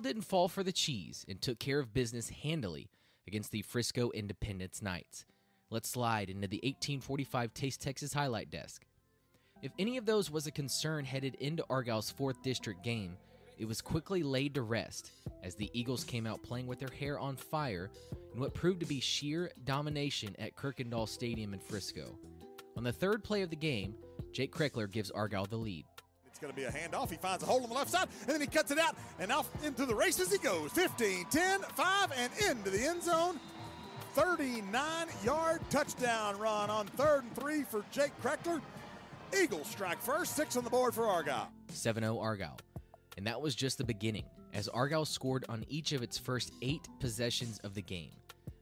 didn't fall for the cheese and took care of business handily against the Frisco Independence Knights. Let's slide into the 1845 Taste Texas highlight desk. If any of those was a concern headed into Argyle's 4th District game, it was quickly laid to rest as the Eagles came out playing with their hair on fire in what proved to be sheer domination at Kuykendall Stadium in Frisco. On the third play of the game, Jake Kreckler gives Argyle the lead. Going to be a handoff. He finds a hole on the left side, and then he cuts it out, and off into the races he goes. 15, 10, 5, and into the end zone. 39 yard touchdown run on third and three for Jake Kreckler. Eagles strike first, six on the board for Argyle. 7 0 Argyle. And that was just the beginning, as Argyle scored on each of its first eight possessions of the game.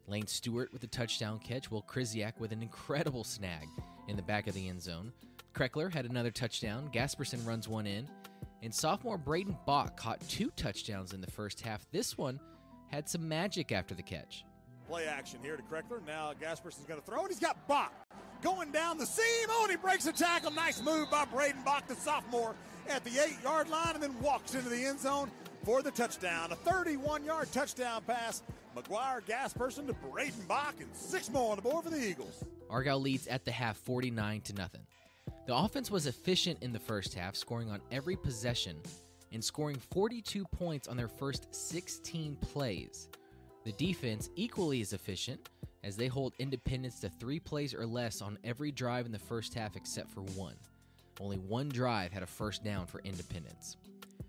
Lane Stewart with a touchdown catch, while Kriziak with an incredible snag in the back of the end zone. Kreckler had another touchdown, Gasperson runs one in, and sophomore Braden Bach caught two touchdowns in the first half. This one had some magic after the catch. Play action here to Kreckler. Now Gasperson's going to throw, and he's got Bach going down the seam. Oh, and he breaks a tackle. Nice move by Braden Bach, the sophomore, at the eight yard line, and then walks into the end zone for the touchdown. A 31 yard touchdown pass. McGuire Gasperson to Braden Bach, and six more on the board for the Eagles. Argyle leads at the half 49 to nothing. The offense was efficient in the first half, scoring on every possession and scoring 42 points on their first 16 plays. The defense equally as efficient as they hold Independence to three plays or less on every drive in the first half except for one. Only one drive had a first down for Independence.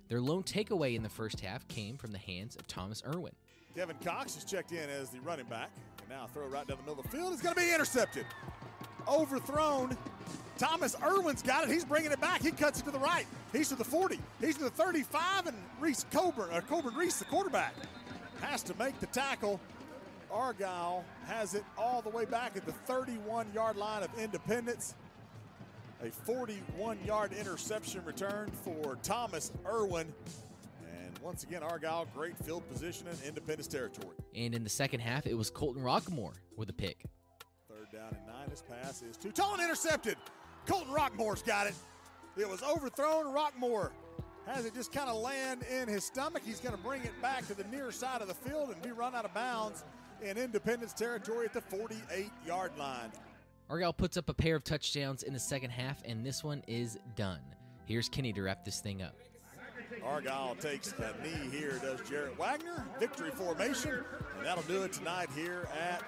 Their lone takeaway in the first half came from the hands of Thomas Irwin. Devin Cox is checked in as the running back. And now throw right down the middle of the field. It's going to be intercepted. Overthrown. Thomas Irwin's got it. He's bringing it back. He cuts it to the right. He's to the 40. He's to the 35. And Reese Coburn, or Coburn Reese, the quarterback, has to make the tackle. Argyle has it all the way back at the 31 yard line of Independence. A 41 yard interception return for Thomas Irwin. And once again, Argyle, great field position in Independence territory. And in the second half, it was Colton Rockmore with a pick. Down and nine. This pass is too tall and intercepted. Colton Rockmore's got it. It was overthrown. Rockmore has it just kind of land in his stomach. He's going to bring it back to the near side of the field and be run out of bounds in Independence territory at the 48 yard line. Argyle puts up a pair of touchdowns in the second half, and this one is done. Here's Kenny to wrap this thing up. Argyle takes a knee here, does Jarrett Wagner. Victory formation, and that'll do it tonight here at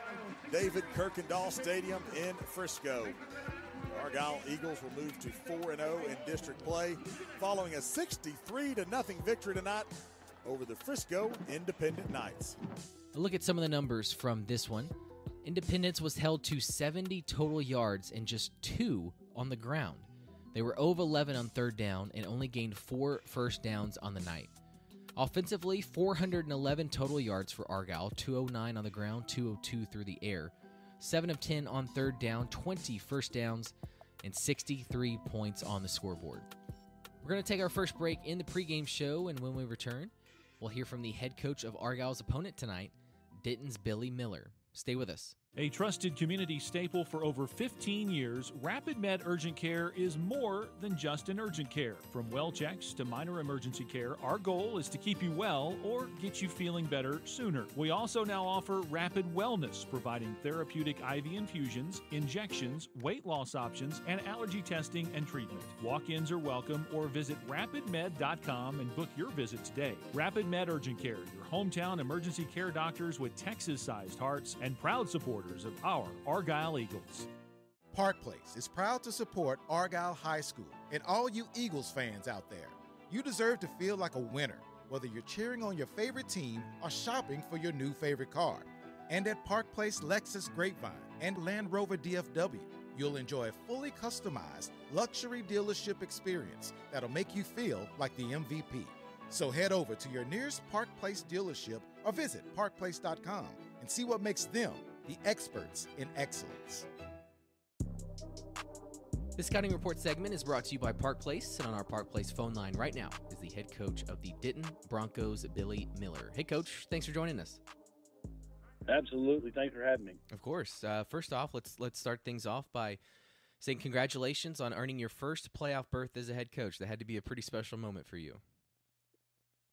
David Kuykendall Stadium in Frisco. Argyle Eagles will move to 4 0 in district play following a 63 0 victory tonight over the Frisco Independent Knights. A look at some of the numbers from this one. Independence was held to 70 total yards and just two on the ground. They were 0 11 on third down and only gained four first downs on the night. Offensively, 411 total yards for Argyle, 209 on the ground, 202 through the air. 7 of 10 on third down, 20 first downs, and 63 points on the scoreboard. We're going to take our first break in the pregame show, and when we return, we'll hear from the head coach of Argyle's opponent tonight, Denton's Billy Miller. Stay with us. A trusted community staple for over 15 years, Rapid Med Urgent Care is more than just an urgent care. From well checks to minor emergency care, our goal is to keep you well or get you feeling better sooner. We also now offer Rapid Wellness, providing therapeutic IV infusions, injections, weight loss options, and allergy testing and treatment. Walk ins are welcome or visit rapidmed.com and book your visit today. Rapid Med Urgent Care, your hometown emergency care doctors with Texas sized hearts and proud of our Argyle Eagles. Park Place is proud to support Argyle High School and all you Eagles fans out there. You deserve to feel like a winner, whether you're cheering on your favorite team or shopping for your new favorite car. And at Park Place Lexus Grapevine and Land Rover DFW, you'll enjoy a fully customized luxury dealership experience that'll make you feel like the MVP. So head over to your nearest Park Place dealership or visit parkplace.com and see what makes them the experts in excellence. This scouting report segment is brought to you by Park Place, and on our Park Place phone line right now is the head coach of the Denton Broncos, Billy Miller. Hey, coach, thanks for joining us. Absolutely, thanks for having me. Of course. Uh, first off, let's let's start things off by saying congratulations on earning your first playoff berth as a head coach. That had to be a pretty special moment for you.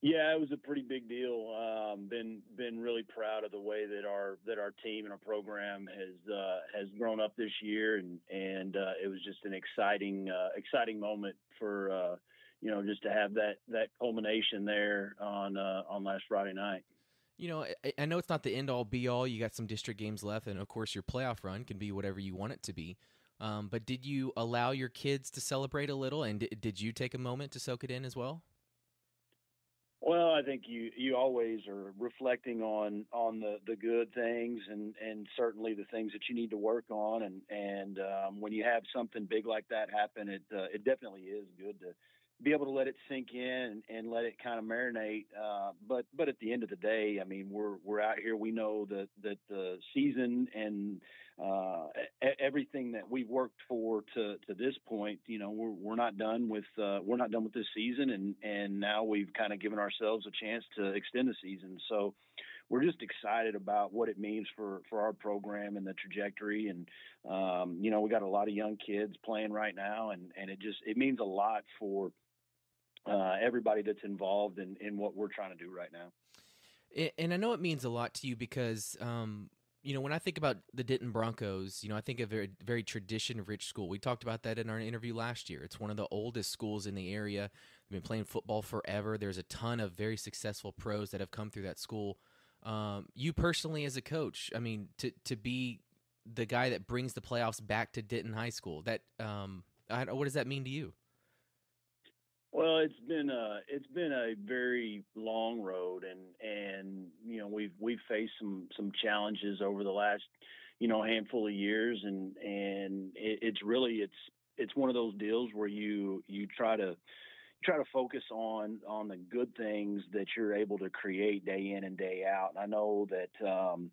Yeah, it was a pretty big deal. Um, been been really proud of the way that our that our team and our program has uh, has grown up this year, and and uh, it was just an exciting uh, exciting moment for uh, you know just to have that that culmination there on uh, on last Friday night. You know, I, I know it's not the end all be all. You got some district games left, and of course, your playoff run can be whatever you want it to be. Um, but did you allow your kids to celebrate a little, and did you take a moment to soak it in as well? Well, I think you you always are reflecting on on the the good things and and certainly the things that you need to work on. And and um, when you have something big like that happen, it uh, it definitely is good to be able to let it sink in and, let it kind of marinate. Uh, but but at the end of the day, I mean, we're we're out here. We know that that the season and uh, everything that we've worked for to to this point, you know, we're we're not done with uh, we're not done with this season, and and now we've kind of given ourselves a chance to extend the season. So we're just excited about what it means for for our program and the trajectory and um, you know we got a lot of young kids playing right now and and it just it means a lot for uh, everybody that's involved in, in what we're trying to do right now. And I know it means a lot to you because, um, you know, when I think about the Denton Broncos, you know, I think of a very, very tradition rich school. We talked about that in our interview last year. It's one of the oldest schools in the area. They've been playing football forever. There's a ton of very successful pros that have come through that school. Um, you personally, as a coach, I mean, to to be the guy that brings the playoffs back to Denton High School, that um, I, what does that mean to you? Well, it's been a it's been a very long road, and and you know we've we've faced some some challenges over the last you know handful of years, and and it, it's really it's it's one of those deals where you you try to try to focus on on the good things that you're able to create day in and day out. And I know that um,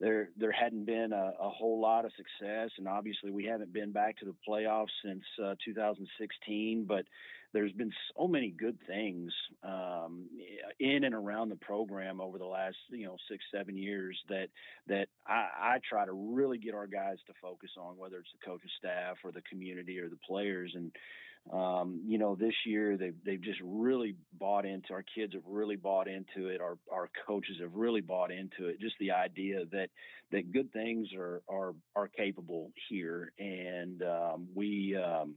there there hadn't been a, a, whole lot of success, and obviously we haven't been back to the playoffs since uh, 2016. But there's been so many good things um, in and around the program over the last you know six seven years that that I, I try to really get our guys to focus on, whether it's the coaching staff or the community or the players, and um, you know, this year they've they've just really bought into. Our kids have really bought into it. Our our coaches have really bought into it. Just the idea that that good things are are are capable here, and um, we. Um,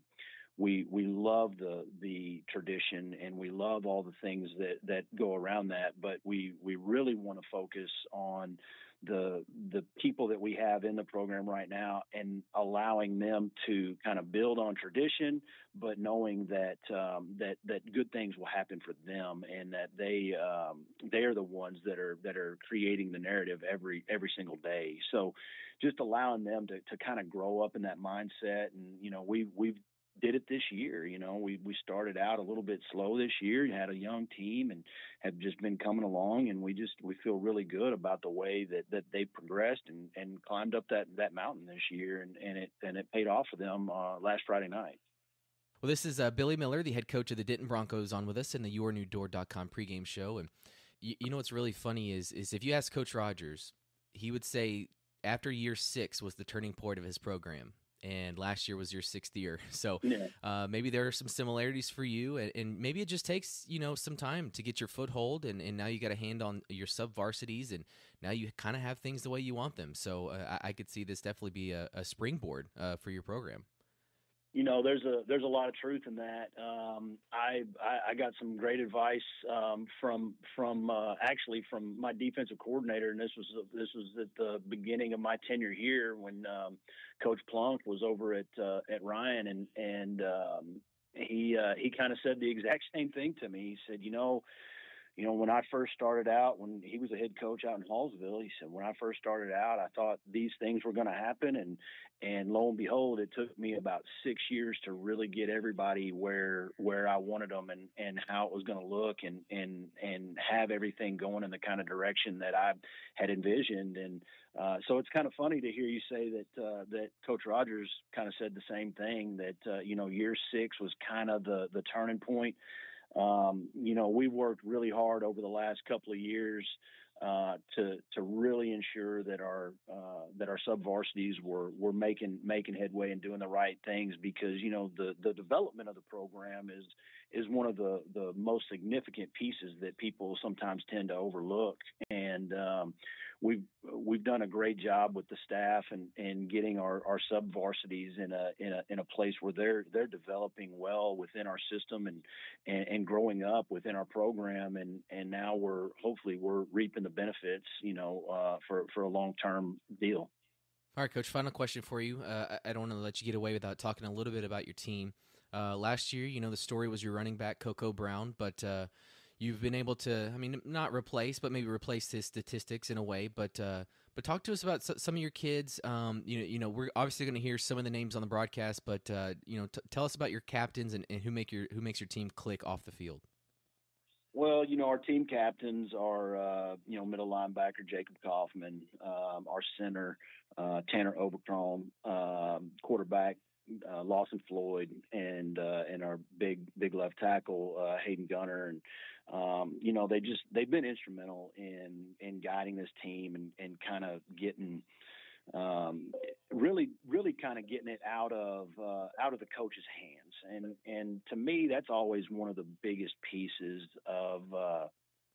we we love the the tradition and we love all the things that that go around that but we we really want to focus on the the people that we have in the program right now and allowing them to kind of build on tradition, but knowing that um, that that good things will happen for them and that they um, they are the ones that are that are creating the narrative every every single day. So just allowing them to to kind of grow up in that mindset and you know we we've did it this year. You know, we we started out a little bit slow this year. Had a young team and have just been coming along, and we just we feel really good about the way that that they progressed and and climbed up that that mountain this year, and and it and it paid off for them uh, last Friday night. Well, this is uh, Billy Miller, the head coach of the Denton Broncos, on with us in the YourNewDoor.com pregame show. And you, you know what's really funny is is if you ask Coach Rodgers, he would say after year six was the turning point of his program and last year was your sixth year. So yeah. uh, maybe there are some similarities for you, and, and, maybe it just takes you know some time to get your foothold, and, and now you got a hand on your sub varsities, and now you kind of have things the way you want them. So uh, I, I, could see this definitely be a, a springboard uh, for your program you know, there's a there's a lot of truth in that. Um, I, I, I got some great advice um, from from uh, actually from my defensive coordinator, and this was this was at the beginning of my tenure here when um, Coach Plunk was over at uh, at Ryan, and and um, he uh, he kind of said the exact same thing to me. He said, you know, you know, when I first started out, when he was a head coach out in Hallsville, he said, when I first started out, I thought these things were going to happen, and and lo and behold, it took me about six years to really get everybody where where I wanted them and and how it was going to look, and and and have everything going in the kind of direction that I had envisioned, and uh, so it's kind of funny to hear you say that uh, that Coach Rodgers kind of said the same thing that uh, you know year six was kind of the the turning point um, you know, we worked really hard over the last couple of years uh, to to really ensure that our uh, that our sub varsities were were making making headway and doing the right things because you know the the development of the program is is one of the the most significant pieces that people sometimes tend to overlook. And um, we've we've done a great job with the staff and, and getting our, our sub varsities in a in a in a place where they're they're developing well within our system and, and, and growing up within our program and, and now we're hopefully we're reaping the benefits you know uh, for for a long term deal. All right, coach. Final question for you. Uh, I don't want to let you get away without talking a little bit about your team. Uh, last year, you know, the story was your running back Coco Brown, but uh, you've been able to, I mean, not replace, but maybe replace his statistics in a way. But uh, but talk to us about some of your kids. Um, you know, you know, we're obviously going to hear some of the names on the broadcast, but uh, you know, tell us about your captains and, and who make your who makes your team click off the field. Well, you know, our team captains are, uh, you know, middle linebacker Jacob Kaufman, um, our center uh, Tanner Overcrom, um, quarterback uh, Lawson Floyd, and uh, and our big big left tackle uh, Hayden Gunner, and um, you know they just they've been instrumental in in guiding this team and and kind of getting um, really really kind of getting it out of uh, out of the coach's hands, and and to me that's always one of the biggest pieces of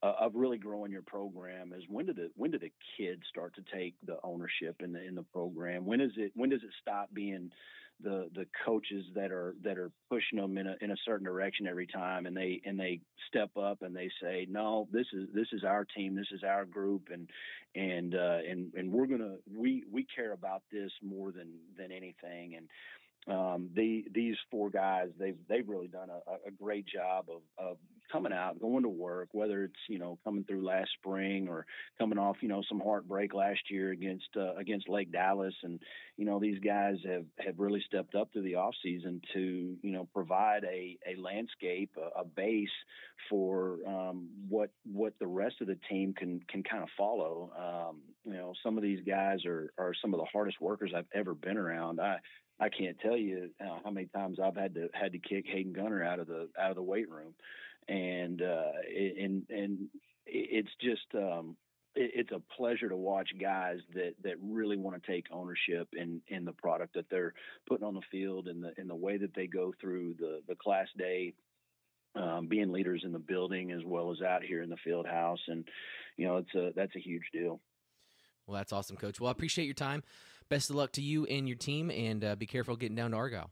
uh, of really growing your program is when did the when did the kids start to take the ownership in the in the program? When is it when does it stop being the the coaches that are that are pushing them in a in a certain direction every time and they and they step up and they say no this is this is our team this is our group and and uh, and and we're gonna we we care about this more than than anything and um, the, these four guys, they've they've really done a, a great job of, of coming out, going to work, whether it's you know coming through last spring or coming off you know some heartbreak last year against uh, against Lake Dallas, and you know these guys have have really stepped up through the off season to you know provide a a landscape, a, a base for um, what what the rest of the team can can kind of follow. Um, you know, some of these guys are are some of the hardest workers I've ever been around. I I can't tell you uh, how many times I've had to had to kick Hayden Gunner out of the out of the weight room, and uh, and and it's just um, it's a pleasure to watch guys that that really want to take ownership in in the product that they're putting on the field and the in the way that they go through the the class day um, being leaders in the building as well as out here in the field house and you know it's a that's a huge deal well that's awesome coach well i appreciate your time best of luck to you and your team, and uh, be careful getting down to Argyle.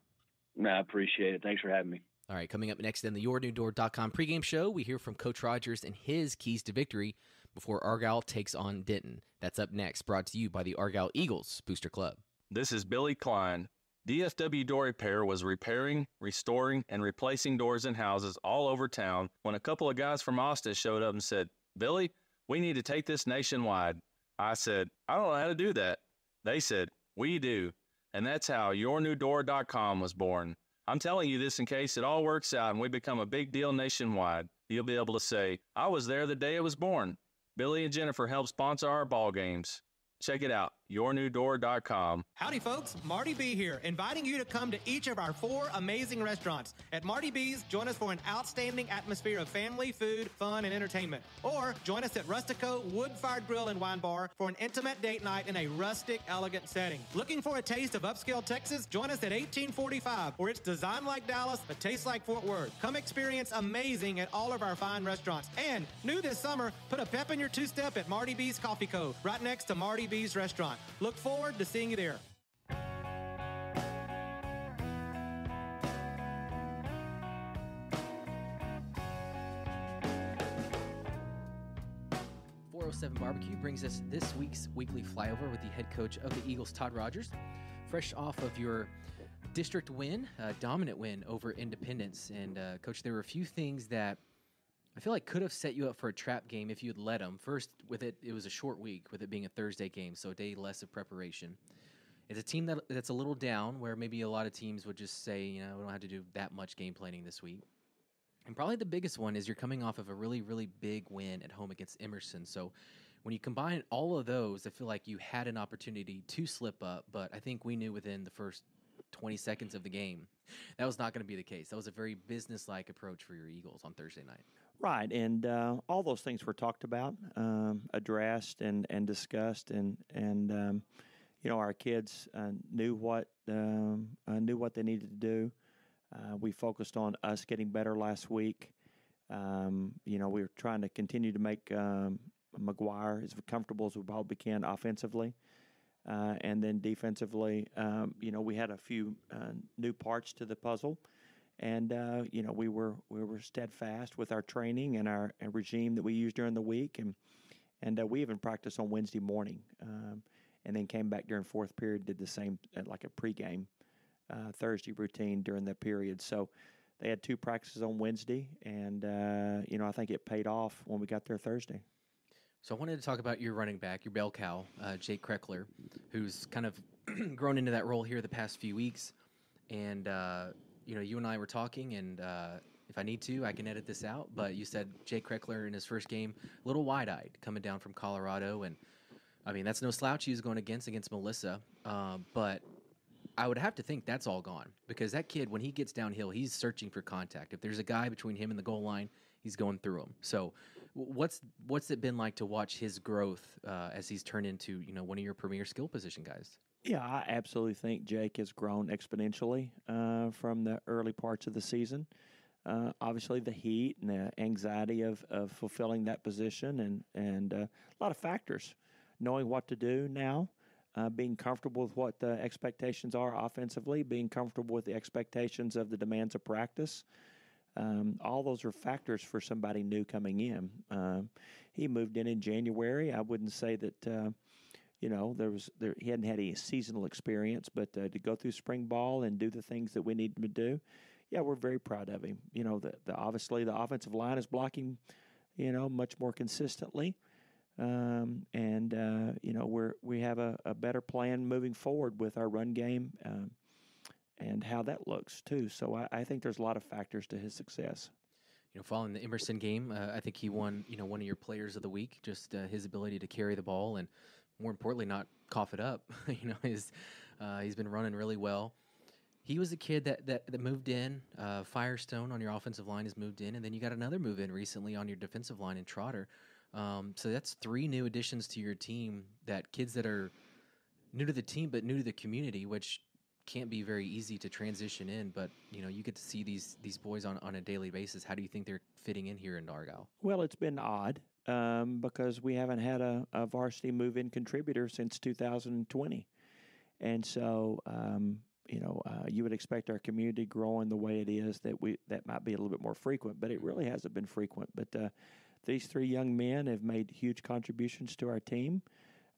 No, I appreciate it. Thanks for having me. All right, coming up next in the YourNewDoor.com pregame show, we hear from Coach Rodgers and his keys to victory before Argyle takes on Denton. That's up next, brought to you by the Argyle Eagles Booster Club. This is Billy Klein. DFW Door Repair was repairing, restoring, and replacing doors in houses all over town when a couple of guys from Austin showed up and said, Billy, we need to take this nationwide. I said, I don't know how to do that. They said, We do. And that's how yournewdoor.com was born. I'm telling you this in case it all works out and we become a big deal nationwide. You'll be able to say, I was there the day it was born. Billy and Jennifer help sponsor our ball games. Check it out, yournewdoor.com. Howdy, folks. Marty B here, inviting you to come to each of our four amazing restaurants. At Marty B's, join us for an outstanding atmosphere of family, food, fun, and entertainment. Or join us at Rustico Wood Fired Grill and Wine Bar for an intimate date night in a rustic, elegant setting. Looking for a taste of upscale Texas? Join us at 1845, where it's designed like Dallas but tastes like Fort Worth. Come experience amazing at all of our fine restaurants. And new this summer, put a pep in your two step at Marty B's Coffee Co., right next to Marty B's Restaurant. Look forward to seeing you there. Oh seven Barbecue brings us this week's weekly flyover with the head coach of the Eagles, Todd Rodgers. Fresh off of your district win, a dominant win over Independence, and uh, coach, there were a few things that I feel like could have set you up for a trap game if you'd let them. First, with it, it was a short week with it being a Thursday game, so a day less of preparation. It's a team that that's a little down, where maybe a lot of teams would just say, you know, we don't have to do that much game planning this week. And probably the biggest one is you're coming off of a really, really big win at home against Emerson. So when you combine all of those, I feel like you had an opportunity to slip up, but I think we knew within the first 20 seconds of the game that was not going to be the case. That was a very business-like approach for your Eagles on Thursday night. Right, and uh, all those things were talked about, um, addressed, and, and discussed, and and um, you know our kids uh, knew what um, uh, knew what they needed to do. Uh, we focused on us getting better last week. Um, you know, we were trying to continue to make um, McGuire as comfortable as we probably can offensively. Uh, and then defensively, um, you know, we had a few uh, new parts to the puzzle, and uh, you know, we were we were steadfast with our training and our, our regime that we used during the week, and and uh, we even practiced on Wednesday morning, um, and then came back during fourth period, did the same uh, like a pregame uh, Thursday routine during that period. So they had two practices on Wednesday, and you know, I think it paid off when we got there Thursday. So I wanted to talk about your running back, your bell cow, uh, Jake Kreckler, who's kind of grown into that role here the past few weeks. And uh, you know, you and I were talking, and uh, if I need to, I can edit this out. But you said Jake Kreckler in his first game, a little wide-eyed, coming down from Colorado, and I mean that's no slouch he was going against against Melissa. Um, but I would have to think that's all gone because that kid, when he gets downhill, he's searching for contact. If there's a guy between him and the goal line, he's going through him. So What's what's it been like to watch his growth uh, as he's turned into you know one of your premier skill position guys? Yeah, I absolutely think Jake has grown exponentially uh, from the early parts of the season. Uh, obviously, the heat and the anxiety of, of fulfilling that position, and and uh, a lot of factors. Knowing what to do now, uh, being comfortable with what the expectations are offensively, being comfortable with the expectations of the demands of practice. Um, all those are factors for somebody new coming in. Um, he moved in in January. I wouldn't say that uh, you know there was there he hadn't had any seasonal experience, but uh, to go through spring ball and do the things that we need him to do, yeah, we're very proud of him. You know, the, the obviously the offensive line is blocking, you know, much more consistently. Um, and uh, you know we're we have a, a, better plan moving forward with our run game. Um, and how that looks too. So I, I, think there's a lot of factors to his success. You know, following the Emerson game, uh, I think he won. You know, one of your players of the week. Just uh, his ability to carry the ball and, more importantly, not cough it up. you know, his uh, he's been running really well. He was a kid that that, that moved in. Uh, Firestone on your offensive line has moved in, and then you got another move in recently on your defensive line in Trotter. Um, so that's three new additions to your team. That kids that are new to the team but new to the community, which can't be very easy to transition in, but you know you get to see these these boys on, on a daily basis. How do you think they're fitting in here in Argyle? Well, it's been odd um, because we haven't had a, a varsity move in contributor since 2020, and so um, you know uh, you would expect our community growing the way it is that we that might be a little bit more frequent, but it really hasn't been frequent. But uh, these three young men have made huge contributions to our team.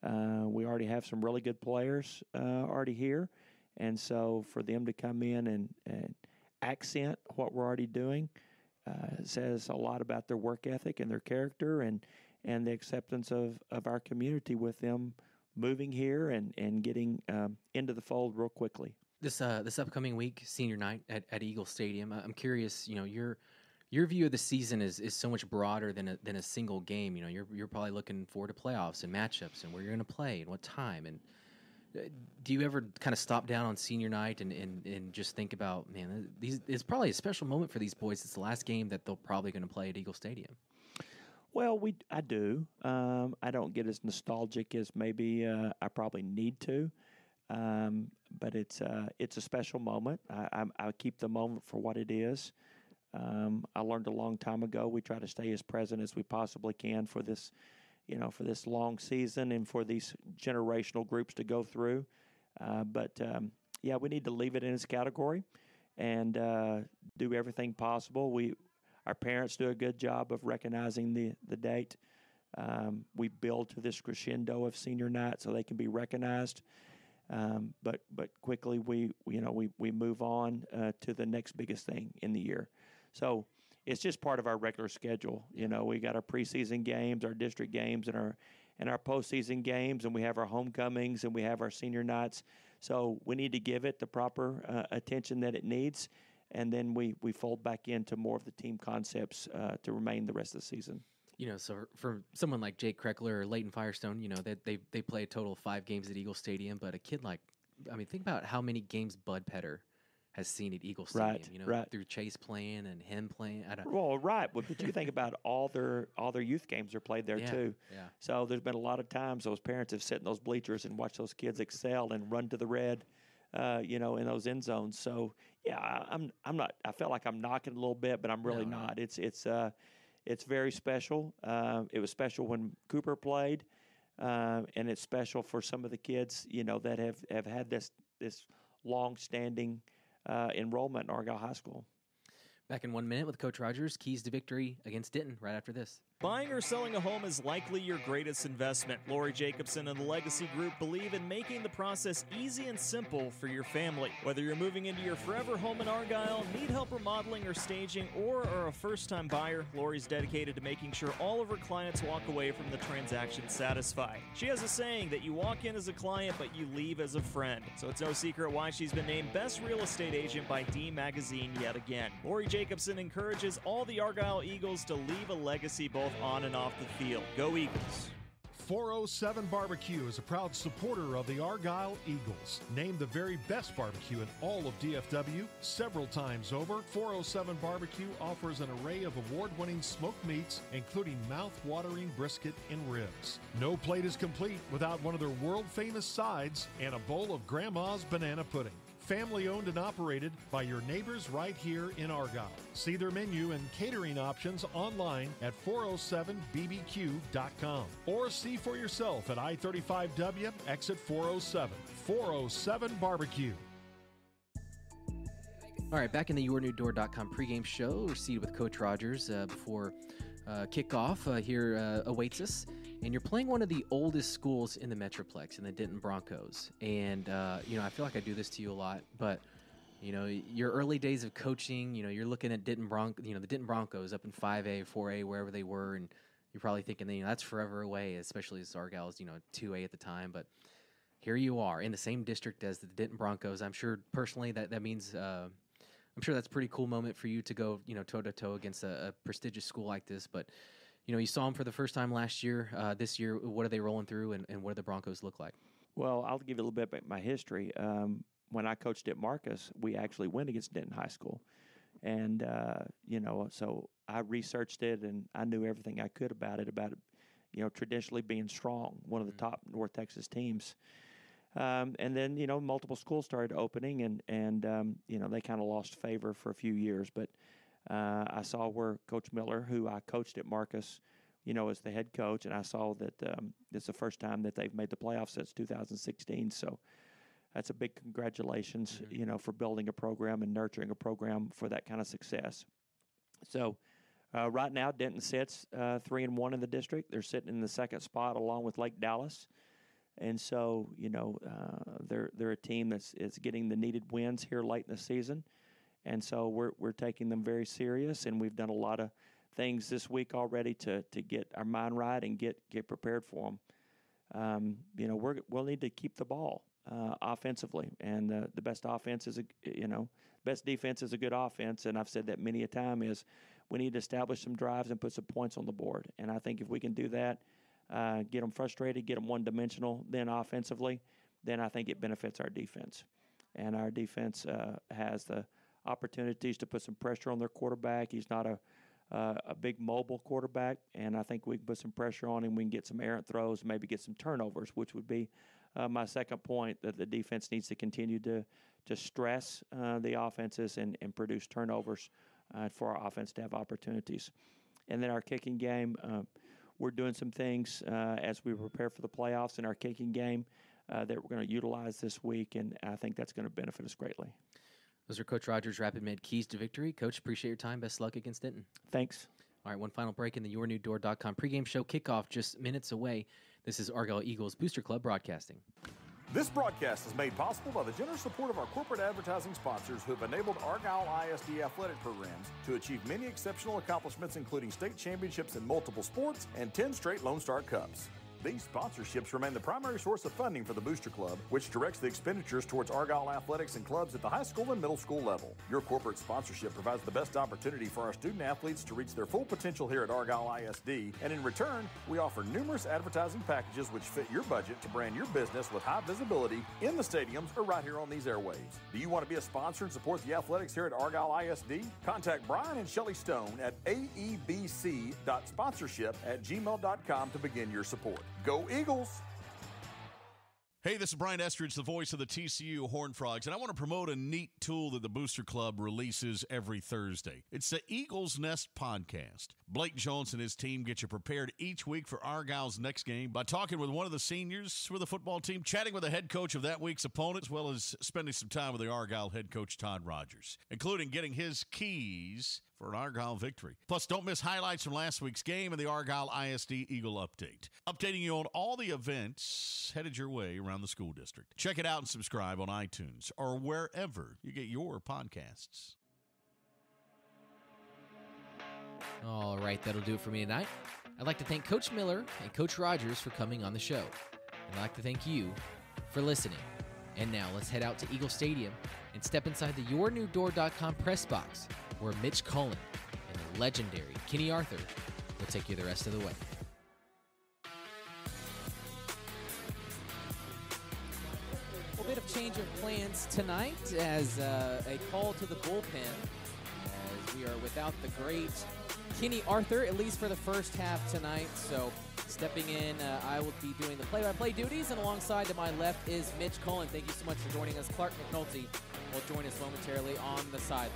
Uh, we already have some really good players uh, already here and so for them to come in and, and accent what we're already doing uh, says a lot about their work ethic and their character and, and the acceptance of, of our community with them moving here and, and getting um, into the fold real quickly. This uh, this upcoming week, senior night at, at Eagle Stadium. I'm curious, you know, your your view of the season is, is so much broader than a, than a single game. You know, you're you're probably looking forward to playoffs and matchups and where you're going to play and what time and do you ever kind of stop down on senior night and, and, and just think about man these it's probably a special moment for these boys. It's the last game that they're probably going to play at eagle stadium. Well we i do. Um, i don't get as nostalgic as maybe uh, i probably need to. Um, but it's uh, it's a special moment. I, I, I, keep the moment for what it is. Um, i learned a long time ago we try to stay as present as we possibly can for this you know, for this long season and for these generational groups to go through. Uh, but um, yeah, we need to leave it in its category and uh, do everything possible. We, our parents do a good job of recognizing the the date. Um, we build to this crescendo of senior night so they can be recognized. Um, but but quickly we you know we we move on uh, to the next biggest thing in the year. So it's just part of our regular schedule. You know, we got our preseason games, our district games, and our and our postseason games, and we have our homecomings and we have our senior nights. So we need to give it the proper uh, attention that it needs, and then we we fold back into more of the team concepts uh, to remain the rest of the season. You know, so for someone like Jake Kreckler or Leighton Firestone, you know, that they, they they play a total of five games at Eagle Stadium, but a kid like, I mean, think about how many games Bud Petter has seen at Eagle Stadium. Right, you know, right. through Chase playing and him playing. well, right. But you think about all their all their youth games are played there yeah, too. Yeah. So there's been a lot of times those parents have sat in those bleachers and watched those kids excel and run to the red. uh, you know, in those end zones. So yeah, I, I'm I'm not. I felt like I'm knocking a little bit, but I'm really No, no. not. It's it's uh, it's very special. Uh, it was special when Cooper played, uh, and it's special for some of the kids, you know, that have have had this this long standing uh, enrollment in Argyle High School. Back in one minute with Coach Rodgers. Keys to victory against Denton right after this. Buying or selling a home is likely your greatest investment. Lori Jacobson and the Legacy Group believe in making the process easy and simple for your family. Whether you're moving into your forever home in Argyle, need help remodeling or staging, or are a first time buyer, Lori's dedicated to making sure all of her clients walk away from the transaction satisfied. She has a saying that you walk in as a client, but you leave as a friend. So it's no secret why she's been named Best Real Estate Agent by D Magazine yet again. Lori Jacobson encourages all the Argyle Eagles to leave a legacy both on and off the field. Go Eagles! 407 Barbecue is a proud supporter of the Argyle Eagles. Named the very best barbecue in all of DFW several times over, 407 Barbecue offers an array of award winning smoked meats, including mouth watering brisket and ribs. No plate is complete without one of their world famous sides and a bowl of Grandma's banana pudding. Family owned and operated by your neighbors right here in Argyle. See their menu and catering options online at 407bbq.com or see for yourself at I 35W exit 407. 407 Barbecue. All right, back in the YourNewDoor.com pregame show, we're seated with Coach Rodgers uh, before uh, kickoff uh, here uh, awaits us. And you're playing one of the oldest schools in the Metroplex, in the Denton Broncos. And, uh, you know, I feel like I do this to you a lot, but, you know, your early days of coaching, you know, you're looking at Denton Bronc, you know, the Denton Broncos up in 5A, 4A, wherever they were, and you're probably thinking, you know, that's forever away, especially as Argyle's, you know, 2A at the time. But here you are in the same district as the Denton Broncos. I'm sure personally that, that means. Uh, I'm sure that's a pretty cool moment for you to go, you know, toe to toe against a, a prestigious school like this. But, you know, you saw them for the first time last year. Uh, this year, what are they rolling through, and, and what do the Broncos look like? Well, I'll give you a little bit about my history. Um, when I coached at Marcus, we actually went against Denton High School, and uh, you know, so I researched it and I knew everything I could about it. About it, you know, traditionally being strong, one of the top North Texas teams. Um, and then you know multiple schools started opening, and and um, you know they kind of lost favor for a few years. But uh, I saw where Coach Miller, who I coached at Marcus, you know, as the head coach, and I saw that um, it's the first time that they've made the playoffs since 2016. So that's a big congratulations, you know, for building a program and nurturing a program for that kind of success. So. Uh, right now, Denton sits uh, three and one in the district. They're sitting in the second spot along with Lake Dallas. And so, you know, uh, they're they're a team that's is getting the needed wins here late in the season, and so we're we're taking them very serious, and we've done a lot of things this week already to to get our mind right and get get prepared for them. Um, you know, we're we'll need to keep the ball uh, offensively, and uh, the best offense is a you know best defense is a good offense, and I've said that many a time is we need to establish some drives and put some points on the board, and I think if we can do that uh, get them frustrated, get them one dimensional, then offensively, then I think it benefits our defense. And our defense uh, has the opportunities to put some pressure on their quarterback. He's not a uh, a big mobile quarterback, and I think we can put some pressure on him. We can get some errant throws, maybe get some turnovers, which would be uh, my second point that the defense needs to continue to to stress uh, the offenses and, and produce turnovers uh, for our offense to have opportunities. And then our kicking game, uh, we're doing some things uh, as we prepare for the playoffs in our kicking game that we're going to utilize this week, and I think that's going to benefit us greatly. Those are Coach Rodgers' Rapid Med keys to victory. Coach, appreciate your time. Best luck against Denton. Thanks. All right, one final break in the YourNewDoor.com pregame show kickoff just minutes away. This is Argyle Eagles Booster Club broadcasting. This broadcast is made possible by the generous support of our corporate advertising sponsors who have enabled Argyle ISD athletic programs to achieve many exceptional accomplishments, including state championships in multiple sports and 10 straight Lone Star Cups. These sponsorships remain the primary source of funding for the Booster Club, which directs the expenditures towards Argyle athletics and clubs at the high school and middle school level. Your corporate sponsorship provides the best opportunity for our student athletes to reach their full potential here at Argyle ISD, and in return, we offer numerous advertising packages which fit your budget to brand your business with high visibility in the stadiums or right here on these airwaves. Do you want to be a sponsor and support the athletics here at Argyle ISD? Contact Brian and Shelly Stone at aebc.sponsorship at gmail.com to begin your support. Go Eagles! Hey, this is Brian Estridge, the voice of the TCU Horned Frogs, and I want to promote a neat tool that the Booster Club releases every Thursday. It's the Eagles Nest podcast. Blake Jones and his team get you prepared each week for Argyle's next game by talking with one of the seniors with the football team, chatting with the head coach of that week's opponent, as well as spending some time with the Argyle head coach Todd Rodgers, including getting his keys for an Argyle victory. Plus, don't miss highlights from last week's game and the Argyle ISD Eagle update. Updating you on all the events headed your way around the school district. Check it out and subscribe on iTunes or wherever you get your podcasts. All right, that'll do it for me tonight. I'd like to thank Coach Miller and Coach Rodgers for coming on the show. I'd like to thank you for listening. And now let's head out to Eagle Stadium and step inside the YourNewDoor.com press box where Mitch Cullen and the legendary Kenny Arthur will take you the rest of the way. A bit of change of plans tonight as uh, a call to the bullpen as we are without the great Kenny Arthur, at least for the first half tonight. So stepping in, uh, I will be doing the play-by-play duties, and alongside to my left is Mitch Cullen. Thank you so much for joining us. Clark McNulty will join us momentarily on the sideline.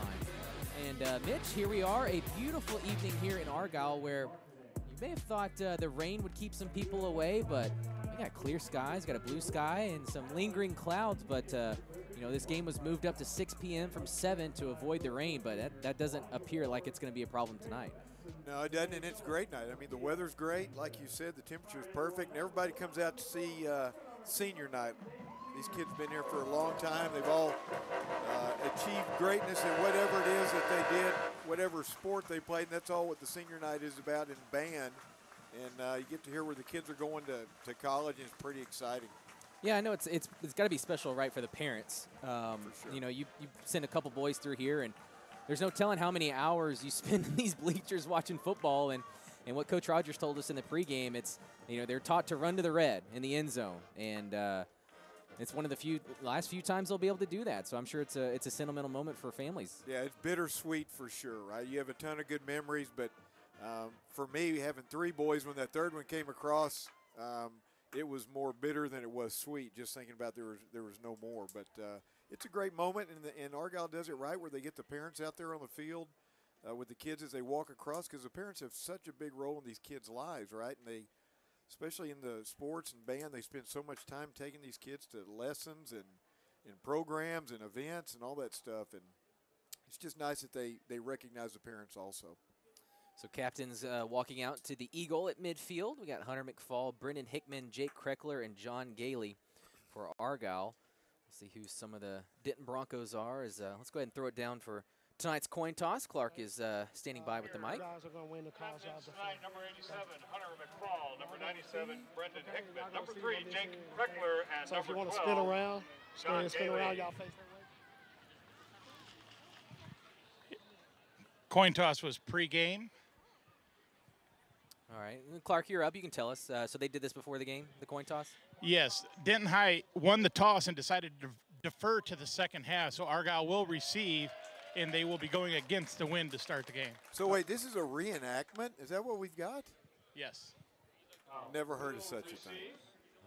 And uh, Mitch, here we are, a beautiful evening here in Argyle where you may have thought uh, the rain would keep some people away, but we got clear skies, got a blue sky, and some lingering clouds. But uh, you know, this game was moved up to 6 p.m. from 7 to avoid the rain, but that, that doesn't appear like it's going to be a problem tonight. No, it doesn't, and it's a great night. I mean, the weather's great, like you said, the temperature's perfect, and everybody comes out to see uh, senior night. These kids have been here for a long time. They've all uh, achieved greatness in whatever it is that they did, whatever sport they played, and that's all what the senior night is about in band. And uh, you get to hear where the kids are going to, to college, and it's pretty exciting. Yeah, I know it's it's it's got to be special, right, for the parents. Um, sure. You know, you you send a couple boys through here, and there's no telling how many hours you spend in these bleachers watching football. And and what Coach Rodgers told us in the pregame, it's you know they're taught to run to the red in the end zone, and uh, it's one of the few last few times they'll be able to do that. So I'm sure it's a it's a sentimental moment for families. Yeah, it's bittersweet for sure, right? You have a ton of good memories, but um, for me, having three boys, when that third one came across, um, it was more bitter than it was sweet. Just thinking about there was there was no more, but uh, it's a great moment, and, the, and Argyle does it right, where they get the parents out there on the field uh, with the kids as they walk across, because the parents have such a big role in these kids' lives, right? And they, especially in the sports and band, they spend so much time taking these kids to lessons and and programs and events and all that stuff, and it's just nice that they they recognize the parents also. So captains uh, walking out to the Eagle at midfield. We got Hunter McFall, Brendan Hickman, Jake Kreckler, and John Gailey for Argyle. We'll see who some of the Denton Broncos are. Is uh, let's go ahead and throw it down for tonight's coin toss. Clark is uh, standing by with the mic. guys are going to win the cause out Tonight, number 87, Hunter McFall. Number 97, Brendan Hickman. Number 3, Jake Kreckler. And So if you want to spin around, spin, John spin around, y'all face that way. Coin toss was pregame. All right, Clark, you're up. You can tell us. Uh, so they did this before the game, the coin toss. Yes, Denton High won the toss and decided to defer to the second half. So Argyle will receive, and they will be going against the wind to start the game. So wait, this is a reenactment? Is that what we've got? Yes. Never heard of such a thing.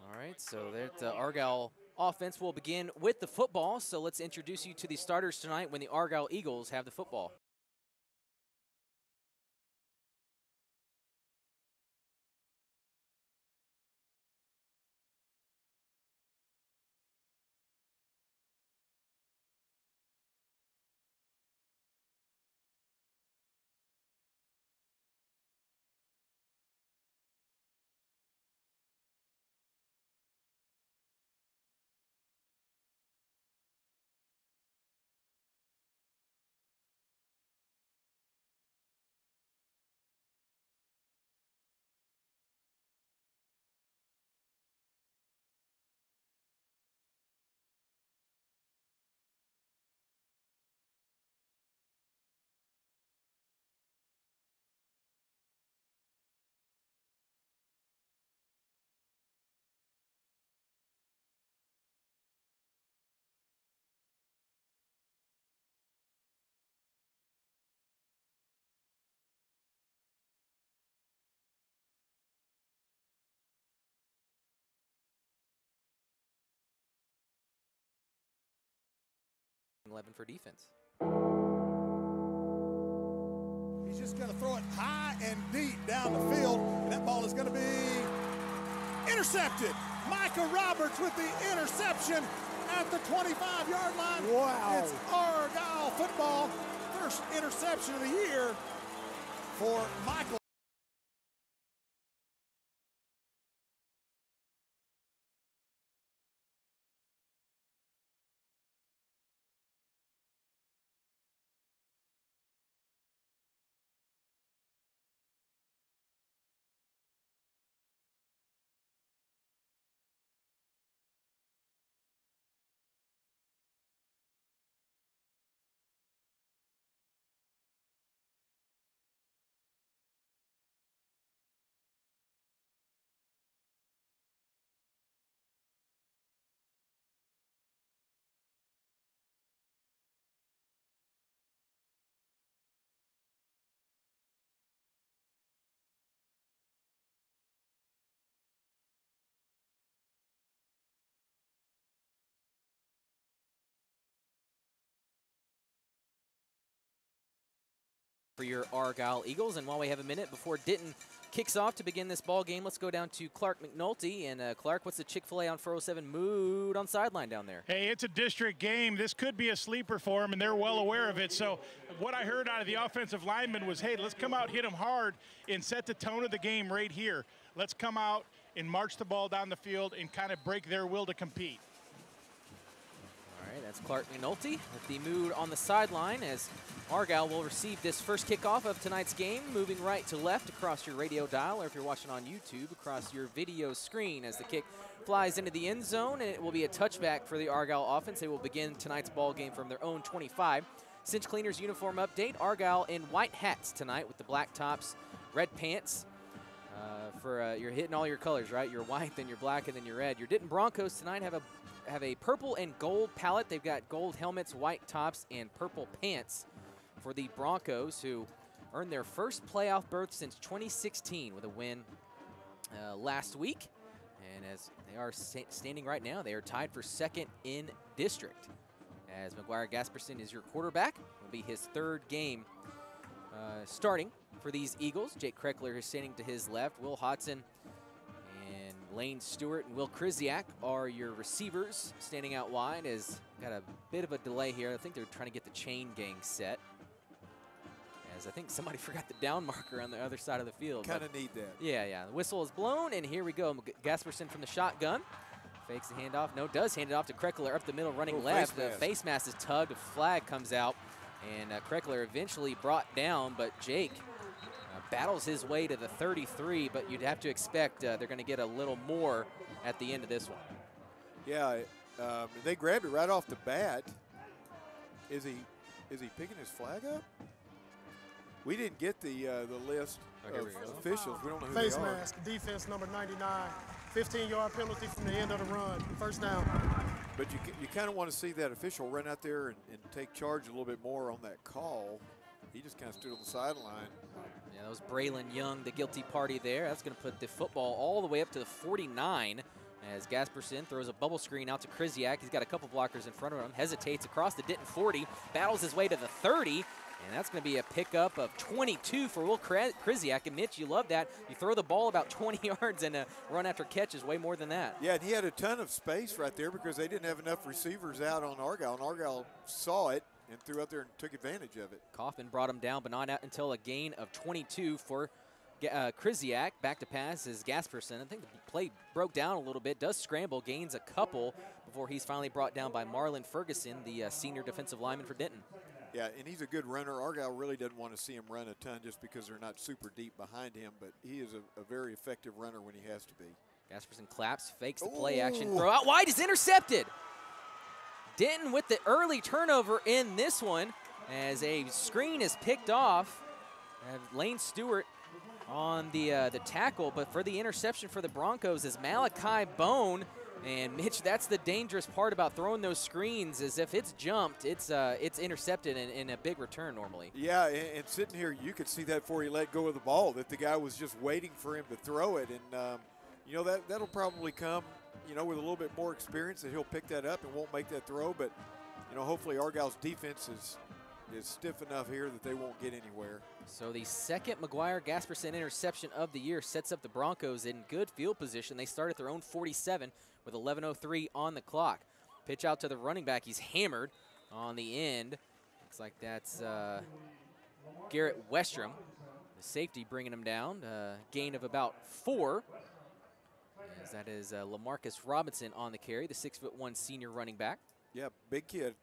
All right, so that uh, Argyle offense will begin with the football. So let's introduce you to the starters tonight when the Argyle Eagles have the football. 11 for defense. He's just going to throw it high and deep down the field, and that ball is going to be intercepted. Micah Roberts with the interception at the 25-yard line. Wow. It's Argyle football. First interception of the year for Michael. For your Argyle Eagles. And while we have a minute before Denton kicks off to begin this ball game, let's go down to Clark McNulty. And uh, Clark, what's the Chick-fil-A on 407 mood on sideline down there? Hey, it's a district game. This could be a sleeper for them, and they're well aware of it. So, what I heard out of the offensive lineman was, hey, let's come out, hit them hard, and set the tone of the game right here. Let's come out and march the ball down the field and kind of break their will to compete. That's Clark McNulty with the mood on the sideline as Argyle will receive this first kickoff of tonight's game, moving right to left across your radio dial, or if you're watching on YouTube, across your video screen as the kick flies into the end zone, and it will be a touchback for the Argyle offense. They will begin tonight's ball game from their own 25. Cinch Cleaners uniform update, Argyle in white hats tonight with the black tops, red pants. Uh, for uh, you're hitting all your colors, right? Your white, then your black, and then your red. Your Denton Broncos tonight have a have a purple and gold palette. They've got gold helmets, white tops, and purple pants for the Broncos, who earned their first playoff berth since 2016 with a win uh, last week. And as they are standing right now, they are tied for second in district. As McGuire Gasperson is your quarterback, will be his third game uh, starting for these Eagles. Jake Kreckler is standing to his left. Will Hodson Lane Stewart and Will Kriziak are your receivers standing out wide as got a bit of a delay here. I think they're trying to get the chain gang set as I think somebody forgot the down marker on the other side of the field. Kind of need that. Yeah, yeah. The whistle is blown, and here we go. Gasperson from the shotgun. Fakes the handoff. No, does hand it off to Kreckler up the middle, running left. face the face mask is tugged. A flag comes out, and uh, Kreckler eventually brought down, but Jake battles his way to the 33, but you'd have to expect uh, they're going to get a little more at the end of this one. Yeah, um, they grabbed it right off the bat. Is he is he picking his flag up? We didn't get the uh, the list Oh, of we officials. We don't know who Face they are. mask, defense number 99. 15 yard penalty from the end of the run. First down. But you, you kind of want to see that official run out there and, and take charge a little bit more on that call. He just kind of stood on the sideline. Yeah, that was Braylon Young, the guilty party there. That's going to put the football all the way up to the 49 as Gasperson throws a bubble screen out to Kriziak. He's got a couple blockers in front of him, hesitates across the Denton 40, battles his way to the 30, and that's going to be a pickup of 22 for Will Kriziak. And Mitch, you love that. You throw the ball about 20 yards and a run after catch is way more than that. Yeah, and he had a ton of space right there because they didn't have enough receivers out on Argyle, and Argyle saw it and threw out there and took advantage of it. Coffin brought him down, but not out until a gain of 22 for uh, Kriziak. Back to pass is Gasperson. I think the play broke down a little bit, does scramble, gains a couple before he's finally brought down by Marlon Ferguson, the uh, senior defensive lineman for Denton. Yeah, and he's a good runner. Argyle really doesn't want to see him run a ton just because they're not super deep behind him, but he is a, a very effective runner when he has to be. Gasperson claps, fakes the play action, Ooh. throw out wide is intercepted. Denton with the early turnover in this one as a screen is picked off. Uh, Lane Stewart on the uh, the tackle, but for the interception for the Broncos is Malachi Bone. And Mitch, that's the dangerous part about throwing those screens is if it's jumped, it's uh, it's intercepted in, in a big return normally. Yeah, and, and sitting here, you could see that before he let go of the ball, that the guy was just waiting for him to throw it. And, um, you know, that, that'll probably come, you know, with a little bit more experience that he'll pick that up and won't make that throw. But you know, hopefully Argyle's defense is is stiff enough here that they won't get anywhere. So the second McGuire Gasperson interception of the year sets up the Broncos in good field position. They start at their own 47 with 11.03 on the clock. Pitch out to the running back. He's hammered on the end. Looks like that's uh, Garrett Westrom. The safety bringing him down. Uh, gain of about four. As that is uh, Lamarcus Robinson on the carry, the six foot one senior running back. Yeah, big kid.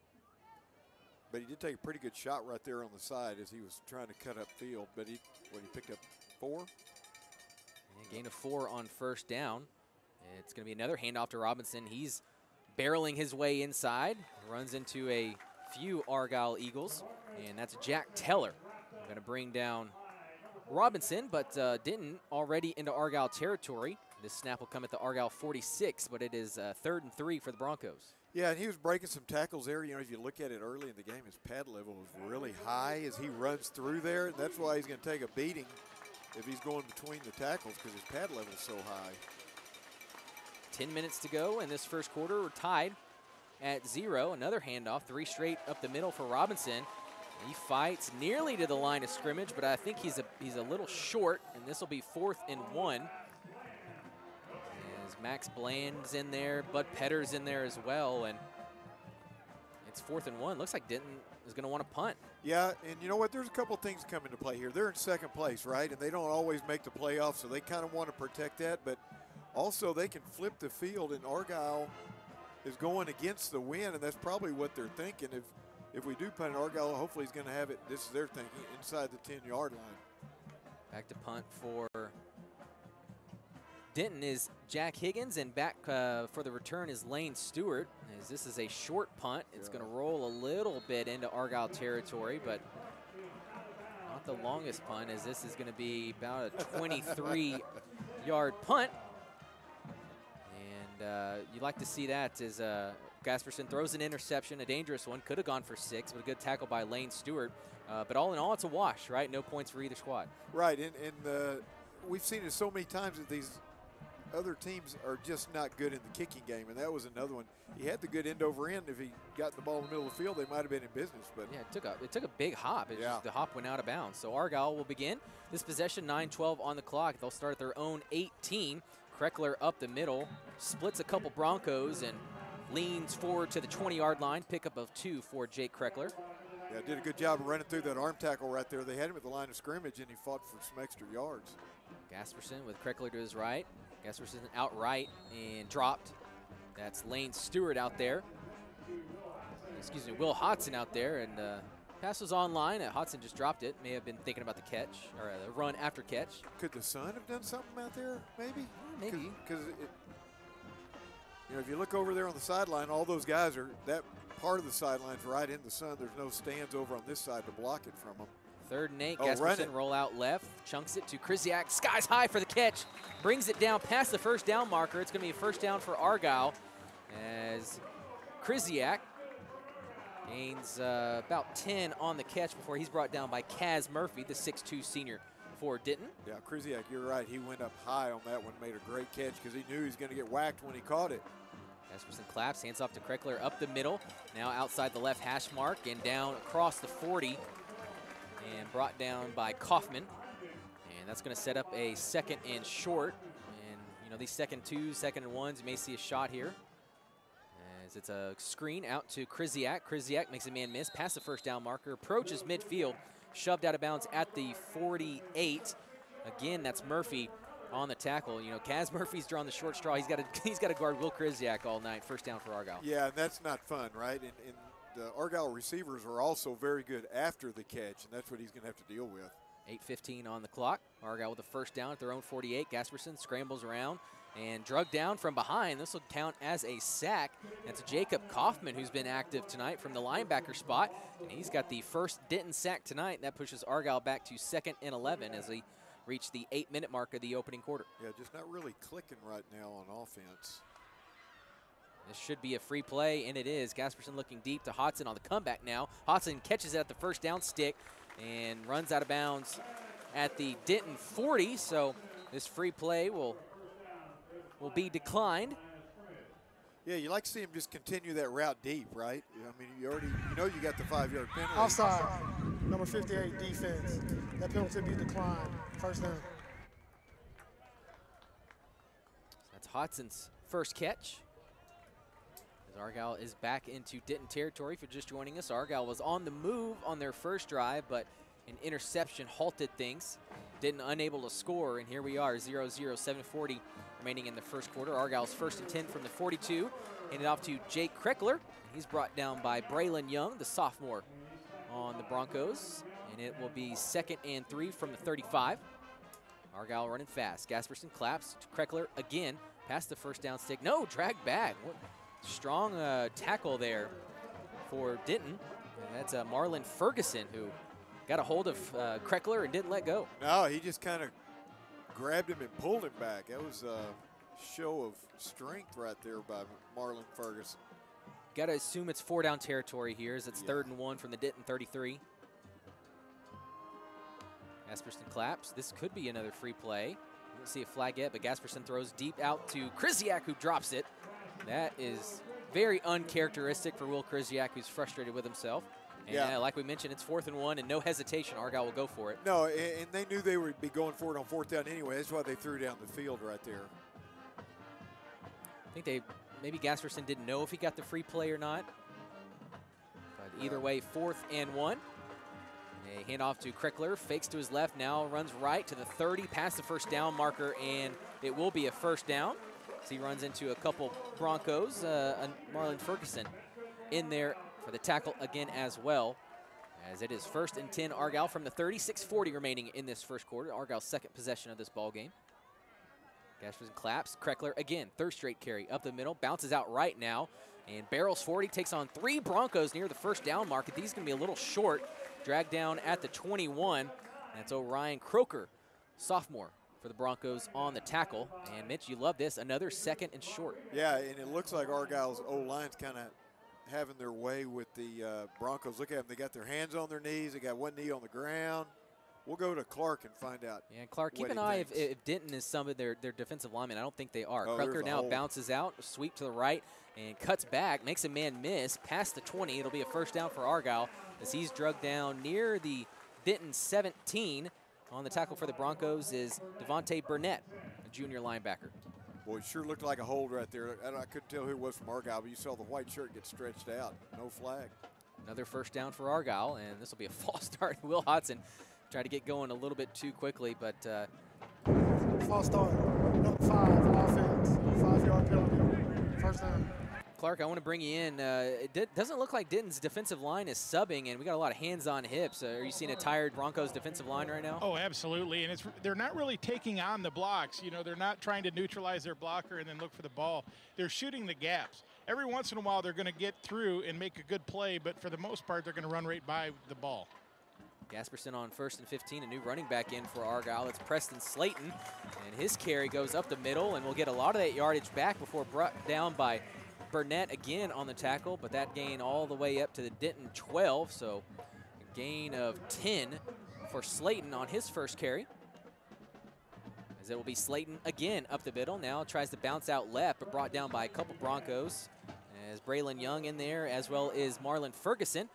But he did take a pretty good shot right there on the side as he was trying to cut up field. But he, what, he picked up four? And gain of four on first down. It's going to be another handoff to Robinson. He's barreling his way inside, runs into a few Argyle Eagles, and that's Jack Teller. Going to bring down Robinson, but uh, Denton already into Argyle territory. This snap will come at the Argyle 46, but it is uh, third and three for the Broncos. Yeah, and he was breaking some tackles there. You know, if you look at it early in the game, his pad level was really high as he runs through there. That's why he's going to take a beating if he's going between the tackles because his pad level is so high. 10 minutes to go in this first quarter. We're tied at zero. Another handoff, three straight up the middle for Robinson. He fights nearly to the line of scrimmage, but I think he's a he's a little short, and this will be fourth and one. Max Bland's in there, Bud Petter's in there as well, and it's fourth and one. Looks like Denton is going to want to punt. Yeah, and you know what? There's a couple things come into play here. They're in second place, right? And they don't always make the playoffs, so they kind of want to protect that. But also, they can flip the field, and Argyle is going against the wind, and that's probably what they're thinking. If if we do punt Argyle, hopefully he's going to have it. This is their thinking inside the 10 yard line. Back to punt for Denton is Jack Higgins, and back uh, for the return is Lane Stewart. As this is a short punt, it's going to roll a little bit into Argyle territory, but not the longest punt, as this is going to be about a 23 yard punt. And uh, you like to see that as uh, Gasperson throws an interception, a dangerous one. Could have gone for six, but a good tackle by Lane Stewart. Uh, but all in all, it's a wash, right? No points for either squad. Right, and, and uh, we've seen it so many times that these other teams are just not good in the kicking game, and that was another one. He had the good end over end. If he got the ball in the middle of the field, they might have been in business. But yeah, it took a it took a big hop. It yeah. Just, the hop went out of bounds. So Argyle will begin this possession. 9-12 on the clock. They'll start at their own 18. Kreckler up the middle, splits a couple Broncos, and leans forward to the 20-yard line. Pickup of two for Jake Kreckler. Yeah, did a good job of running through that arm tackle right there. They had him at the line of scrimmage, and he fought for some extra yards. Gasperson with Kreckler to his right. Gasperson outright and dropped. That's Lane Stewart out there. Excuse me, Will Hodson out there, and uh, pass was online. Uh, Hodson just dropped it. May have been thinking about the catch or uh, the run after catch. Could the sun have done something out there? Maybe. Maybe because you know if you look over there on the sideline, all those guys are that part of the sideline's right in the sun. There's no stands over on this side to block it from them. Third and eight. Oh, Gasperson roll out left, chunks it to Krisiak. Skies high for the catch. Brings it down past the first down marker. It's going to be a first down for Argyle as Krisiak gains uh, about 10 on the catch before he's brought down by Kaz Murphy, the 6'2 senior for Denton. Yeah, Krisiak, you're right. He went up high on that one, made a great catch because he knew he was going to get whacked when he caught it. Gasperson claps, hands off to Kreckler up the middle. Now outside the left hash mark and down across the 40 and brought down by Kaufman. And that's going to set up a second and short. And, you know, these second twos, second and ones, you may see a shot here. As it's a screen out to Krisiak. Krisiak makes a man miss, past the first down marker, approaches midfield, shoved out of bounds at the 48. Again, that's Murphy on the tackle. You know, Kaz Murphy's drawn the short straw. He's got to he's got to guard Will Krisiak all night. First down for Argyle. Yeah, and that's not fun, right? And, and the Argyle receivers are also very good after the catch, and that's what he's going to have to deal with. 8.15 on the clock. Argyle with a first down at their own 48. Gasperson scrambles around and drug down from behind. This will count as a sack. That's Jacob Kaufman, who's been active tonight from the linebacker spot. And he's got the first Denton sack tonight. That pushes Argyle back to second and 11 as they reach the eight minute mark of the opening quarter. Yeah, just not really clicking right now on offense. This should be a free play, and it is. Gasperson looking deep to Hodson on the comeback now. Hodson catches it at the first down stick and runs out of bounds at the Denton 40. So this free play will will be declined. Yeah, you like to see him just continue that route deep, right? I mean, you already you know you got the five yard penalty. Offside, number 58, defense. That penalty be declined. First down. That's Hodson's first catch. Argyle is back into Denton territory. for just joining us, Argyle was on the move on their first drive, but an interception halted things. Denton unable to score, and here we are, 0-0, 740 remaining in the first quarter. Argyle's first and 10 from the 42. Handed off to Jake Kreckler. He's brought down by Braylon Young, the sophomore on the Broncos. And it will be second and three from the 35. Argyle running fast. Gasperson claps to Kreckler again. Past the first down stick. No, drag back. What strong uh, tackle there for Denton. And that's uh, Marlon Ferguson who got a hold of uh, Kreckler and didn't let go. No, he just kind of grabbed him and pulled him back. That was a show of strength right there by Marlon Ferguson. Got to assume it's four down territory here as it's yeah. third and one from the Denton 33. Gasperson claps. This could be another free play. We'll see a flag yet, but Gasperson throws deep out to Krisiak, who drops it. That is very uncharacteristic for Will Krisiak, who's frustrated with himself. And yeah. Uh, like we mentioned, it's fourth and one, and no hesitation. Argyle will go for it. No, and they knew they would be going for it on fourth down anyway. That's why they threw down the field right there. I think they maybe Gasperson didn't know if he got the free play or not. But either way, fourth and one. A handoff to Kreckler, fakes to his left now, runs right to the 30, past the first down marker, and it will be a first down. So he runs into a couple Broncos, uh, Marlon Ferguson in there for the tackle again as well. As it is first and 10 Argyle from the 36-40 remaining in this first quarter. Argyle's second possession of this ball game. Gasperson claps. Kreckler again, third straight carry up the middle, bounces out right now, and barrels 40, takes on three Broncos near the first down mark. These are going to be a little short. Dragged down at the 21. That's Orion Croker, sophomore for the Broncos on the tackle. And Mitch, you love this. Another second and short. Yeah, and it looks like Argyle's O-line's kind of having their way with the uh, Broncos. Look at them. They got their hands on their knees. They got one knee on the ground. We'll go to Clark and find out. Yeah, Clark, keep an eye if, if, Denton is some of their, their defensive linemen. I don't think they are. Oh, now bounces out, sweep to the right, and cuts back, makes a man miss past the 20. It'll be a first down for Argyle as he's drugged down near the Denton 17. On the tackle for the Broncos is Devontae Burnett, a junior linebacker. Boy, it sure looked like a hold right there. And I, couldn't tell who it was from Argyle, but you saw the white shirt get stretched out. No flag. Another first down for Argyle, and this will be a false start. Will Hodson tried to get going a little bit too quickly, but. Uh, false start. Number five, offense. Five yard penalty. First down. Clark, I want to bring you in. Uh, it doesn't look like Denton's defensive line is subbing, and we got a lot of hands-on hips. Uh, are you seeing a tired Broncos defensive line right now? Oh, absolutely. And it's they're not really taking on the blocks. You know, they're not trying to neutralize their blocker and then look for the ball. They're shooting the gaps. Every once in a while, they're going to get through and make a good play, but for the most part, they're going to run right by the ball. Gasperson on first and 15, a new running back in for Argyle. It's Preston Slayton, and his carry goes up the middle, and we'll get a lot of that yardage back before brought down by Burnett again on the tackle, but that gain all the way up to the Denton 12, so a gain of 10 for Slayton on his first carry. As it will be Slayton again up the middle. Now tries to bounce out left, but brought down by a couple Broncos. As Braylon Young in there, as well as Marlon Ferguson.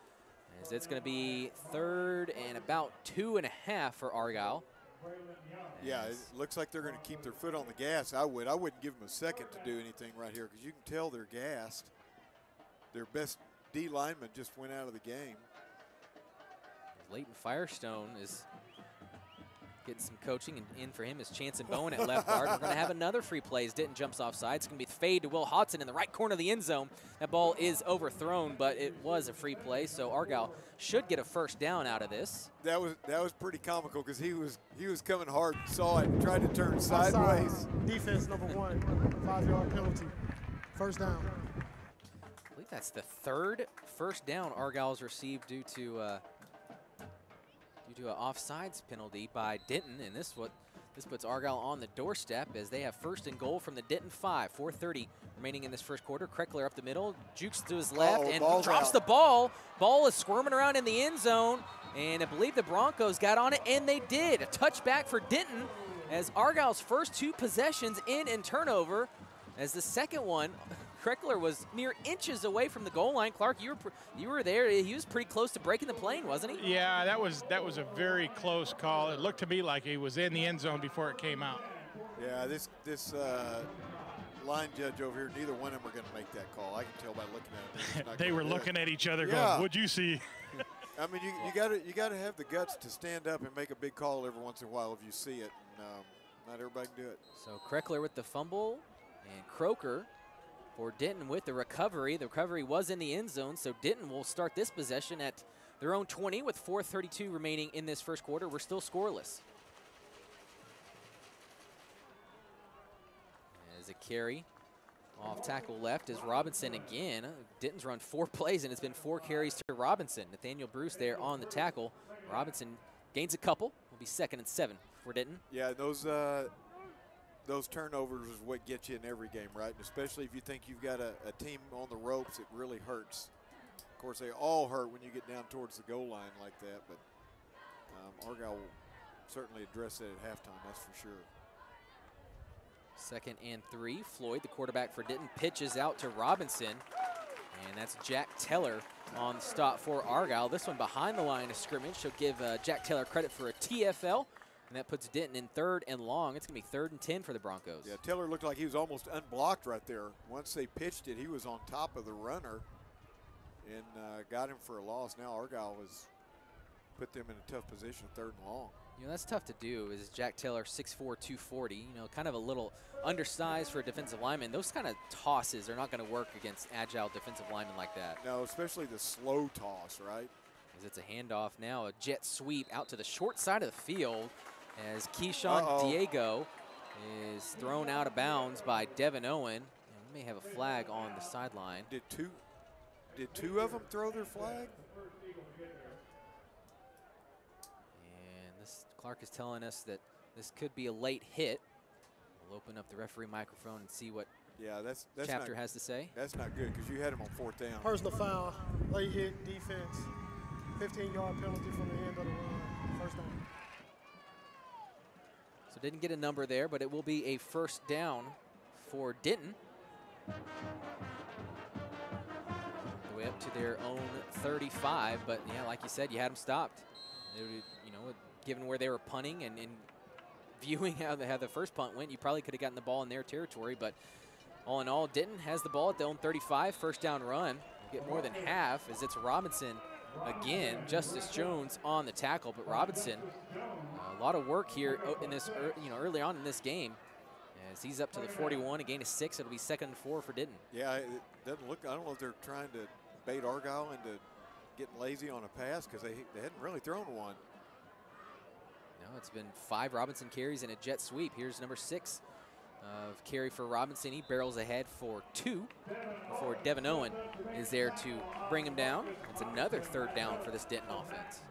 As it's going to be third and about two and a half for Argyle. Yeah, it looks like they're going to keep their foot on the gas. I would. I wouldn't give them a second to do anything right here because you can tell they're gassed. Their best D lineman just went out of the game. Leighton Firestone is getting some coaching, and in for him is Chance and Bowen at left guard. We're going to have another free play as Denton jumps offside. It's going to be the fade to Will Hodson in the right corner of the end zone. That ball is overthrown, but it was a free play, so Argyle should get a first down out of this. That was that was pretty comical because he was he was coming hard, saw it, and tried to turn sideways. Defense number one, five yard penalty, first down. I believe that's the third first down Argyle's received due to. Uh, due to an offsides penalty by Denton, and this what this puts Argyle on the doorstep as they have first and goal from the Denton 5. 4.30 remaining in this first quarter. Kreckler up the middle, jukes to his left, oh, and drops out. the ball. Ball is squirming around in the end zone, and I believe the Broncos got on it, and they did. A touchback for Denton as Argyle's first two possessions in and turnover, as the second one Kreckler was mere inches away from the goal line. Clark, you were you were there. He was pretty close to breaking the plane, wasn't he? Yeah, that was that was a very close call. It looked to me like he was in the end zone before it came out. Yeah, this this uh, line judge over here, neither one of them are going to make that call. I can tell by looking at them. they were looking at each other, yeah. going, "What'd you see?" I mean, you, you got to you got to have the guts to stand up and make a big call every once in a while if you see it. And, um, not everybody can do it. So Kreckler with the fumble, and Croker for Denton with the recovery. The recovery was in the end zone, so Denton will start this possession at their own 20 with 4.32 remaining in this first quarter. We're still scoreless. As a carry off tackle left is Robinson again. Denton's run four plays, and it's been four carries to Robinson. Nathaniel Bruce there on the tackle. Robinson gains a couple. Will be second and seven for Denton. Yeah, those uh, those turnovers is what gets you in every game, right? And especially if you think you've got a, a, team on the ropes, it really hurts. Of course, they all hurt when you get down towards the goal line like that, but um, Argyle will certainly address that at halftime, that's for sure. Second and three. Floyd, the quarterback for Denton, pitches out to Robinson. And that's Jack Teller on stop for Argyle. This one behind the line of scrimmage. So give uh, Jack Teller credit for a TFL. And that puts Denton in third and long. It's going to be third and 10 for the Broncos. Yeah, Taylor looked like he was almost unblocked right there. Once they pitched it, he was on top of the runner and uh, got him for a loss. Now Argyle has put them in a tough position, third and long. You know, that's tough to do. Is Jack Taylor 6'4", 240, you know, kind of a little undersized for a defensive lineman. Those kind of tosses are not going to work against agile defensive linemen like that. No, especially the slow toss, right? As it's a handoff now, a jet sweep out to the short side of the field as Keyshawn uh -oh. Diego is thrown out of bounds by Devin Owen. And we may have a flag on the sideline. Did two, did two of them throw their flag? And this Clark is telling us that this could be a late hit. We'll open up the referee microphone and see what yeah, that's, that's Chapter not, has to say. That's not good because you had him on fourth down. Personal foul, late hit, defense, 15-yard penalty from the end of the run, first down. Didn't get a number there, but it will be a first down for Denton. The way up to their own 35, but yeah, like you said, you had them stopped. You know, given where they were punting and, and viewing how the, how the first punt went, you probably could have gotten the ball in their territory. But all in all, Denton has the ball at their own 35, first down run. Get more than half as it's Robinson again. Justice Jones on the tackle, but Robinson, uh, a lot of work here in this, you know, early on in this game. As he's up to the 41, a gain of six. It'll be second and four for Denton. Yeah, it doesn't look. I don't know if they're trying to bait Argyle into getting lazy on a pass because they, they hadn't really thrown one. No, it's been five Robinson carries and a jet sweep. Here's number six of carry for Robinson. He barrels ahead for two before Devin Owen is there to bring him down. It's another third down for this Denton offense.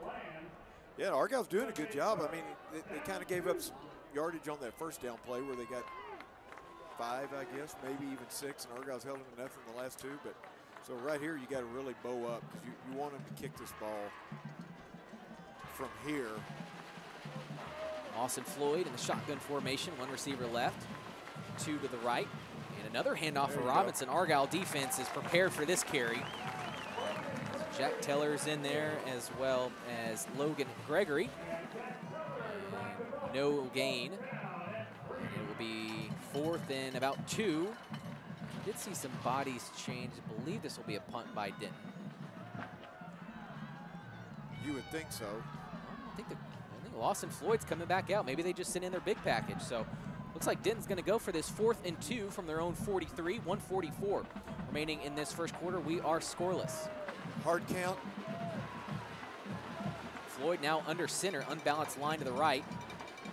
Yeah, Argyle's doing a good job. I mean, they, they kind of gave up some yardage on that first down play where they got five, I guess, maybe even six, and Argyle's held them to nothing the last two. But so right here, you got to really bow up because you, you want them to kick this ball from here Austin Floyd in the shotgun formation, one receiver left, two to the right, and another handoff for Robinson. Go. Argyle defense is prepared for this carry. Jack Teller's in there as well as Logan Gregory. And no gain. And it will be fourth and about two. Did see some bodies change. I believe this will be a punt by Denton. You would think so. I think the Lawson Floyd's coming back out. Maybe they just sent in their big package. So looks like Denton's going to go for this fourth and two from their own 43, 144 remaining in this first quarter. We are scoreless. Hard count. Floyd now under center, unbalanced line to the right.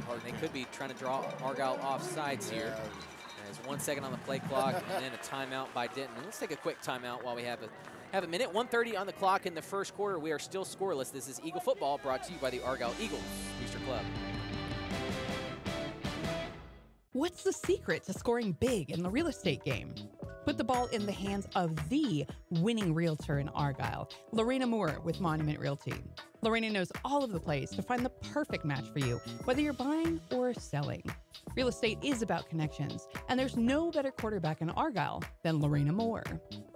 Hard they could be trying to draw Argyle off sides here. There's one second on the play clock and then a timeout by Denton. Let's take a quick timeout while we have a have a minute. 130 on the clock in the first quarter. We are still scoreless. This is Eagle Football brought to you by the Argyle Eagles Booster Club. What's the secret to scoring big in the real estate game? Put the ball in the hands of the winning realtor in Argyle, Lorena Moore with Monument Realty. Lorena knows all of the plays to find the perfect match for you, whether you're buying or selling. Real estate is about connections, and there's no better quarterback in Argyle than Lorena Moore.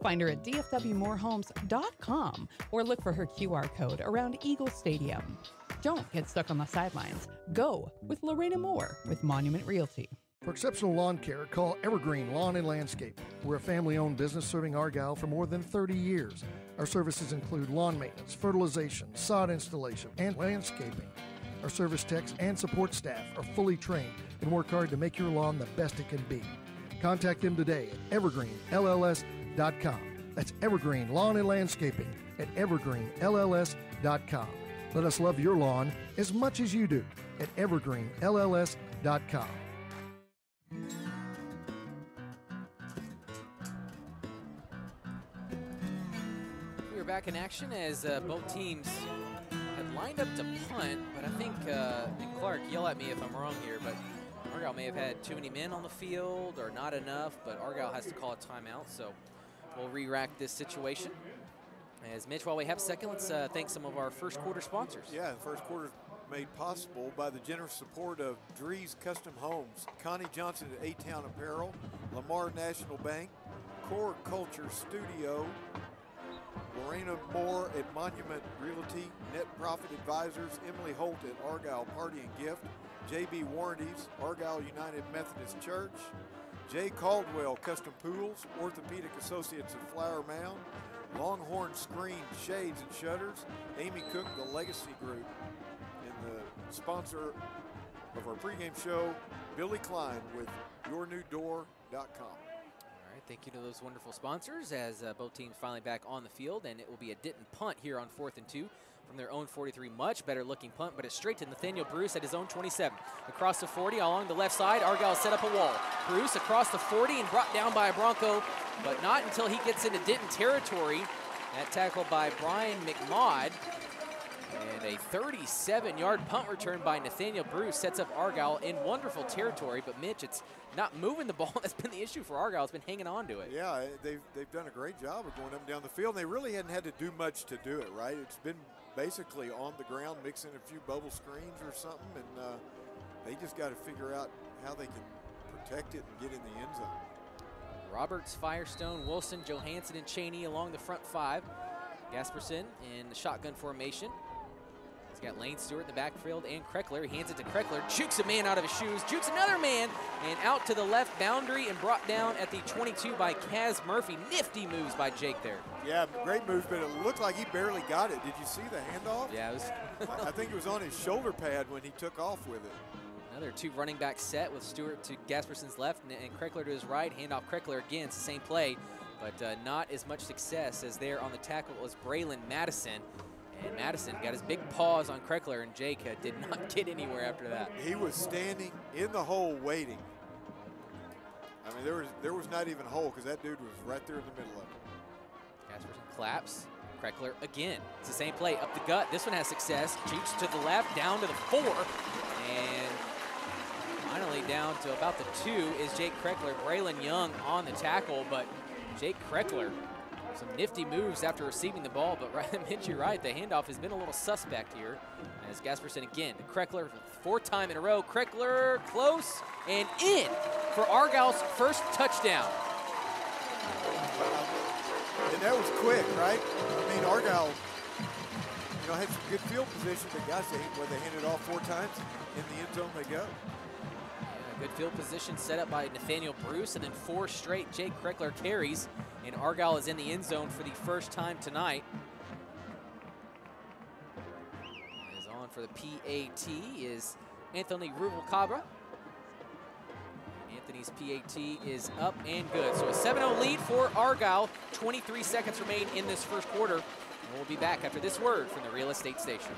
Find her at dfwmorehomes.com or look for her QR code around Eagle Stadium. Don't get stuck on the sidelines. Go with Lorena Moore with Monument Realty. For exceptional lawn care, call Evergreen Lawn and Landscape. We're a family owned business serving Argyle for more than 30 years. Our services include lawn maintenance, fertilization, sod installation, and landscaping. Our service techs and support staff are fully trained and work hard to make your lawn the best it can be. Contact them today at evergreenlls.com. That's Evergreen Lawn and Landscaping at evergreenlls.com. Let us love your lawn as much as you do at evergreenlls.com. We are back in action as uh, both teams had lined up to punt, but I think, uh, and Clark, yell at me if I'm wrong here, but Argyle may have had too many men on the field or not enough, but Argyle has to call a timeout, so we'll re-rack this situation. As Mitch, while we have second, let's uh, thank some of our first quarter sponsors. Yeah, first quarter made possible by the generous support of Drees Custom Homes, Connie Johnson at A-Town Apparel, Lamar National Bank, Core Culture Studio, Lorena Moore at Monument Realty, Net Profit Advisors, Emily Holt at Argyle Party and Gift, JB Warranties, Argyle United Methodist Church, Jay Caldwell Custom Pools, Orthopedic Associates at Flower Mound, Longhorn Screen Shades and Shutters, Amy Cook, the Legacy Group, sponsor of our pregame show, Billy Klein with YourNewDoor.com. All right, thank you to those wonderful sponsors as uh, both teams finally back on the field, and it will be a Denton punt here on fourth and two from their own 43. Much better looking punt, but it's straight to Nathaniel Bruce at his own 27. Across the 40, along the left side, Argyle set up a wall. Bruce across the 40 and brought down by a Bronco, but not until he gets into Denton territory. That tackle by Brian McMaud. And a 37 yard punt return by Nathaniel Bruce sets up Argyle in wonderful territory. But Mitch, it's not moving the ball. That's been the issue for Argyle. It's been hanging on to it. Yeah, they've, they've done a great job of going up and down the field. And they really hadn't had to do much to do it, right? It's been basically on the ground mixing a few bubble screens or something. And uh, they just got to figure out how they can protect it and get in the end zone. Roberts, Firestone, Wilson, Johansson, and Cheney along the front five. Gasperson in the shotgun formation. Got Lane Stewart in the backfield and Kreckler. He hands it to Kreckler, jukes a man out of his shoes, jukes another man, and out to the left boundary and brought down at the 22 by Kaz Murphy. Nifty moves by Jake there. Yeah, great moves, but it looked like he barely got it. Did you see the handoff? Yeah, it was. I think it was on his shoulder pad when he took off with it. Another two running back set with Stewart to Gasperson's left and, and Kreckler to his right. Handoff Kreckler again. It's the same play, but uh, not as much success as there on the tackle was Braylon Madison. And Madison got his big paws on Kreckler, and Jake uh, did not get anywhere after that. He was standing in the hole waiting. I mean, there was there was not even a hole because that dude was right there in the middle of it. Gasperson claps. Kreckler again. It's the same play up the gut. This one has success. Cheats to the left, down to the four, and finally down to about the two is Jake Kreckler. Braylon Young on the tackle, but Jake Kreckler some nifty moves after receiving the ball, but right, you're right. The handoff has been a little suspect here. As Gasperson again to Kreckler, fourth time in a row. Kreckler close and in for Argyle's first touchdown. And that was quick, right? I mean, Argyle, you know, had some good field position, but guys, they, where they handed it off four times, in the end zone they go. Good field position set up by Nathaniel Bruce, and then four straight Jake Kreckler carries, and Argyle is in the end zone for the first time tonight. Is on for the PAT is Anthony Rubalcabra. Anthony's PAT is up and good. So a 7-0 lead for Argyle. 23 seconds remain in this first quarter. And we'll be back after this word from the Real Estate Station.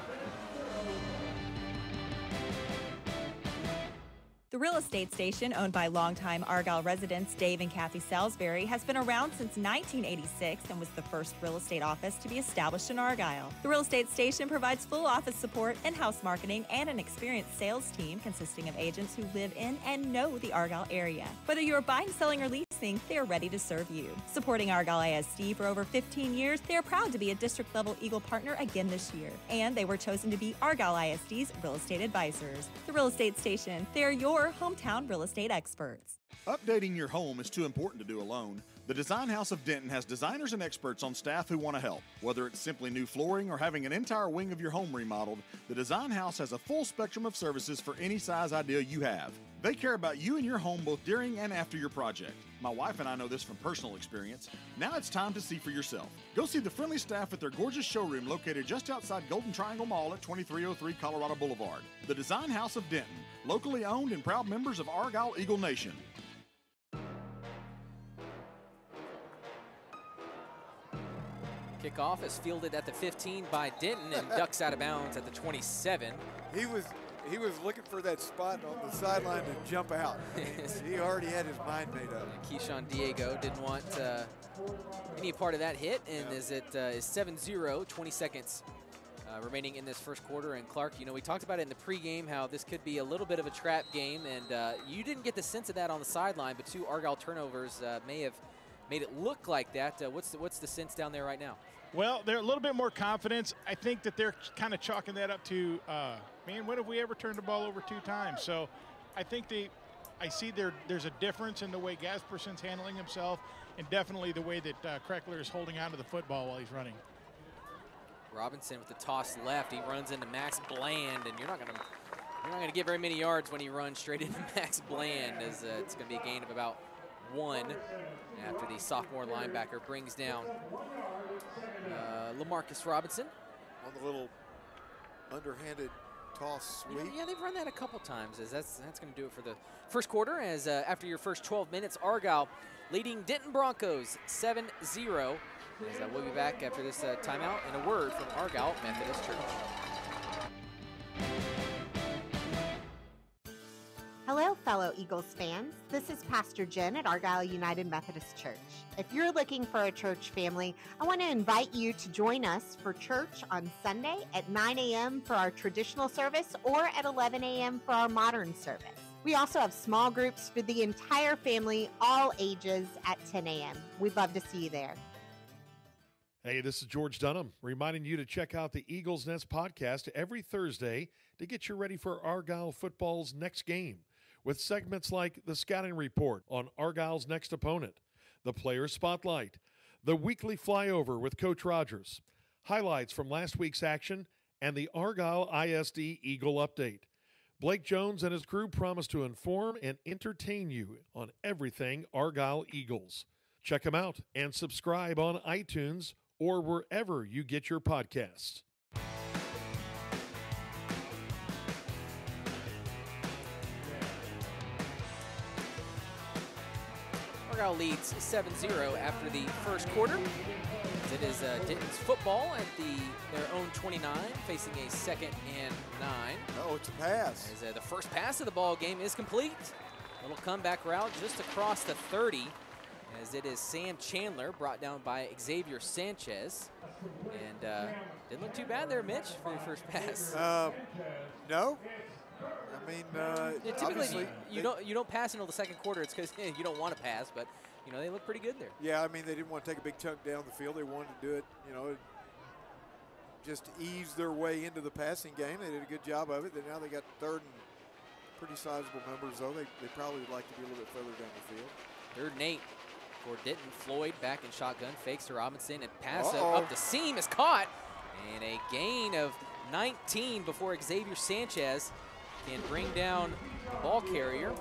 The real estate station, owned by longtime Argyle residents Dave and Kathy Salisbury, has been around since 1986 and was the first real estate office to be established in Argyle. The real estate station provides full office support, in house marketing, and an experienced sales team consisting of agents who live in and know the Argyle area. Whether you are buying, selling, or leasing, they're ready to serve you. Supporting Argyle ISD for over 15 years, they're proud to be a district level Eagle partner again this year. And they were chosen to be Argyle ISD's real estate advisors. The Real Estate Station, they're your hometown real estate experts. Updating your home is too important to do alone. The Design House of Denton has designers and experts on staff who want to help. Whether it's simply new flooring or having an entire wing of your home remodeled, the Design House has a full spectrum of services for any size idea you have. They care about you and your home both during and after your project. My wife and I know this from personal experience. Now it's time to see for yourself. Go see the friendly staff at their gorgeous showroom located just outside Golden Triangle Mall at 2303 Colorado Boulevard. The Design House of Denton, locally owned and proud members of Argyle Eagle Nation. Kickoff is fielded at the 15 by Denton and ducks out of bounds at the 27. He was he was looking for that spot on the sideline to jump out. he already had his mind made up. Keyshawn Diego didn't want uh, any part of that hit, and Yeah. is it uh, is 7-0, 20 seconds uh, remaining in this first quarter. And Clark, you know, we talked about it in the pregame how this could be a little bit of a trap game, and uh, you didn't get the sense of that on the sideline, but two Argyle turnovers uh, may have made it look like that. Uh, what's the, what's the sense down there right now? Well, they're a little bit more confidence. I think that they're kind of chalking that up to, uh, man, when have we ever turned the ball over two times? So I think they, I see there there's a difference in the way Gasperson's handling himself, and definitely the way that uh, Kreckler is holding on to the football while he's running. Robinson with the toss left. He runs into Max Bland, and you're not going to you're not going to get very many yards when he runs straight into Max Bland. As uh, it's going to be a gain of about one after the sophomore linebacker brings down uh, Lamarcus Robinson. On the little underhanded toss Yeah, sweep. yeah, they've run that a couple times. As that's that's going to do it for the first quarter. As uh, after your first 12 minutes, Argyle leading Denton Broncos 7-0. As, uh, we'll be back after this uh, timeout and a word from Argyle Methodist Church. Hello, fellow Eagles fans. This is Pastor Jen at Argyle United Methodist Church. If you're looking for a church family, I want to invite you to join us for church on Sunday at 9 a.m. for our traditional service or at 11 a.m. for our modern service. We also have small groups for the entire family, all ages, at 10 a.m. We'd love to see you there. Hey, this is George Dunham reminding you to check out the Eagles Nest podcast every Thursday to get you ready for Argyle football's next game with segments like the scouting report on Argyle's next opponent, the player spotlight, the weekly flyover with Coach Rodgers, highlights from last week's action, and the Argyle ISD Eagle update. Blake Jones and his crew promise to inform and entertain you on everything Argyle Eagles. Check them out and subscribe on iTunes or wherever you get your podcasts. Leads 7-0 after the first quarter. It is uh, Denton's football at the their own 29, facing a second and nine. Oh, it's a pass. As uh, the first pass of the ball game is complete. Little comeback route just across the 30, as it is Sam Chandler brought down by Xavier Sanchez, and uh, didn't look too bad there, Mitch, for your first pass. Um, no. I mean, uh, Yeah, typically, obviously, you, don't you don't pass until the second quarter. It's because you don't want to pass, but you know they look pretty good there. Yeah, I mean, they didn't want to take a big chunk down the field. They wanted to do it, you know, just ease their way into the passing game. They did a good job of it. Then now they got third and pretty sizable numbers, though. They, they probably would like to be a little bit further down the field. Third and eight for Denton. Floyd back in shotgun, fakes to Robinson, and pass Uh-oh. up the seam is caught. And a gain of 19 before Xavier Sanchez can bring down the ball carrier.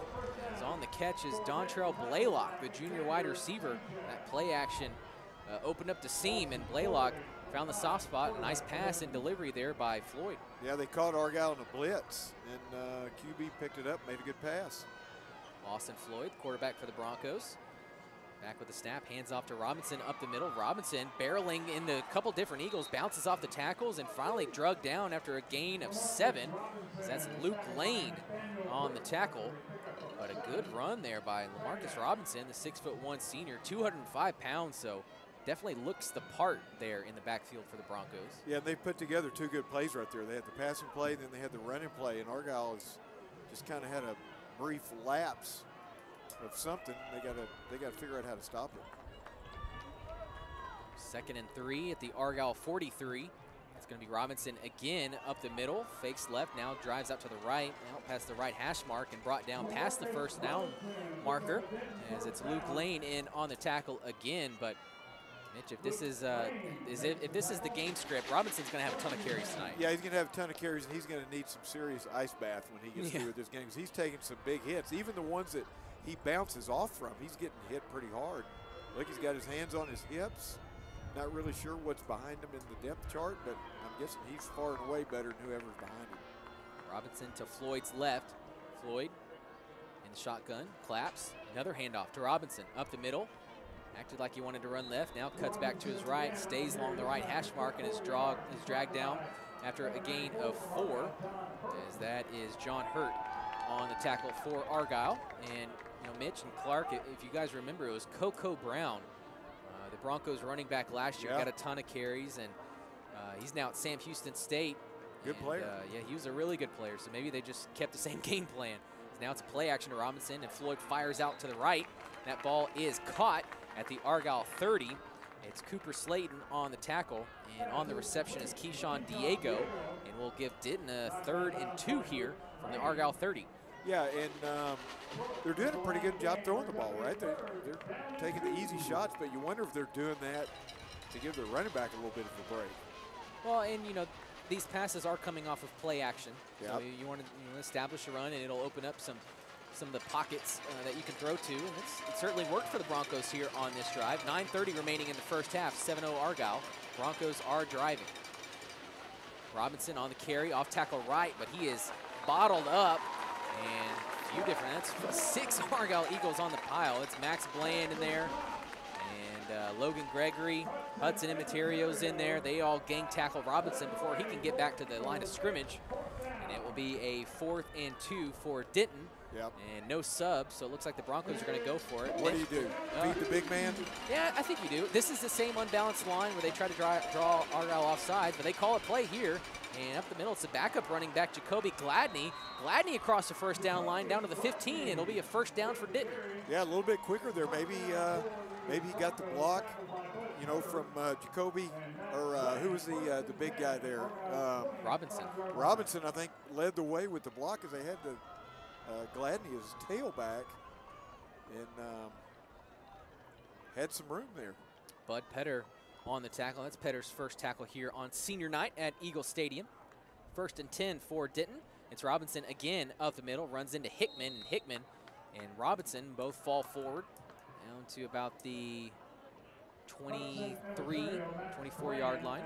As on the catch is Dontrell Blaylock, the junior wide receiver. That play action uh, opened up the seam, and Blaylock found the soft spot. A nice pass and delivery there by Floyd. Yeah, they caught Argyle in a blitz, and uh, QB picked it up, made a good pass. Austin Floyd, quarterback for the Broncos. Back with the snap, hands off to Robinson up the middle. Robinson barreling into a couple different Eagles, bounces off the tackles, and finally drugged down after a gain of seven. That's Luke Lane on the tackle. But a good run there by Lamarcus Robinson, the six foot one senior, 205 pounds, so definitely looks the part there in the backfield for the Broncos. Yeah, they put together two good plays right there. They had the passing play, then they had the running play, and Argyle has just kind of had a brief lapse of something. They got to they got to figure out how to stop it. Second and three at the Argyle 43. It's going to be Robinson again up the middle, fakes left, now drives out to the right, out past the right hash mark and brought down past the first down marker as it's Luke Lane in on the tackle again. But Mitch, if this is uh, is it, if this is the game script, Robinson's going to have a ton of carries tonight. Yeah, he's going to have a ton of carries, and he's going to need some serious ice bath when he gets Yeah. through with this game because he's taking some big hits, even the ones that he bounces off from. He's getting hit pretty hard. Look, he's got his hands on his hips. Not really sure what's behind him in the depth chart, but I'm guessing he's far and away better than whoever's behind him. Robinson to Floyd's left. Floyd in the shotgun, claps. Another handoff to Robinson up the middle. Acted like he wanted to run left. Now cuts back to his right, stays along the right hash mark, and is, draw, is dragged down after a gain of four. As that is John Hurt on the tackle for Argyle. And you know, Mitch and Clark, if you guys remember, it was Coco Brown, uh, the Broncos running back last year, Yeah. got a ton of carries, and uh, he's now at Sam Houston State. Good And, player. Uh, yeah, he was a really good player. So maybe they just kept the same game plan. Now it's a play action to Robinson, and Floyd fires out to the right. That ball is caught at the Argyle 30. It's Cooper Slayton on the tackle, and on the reception is Keyshawn Diego, and we'll give Denton a third and two here from the Argyle 30. Yeah, and um, they're doing a pretty good job throwing the ball, right? They're, they're taking the easy shots, but you wonder if they're doing that to give their running back a little bit of a break. Well, and you know, these passes are coming off of play action. So Yep. you, you want to you know, establish a run, and it'll open up some some of the pockets uh, that you can throw to. And it's, it certainly worked for the Broncos here on this drive. 9:30 remaining in the first half. 7-0 Argyle. Broncos are driving. Robinson on the carry, off tackle right, but he is bottled up. And a few different, that's six Argyle Eagles on the pile. It's Max Bland in there, and uh, Logan Gregory, Hudson Immaterios in there. They all gang tackle Robinson before he can get back to the line of scrimmage. And it will be a fourth and two for Denton. Yep. And no sub, so it looks like the Broncos are going to go for it. What do you do? Uh, Beat the big man? yeah, I think you do. This is the same unbalanced line where they try to draw, draw Argyle offside, but they call a play here. And up the middle, it's the backup running back, Jacoby Gladney. Gladney across the first down line down to the 15. It'll be a first down for Denton. Yeah, a little bit quicker there. Maybe uh, maybe he got the block, you know, from uh, Jacoby, or uh, who was the uh, the big guy there? Um, Robinson. Robinson, I think, led the way with the block as they had the uh, Gladney as tailback and um, had some room there. Bud Petter on the tackle. That's Petter's first tackle here on senior night at Eagle Stadium. First and 10 for Denton. It's Robinson again up the middle, runs into Hickman, and Hickman and Robinson both fall forward down to about the 23, 24 yard line.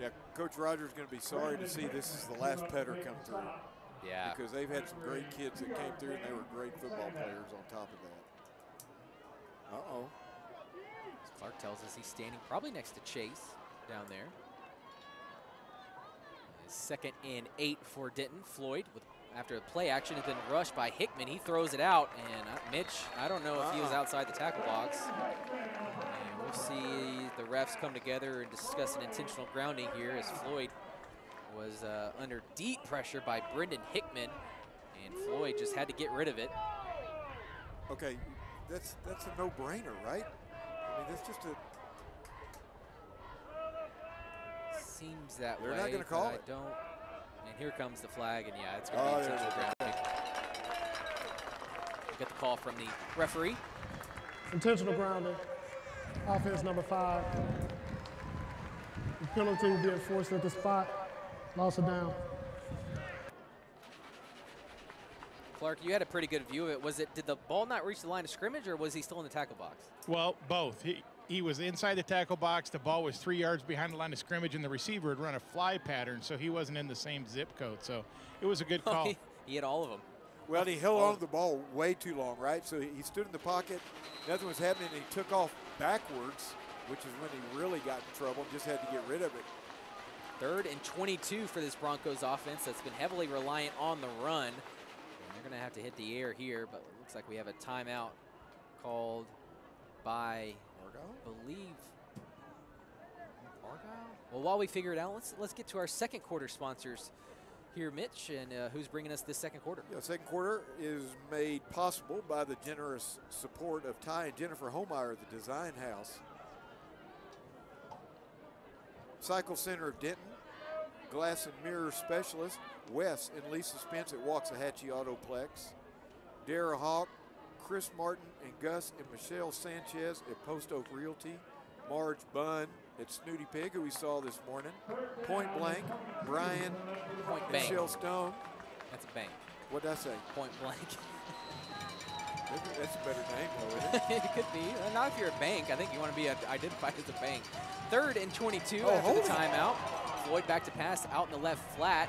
Yeah, Coach Rodgers going to be sorry to see this is the last Petter come through. Yeah. Because they've had some great kids that came through and they were great football players on top of that. Uh-oh. Clark tells us he's standing probably next to Chase down there. Second and eight for Denton. Floyd, with after the play action, has been rushed by Hickman. He throws it out, and uh, Mitch, I don't know if he was Uh-uh. outside the tackle box. And we'll see the refs come together and discuss an intentional grounding here as Floyd was uh, under deep pressure by Brendan Hickman, and Floyd just had to get rid of it. Okay, that's that's a no-brainer, right? I mean, that's just a Seems that They're way. not gonna call I it. don't. And here comes the flag, and yeah, it's going to Oh, be there it intentional grounding. We get the call from the referee. Intentional grounding. Offense number five. The penalty will be enforced at the spot. Loss of down. Clark, you had a pretty good view of it. Was it? Did the ball not reach the line of scrimmage, or was he still in the tackle box? Well, both. He, he was inside the tackle box. The ball was three yards behind the line of scrimmage, and the receiver had run a fly pattern, so he wasn't in the same zip code. So it was a good oh, call. he, he had all of them. Well, he held on to the ball way too long, right? So he he stood in the pocket, nothing was happening, and he took off backwards, which is when he really got in trouble just had to get rid of it. Third and 22 for this Broncos offense that's been heavily reliant on the run. And they're going to have to hit the air here, but it looks like we have a timeout called by, I believe, Argyle? Well, while we figure it out, let's let's get to our second quarter sponsors here, Mitch, and uh, who's bringing us this second quarter? Yeah, second quarter is made possible by the generous support of Ty and Jennifer Homeyer, the Design House. Cycle Center of Denton, Glass and Mirror Specialist, Wes and Lisa Spence at Waxahachie Autoplex, Dara Hawk, Chris Martin and Gus and Michelle Sanchez at Post Oak Realty, Marge Bunn at Snooty Pig, who we saw this morning, Point Blank, Brian, Point and Bank. Michelle Stone. That's a bank. What'd I say? Point blank. That's a better name, though, isn't it? it could be. Uh, Not if you're a bank. I think you want to be identified as a bank. Third and 22 Oh, after the timeout. Floyd back to pass out in the left flat.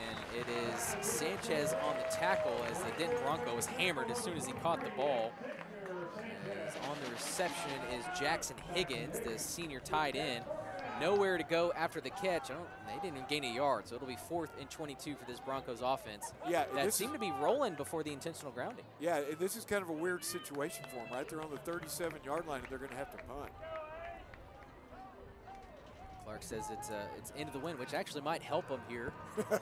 And it is Sanchez on the tackle as the Denton Bronco was hammered as soon as he caught the ball. As on the reception is Jackson Higgins, the senior tight end. Nowhere to go after the catch. They didn't even gain a yard, so it'll be fourth and 22 for this Broncos offense. Yeah, that seemed to be rolling before the intentional grounding. Yeah, this is kind of a weird situation for them, right? They're on the 37 yard line and they're going to have to punt. Clark says it's uh, it's of the wind, which actually might help him here.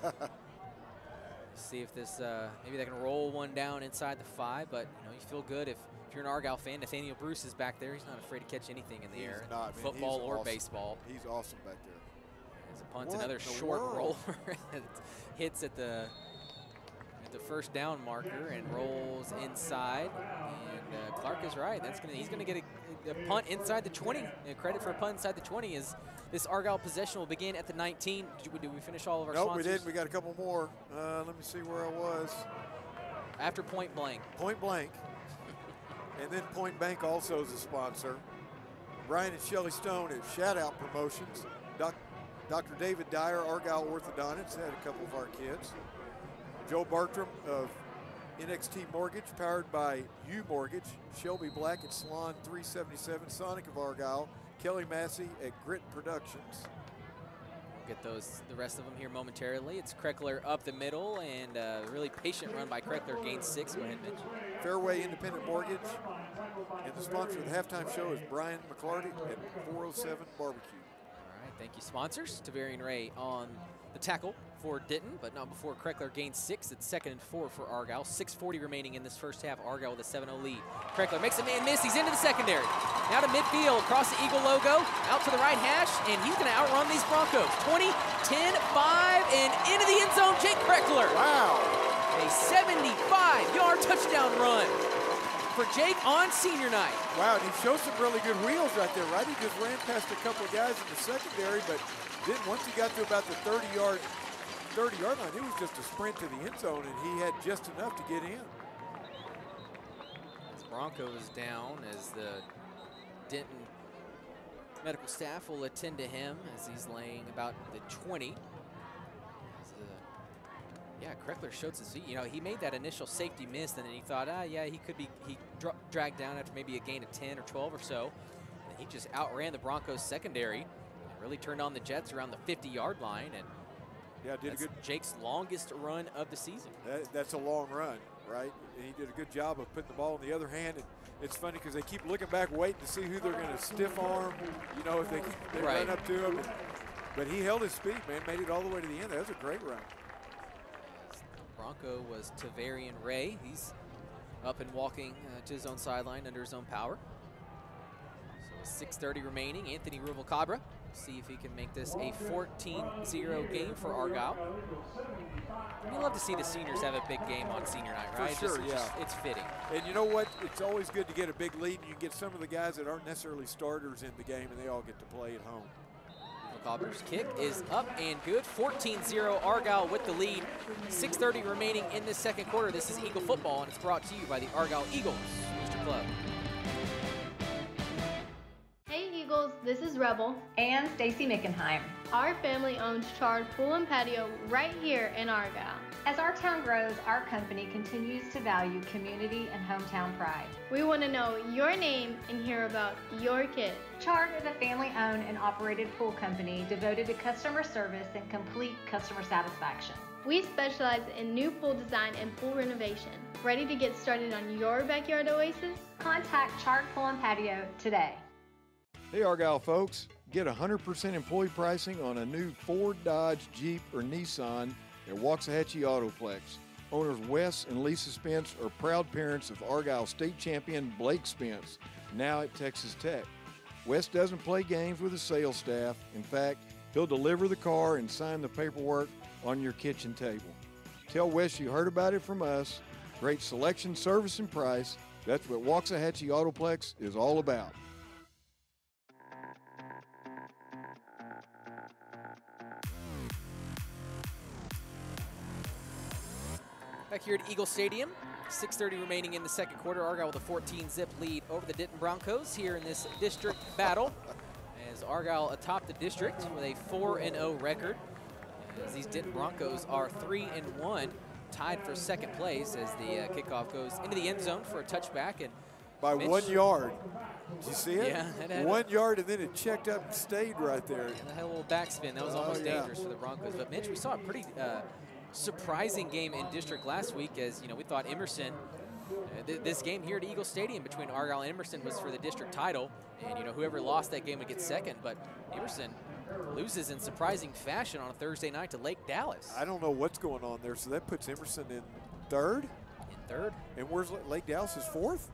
See if this uh, maybe they can roll one down inside the five, but you know you feel good if, if you're an Argyle fan. Nathaniel Bruce is back there; he's not afraid to catch anything in the He's air, not, football or awesome. baseball. He's awesome back there. As a punt's What another the short world? roller hits at the the first down marker and rolls inside. And uh, Clark is right. That's gonna he's gonna get a, a punt inside the 20. And credit for a punt inside the 20 is this Argyle possession will begin at the 19. Did we, did we finish all of our Nope, we didn't. We got a couple more. Uh, let me see where I was. After point blank. Point blank. and then Point Bank also is a sponsor. Brian and Shelley Stone at Shout Out Promotions. Doc, Dr. David Dyer, Argyle Orthodontics, had a couple of our kids. Joe Bartram of NXT Mortgage, powered by U Mortgage. Shelby Black at Salon 377. Sonic of Argyle. Kelly Massey at Grit Productions. We'll get those the rest of them here momentarily. It's Kreckler up the middle and a really patient run by Kreckler gains six. Go ahead, Mitch. Fairway Independent Mortgage. And the sponsor of the halftime show is Brian McClarty at 407 Barbecue. All right, thank you, sponsors. Tavarian Ray on the tackle for Denton, but not before Krekler gains six. It's second and four for Argyle. 6.40 remaining in this first half. Argyle with a 7-0 lead. Krekler makes a man miss. He's into the secondary. Now to midfield, across the Eagle logo, out to the right hash, and he's going to outrun these Broncos. 20, 10, 5, and into the end zone, Jake Krekler. Wow. A 75-yard touchdown run for Jake on senior night. Wow, and he showed some really good wheels right there, right? He just ran past a couple of guys in the secondary, but then once he got to about the 30-yard 30-yard line. It was just a sprint to the end zone, and he had just enough to get in. As Broncos down as the Denton medical staff will attend to him as he's laying about the 20. Yeah, Kreckler showed his feet. You know, he made that initial safety miss, and then he thought, ah, yeah, he could be he dra dragged down after maybe a gain of 10 or 12 or so. And he just outran the Broncos secondary really turned on the Jets around the 50-yard line. And yeah, did a good. Jake's longest run of the season. That, that's a long run, right? And he did a good job of putting the ball in the other hand. And it's funny because they keep looking back, waiting to see who they're going to stiff arm. You know, if they, they Right. run up to him. But he held his speed, man. Made it all the way to the end. That was a great run. Bronco was Tavarian Ray. He's up and walking uh, to his own sideline under his own power. So 6.30 remaining. Anthony Rubalcabra. See if he can make this a 14-0 game for Argyle. We love to see the seniors have a big game on senior night, right? For sure, it's yeah. just- it's fitting. And you know what? It's always good to get a big lead, and you get some of the guys that aren't necessarily starters in the game, and they all get to play at home. Rubalcabra's kick is up and good. 14-0 Argyle with the lead. 6.30 remaining in the second quarter. This is Eagle Football, and it's brought to you by the Argyle Eagles Booster Club. Eagles, this is Rebel and Stacy Mickenheim. Our family owns Charred Pool and Patio right here in Argyle. As our town grows, our company continues to value community and hometown pride. We want to know your name and hear about your kid. Chart is a family owned and operated pool company devoted to customer service and complete customer satisfaction. We specialize in new pool design and pool renovation. Ready to get started on your backyard oasis? Contact Chart Pool and Patio today. Hey, Argyle folks, get 100% employee pricing on a new Ford, Dodge, Jeep, or Nissan at Waxahachie Autoplex. Owners Wes and Lisa Spence are proud parents of Argyle state champion Blake Spence, now at Texas Tech. Wes doesn't play games with his sales staff. In fact, he'll deliver the car and sign the paperwork on your kitchen table. Tell Wes you heard about it from us. Great selection, service, and price. That's what Waxahachie Autoplex is all about. Back here at Eagle Stadium, 6.30 remaining in the second quarter. Argyle with a 14 zip lead over the Denton Broncos here in this district battle. As Argyle atop the district with a 4 0 record. As these Denton Broncos are 3 and 1, tied for second place as the uh, kickoff goes into the end zone for a touchback. and By Mitch- one yard. Did you see it? Yeah, it had a- one yard, and then it checked up and stayed right there. And had a little backspin. That was Oh, almost yeah. dangerous for the Broncos. But Mitch, we saw a pretty uh, surprising game in district last week as, you know, we thought Emerson, uh, th- this game here at Eagle Stadium between Argyle and Emerson was for the district title. And, you know, whoever lost that game would get second. But Emerson loses in surprising fashion on a Thursday night to Lake Dallas. I don't know what's going on there. So that puts Emerson in third. In third. And where's Lake- Dallas is fourth?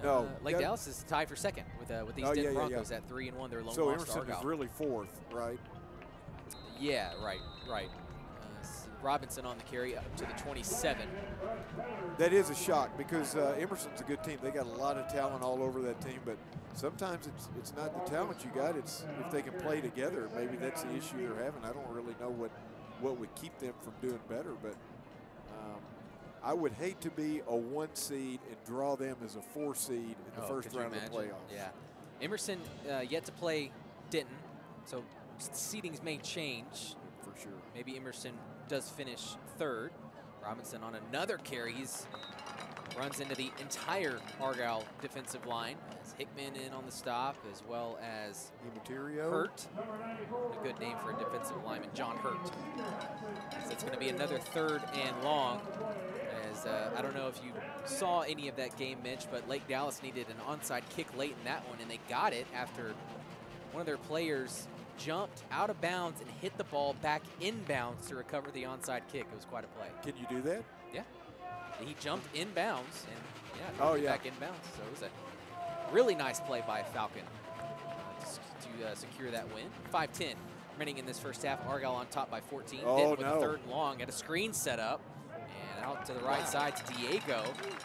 Uh, No. Lake Dallas is tied for second with uh, with these Oh, yeah, Denton yeah, yeah. Broncos at three and one. They're lone So Emerson is really fourth, right? Yeah, right, right. Robinson on the carry up to the 27. That is a shock because uh, Emerson's a good team. They got a lot of talent all over that team, but sometimes it's it's not the talent you got. It's if they can play together. Maybe that's the issue they're having. I don't really know what what would keep them from doing better, but um, I would hate to be a one seed and draw them as a four seed in the Oh, first round of the playoffs. Yeah. Emerson uh, yet to play Denton, so seedings may change. For sure. Maybe Emerson does finish third. Robinson on another carry. He's runs into the entire Argyle defensive line. As Hickman in on the stop, as well as Immaterio. Hurt. A good name for a defensive lineman, John Hurt. So it's going to be another third and long. As uh, I don't know if you saw any of that game, Mitch, but Lake Dallas needed an onside kick late in that one, and they got it after one of their players jumped out of bounds and hit the ball back inbounds to recover the onside kick. It was quite a play. Can you do that? Yeah. He jumped inbounds and yeah, Oh, yeah. back inbounds. So it was a really nice play by Falcon uh, to, to uh, secure that win. 5-10 remaining in this first half. Argyle on top by 14. Oh, Denton with no. a third and long. Got a screen set up. And out to the right Wow. side to Diego.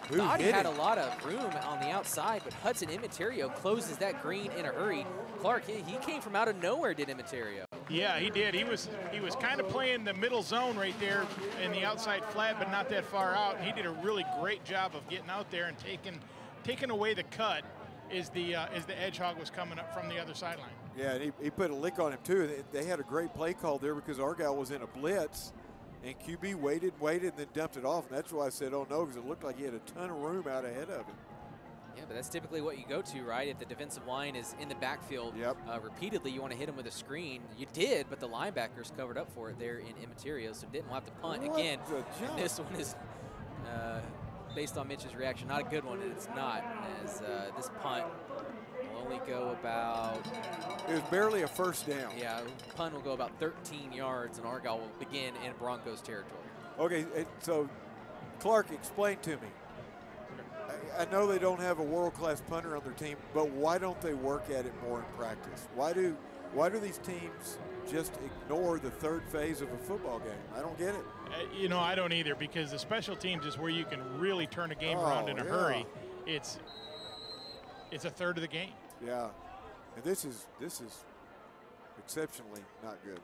Who Thought he had him? a lot of room on the outside, but Hudson Immaterio closes that green in a hurry. Clark, he, he came from out of nowhere, did Immaterio. Yeah, he did. He was he was kind of playing the middle zone right there in the outside flat, but not that far out. He did a really great job of getting out there and taking taking away the cut. Is the uh, is the edge hog was coming up from the other sideline. Yeah, and he, he put a lick on him too. They, they had a great play call there because Argyle was in a blitz, and QB waited, waited, and then dumped it off. And that's why I said, "Oh no," because it looked like he had a ton of room out ahead of him. Yeah, but that's typically what you go to, right? If the defensive line is in the backfield uh, repeatedly, you want to hit them with a screen. You did, but the linebackers covered up for it there in Immaterio, so didn't have to punt. What Again, this one is, uh, based on Mitch's reaction, not a good one, and it's not, as uh, this punt will only go about, It was barely a first down. yeah, punt will go about 13 yards, and Argyle will begin in Broncos territory. Okay, so Clark, explain to me. I, I know they don't have a world-class punter on their team, but why don't they work at it more in practice? Why do why do these teams just ignore the third phase of a football game? I don't get it. Uh, you know, I don't either because the special teams is where you can really turn a game around Oh, in a yeah. hurry. It's it's a third of the game. Yeah, and this is this is exceptionally not good.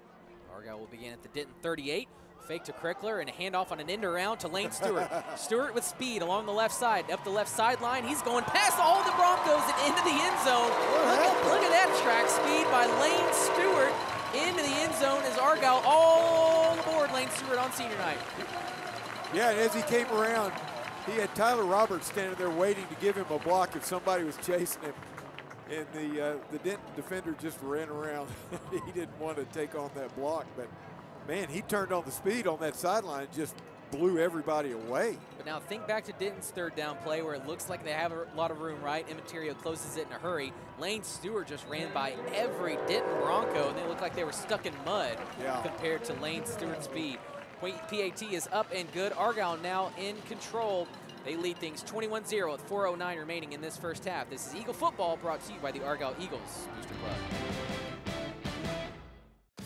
Argyle will begin at the Denton 38. Fake to Crickler and a handoff on an end around to Lane Stewart. Stewart with speed along the left side, up the left sideline. He's going past all the Broncos and into the end zone. Look at, look at that track speed by Lane Stewart into the end zone as Argyle all aboard Lane Stewart on senior night. Yeah, and as he came around, he had Tyler Roberts standing there waiting to give him a block if somebody was chasing him. And the uh, the Denton defender just ran around. he didn't want to take on that block, but man, he turned on the speed on that sideline, just blew everybody away. But now think back to Denton's third down play where it looks like they have a lot of room, right? Immaterio closes it in a hurry. Lane Stewart just ran by every Denton Bronco, and they looked like they were stuck in mud Yeah. compared to Lane Stewart's speed. PAT is up and good. Argyle now in control. They lead things 21-0 with 4.09 remaining in this first half. This is Eagle Football brought to you by the Argyle Eagles Booster Club.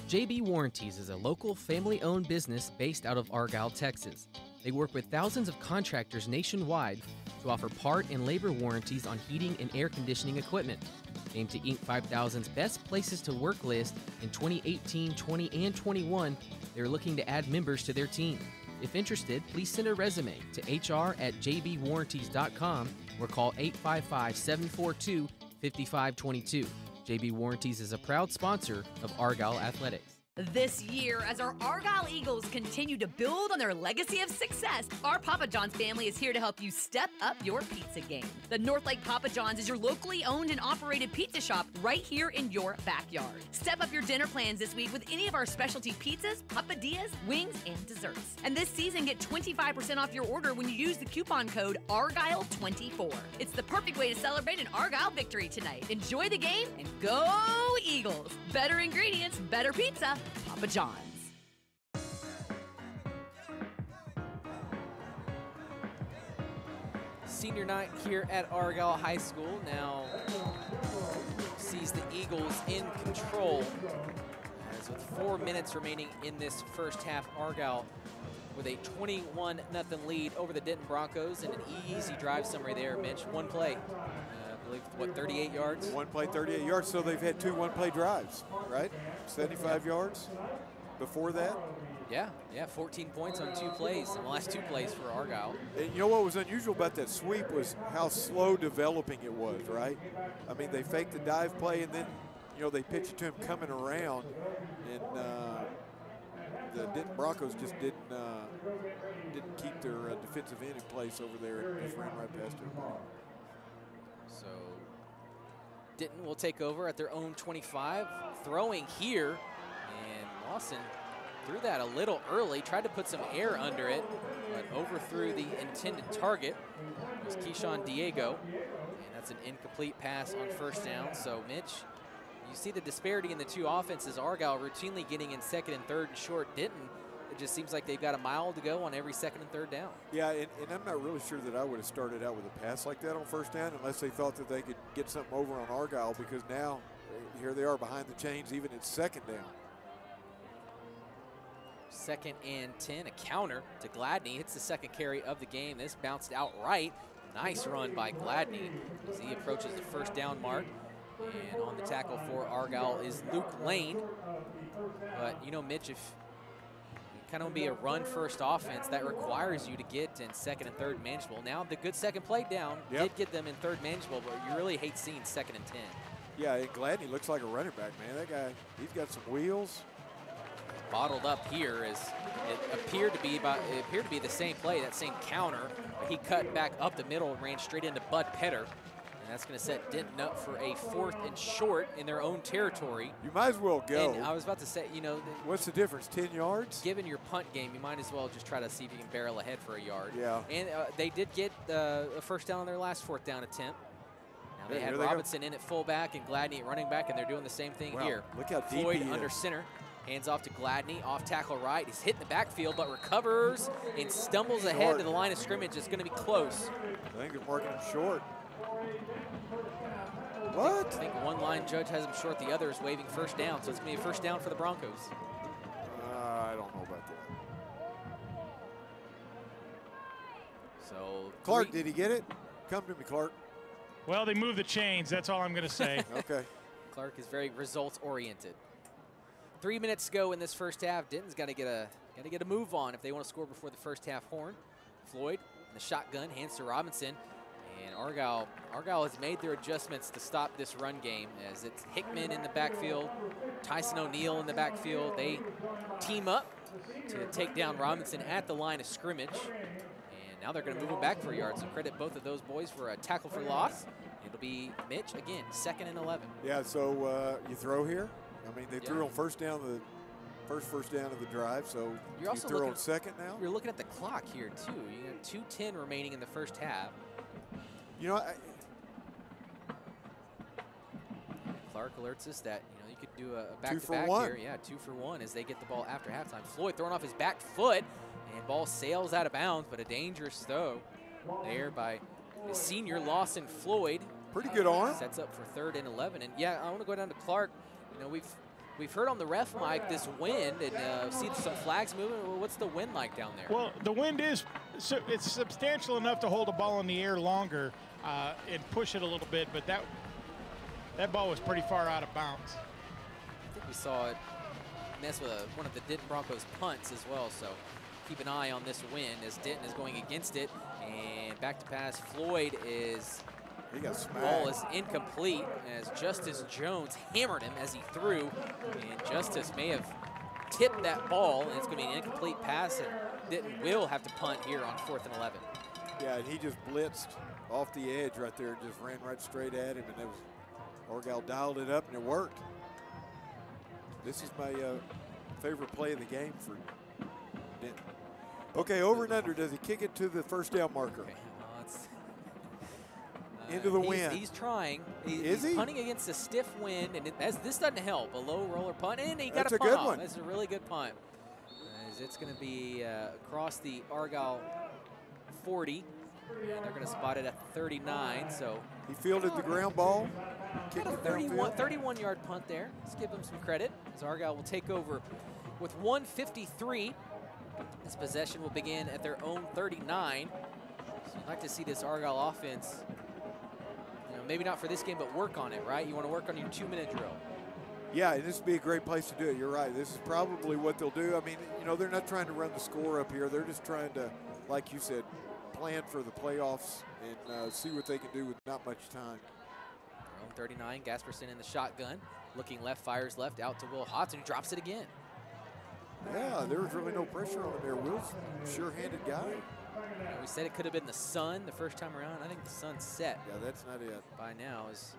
JB Warranties is a local family owned business based out of Argyle, Texas. They work with thousands of contractors nationwide to offer part and labor warranties on heating and air conditioning equipment. Named to Inc. 5000's Best Places to Work list in 2018, 20, and 21, they're looking to add members to their team. If interested, please send a resume to hr at jbwarranties.com or call 855 742 5522. JB Warranties is a proud sponsor of Argyle Athletics. This year, as our Argyle Eagles continue to build on their legacy of success, our Papa John's family is here to help you step up your pizza game. The North Lake Papa John's is your locally owned and operated pizza shop right here in your backyard. Step up your dinner plans this week with any of our specialty pizzas, papadias, wings, and desserts. And this season, get 25% off your order when you use the coupon code ARGYLE24. It's the perfect way to celebrate an Argyle victory tonight. Enjoy the game and go Eagles! Better ingredients, better pizza. Papa John's. Senior night here at Argyle High School now sees the Eagles in control. As with four minutes remaining in this first half, Argyle with a 21 0 lead over the Denton Broncos and an easy drive summary there, Mitch. One play. Uh, I believe, what, 38 yards? One play, 38 yards. So they've had two one play drives, right? 75 yards before that. Yeah, yeah, 14 points on two plays in the last two plays for Argyle. And you know what was unusual about that sweep was how slow developing it was, right? I mean, they faked the dive play and then, you know, they pitched it to him coming around, and uh, the Denton Broncos just didn't uh, didn't keep their uh, defensive end in place over there and just ran right past him. So Denton will take over at their own 25, throwing here, and Lawson threw that a little early, tried to put some air under it, but overthrew the intended target. It was Keyshawn Diego, and that's an incomplete pass on first down. So Mitch, you see the disparity in the two offenses. Argyle routinely getting in second and third and short. Denton, just seems like they've got a mile to go on every second and third down. Yeah, and, and I'm not really sure that I would have started out with a pass like that on first down unless they thought that they could get something over on Argyle because now eh, here they are behind the chains even at second down. Second and 10, a counter to Gladney. Hits the second carry of the game. This bounced out right. Nice run by Gladney as he approaches the first down mark. And on the tackle for Argyle is Luke Lane. But, you know, Mitch, if kind of be a run first offense, that requires you to get in second and third manageable. Now, the good second play down Yep. did get them in third manageable, but you really hate seeing second and 10. Yeah, and Gladney looks like a running back, man. That guy, he's got some wheels. bottled up here as it appeared to be about it appeared to be the same play, that same counter. He cut back up the middle and ran straight into Bud Petter. That's going to set Denton up for a fourth and short in their own territory. You might as well go. And I was about to say, you know, What's the difference? 10 yards? given your punt game, you might as well just try to see if you can barrel ahead for a yard. Yeah. And uh, they did get uh, a first down on their last fourth down attempt. Now they Yeah, had here they. Robinson in at fullback and Gladney at running back, and they're doing the same thing Wow, here. look how deep Floyd under center. Hands off to Gladney, off tackle right. He's hitting the backfield, but recovers and stumbles ahead to the line of scrimmage. It's going to be close. I think they're marking him short. I think one line judge has him short, the other is waving first down, so it's going to be a first down for the Broncos. Uh, I don't know about that. So Clark, three- did he get it? Come to me, Clark. Well, they moved the chains. That's all I'm going to say. Okay. Clark is very results oriented. Three minutes to go in this first half. Denton's got to get a got to get a move on if they want to score before the first half horn. Floyd in the shotgun hands to Robinson, and Argyle Argyle has made their adjustments to stop this run game as it's Hickman in the backfield, Tyson O'Neill in the backfield. They team up to take down Robinson at the line of scrimmage, and now they're going to move him back for a yard. So credit both of those boys for a tackle for loss. It'll be Mitch again, second and 11. Yeah, so uh, you throw here. I mean, they Yeah. threw on first down the first first down of the drive. So You're you also throw on second now. You're looking at the clock here too. You got 2:10 remaining in the first half. You know, I, Clark alerts us that you know you could do a Two back to for back one. here. Yeah, two for one as they get the ball after halftime. Floyd throwing off his back foot, and ball sails out of bounds, but a dangerous throw there by the senior Lawson Floyd. Pretty good arm. Sets up for third and 11. And yeah, I want to go down to Clark. You know, we've we've heard on the ref mic this wind and uh, see some flags moving. What's the wind like down there? Well, the wind is so it's substantial enough to hold a ball in the air longer uh, and push it a little bit, but that that ball was pretty far out of bounds. I think we saw it mess with a, one of the Denton Broncos punts as well. So keep an eye on this wind as Denton is going against it. And back to pass. Floyd is. He got smacked. Ball is incomplete as Justice Jones hammered him as he threw. And Justice may have tipped that ball, and it's going to be an incomplete pass. And Denton will have to punt here on fourth and 11. Yeah, and he just blitzed off the edge right there, and just ran right straight at him, and it was Argyle dialed it up, and it worked. This is my uh, favorite play of the game for Denton. Okay, over and under. Does he kick it to the first down marker? Into the he's, wind. He's trying. He- Is he's he? punting against a stiff wind, and it, as, this doesn't help. A low roller punt, and he got That's a a punt good off. one. That's a really good punt. As it's going to be uh, across the Argyle 40, and they're going to spot it at 39. So He fielded the ground ball, kicked a 31, 31 yard punt there. Let's give him some credit as Argyle will take over with 153. This possession will begin at their own 39. So I'd like to see this Argyle offense, you know, maybe not for this game, but work on it, right? You want to work on your two minute drill. Yeah, and this would be a great place to do it. You're right. This is probably what they'll do. I mean, you know, they're not trying to run the score up here. They're just trying to, like you said, plan for the playoffs and uh, see what they can do with not much time. Their 39, Gasperson in the shotgun. Looking left, fires left, out to Will Hodson, who drops it again. Yeah, there was really no pressure on him there. Will's sure-handed guy. We said it could have been the sun the first time around. I think the sun set. Yeah, that's not it. By now, as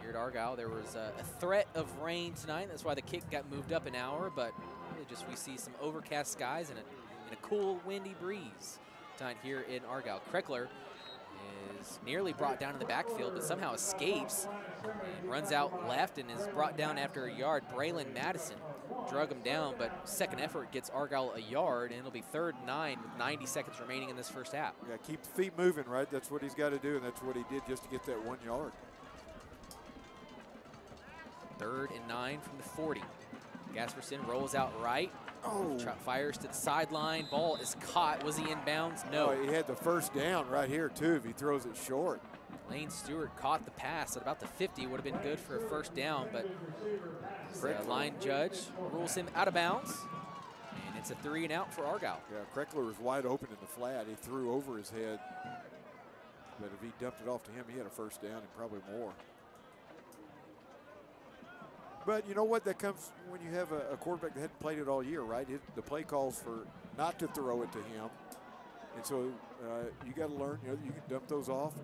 here at Argyle, there was a, a threat of rain tonight. That's why the kick got moved up an hour. But just we see some overcast skies and a, and a cool, windy breeze here in Argyle. Kreckler is nearly brought down in the backfield, but somehow escapes and runs out left and is brought down after a yard. Braylon Madison drug him down, but second effort gets Argyle a yard, and it'll be third and nine with 90 seconds remaining in this first half. Yeah, keep the feet moving, right? That's what he's got to do, and that's what he did just to get that one yard. Third and nine from the 40. Gasperson rolls out right. Oh. Fires to the sideline. Ball is caught. Was he in bounds? No. Oh, he had the first down right here, too, if he throws it short. Lane Stewart caught the pass at about the 50. Would have been good for a first down, but the line judge rules him out of bounds. And it's a three and out for Argyle. Yeah, Kreckler was wide open in the flat. He threw over his head. But if he dumped it off to him, he had a first down and probably more. But you know what? That comes when you have a, a quarterback that hadn't played it all year, right? It, the play calls for not to throw it to him. And so uh, you got to learn, you know, you can dump those off,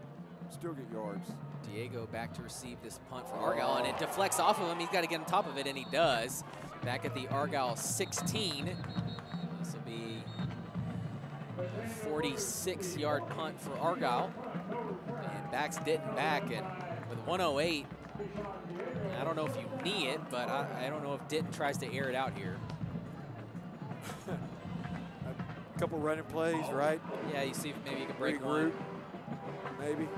still get yards. Diego back to receive this punt for Argyle, and it deflects off of him. He's got to get on top of it, and he does. Back at the Argyle 16. This will be a 46-yard punt for Argyle. And backs Denton back, and with 108, I don't know if you knee it, but I, I don't know if Denton tries to air it out here. A couple running plays, right? Yeah, you see if maybe you can break Regroup, one. maybe.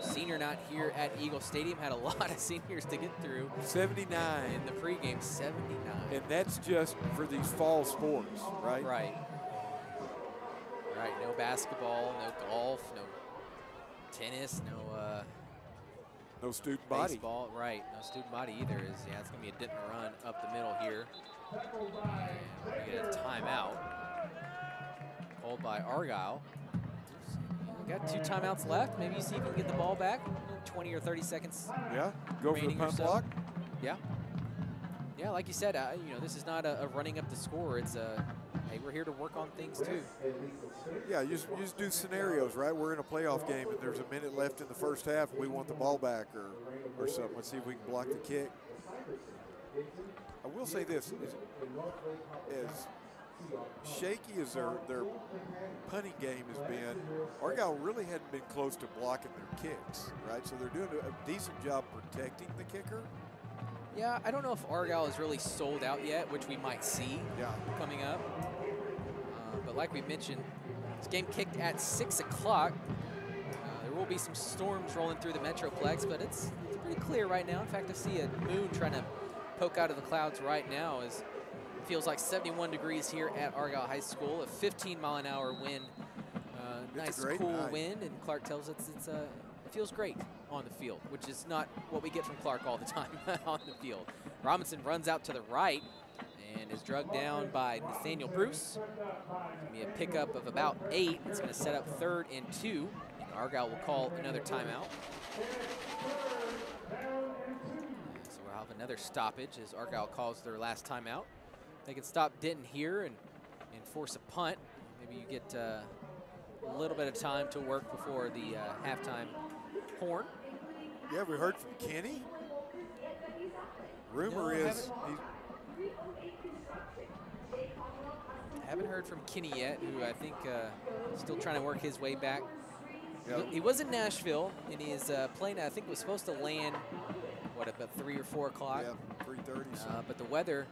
Senior not here at Eagle Stadium. Had a lot of seniors to get through. 79. In the pregame, 79. And that's just for these fall sports, right? Right. Right. No basketball, no golf, no tennis, no uh, No student body. baseball. Right. No student body either. Is yeah, it's gonna be a Denton run up the middle here. And we get a timeout called by Argyle. We got two timeouts left. Maybe you see if you can get the ball back. 20 or 30 seconds. Yeah, go for the punt so. block. Yeah. Yeah, like you said, uh, you know, this is not a, a running up the score. It's a, hey, we're here to work on things too. Yeah, you just, you just do scenarios, right? We're in a playoff game and there's a minute left in the first half we want the ball back or, or something. Let's see if we can block the kick. I will say this, as, as shaky as their, their punting game has been, Argyle really hadn't been close to blocking their kicks, right? So they're doing a decent job protecting the kicker. Yeah, I don't know if Argyle is really sold out yet, which we might see yeah. coming up. But like we mentioned, this game kicked at 6 o'clock. Uh, there will be some storms rolling through the Metroplex, but it's, it's pretty clear right now. In fact, I see a moon trying to poke out of the clouds right now as it feels like 71 degrees here at Argyle High School. A 15 mile an hour wind. Uh, nice cool night. wind, and Clark tells us it's, uh, it feels great on the field, which is not what we get from Clark all the time on the field. Robinson runs out to the right and is drugged down by Nathaniel Bruce. Gonna be a pickup of about eight. It's going to set up third and two. And Argyle will call another timeout. So we'll have another stoppage as Argyle calls their last timeout. They can stop Denton here and, and force a punt. Maybe you get uh, a little bit of time to work before the uh, halftime horn. Yeah, we heard from Kenny. Rumor No, is he's Haven't heard from Kenny yet, who I think uh, still trying to work his way back. Yep. He was in Nashville, and his uh, playing. I think was supposed to land what about three or four o'clock. Yeah, three thirty. Uh, but the weather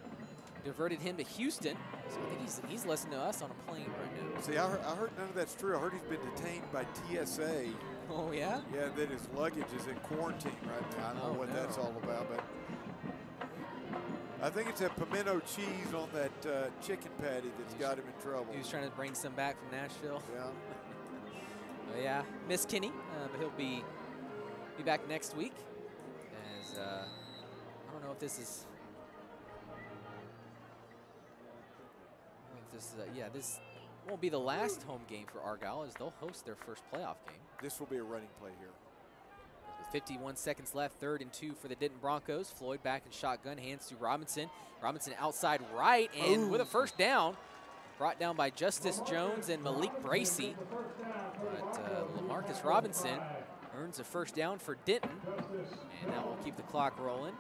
diverted him to Houston, so I think he's he's listening to us on a plane right now. See, I heard, I heard none of that's true. I heard he's been detained by TSA. Oh yeah. Yeah, that his luggage is in quarantine right now. I don't Oh, know what no. that's all about, but I think it's that pimento cheese on that uh, chicken patty that's got him in trouble. He was trying to bring some back from Nashville. Yeah. But yeah, miss Kenny, uh, but he'll be be back next week. As uh, I don't know if this is. I don't know if this is, yeah, this won't be the last home game for Argyle as they'll host their first playoff game. This will be a running play here. With 51 seconds left, third and two for the Denton Broncos. Floyd back in shotgun, hands to Robinson. Robinson outside right, and with a first down, brought down by Justice Jones and Malik Bracy. But uh, Lamarcus Robinson earns a first down for Denton, and that will keep the clock rolling.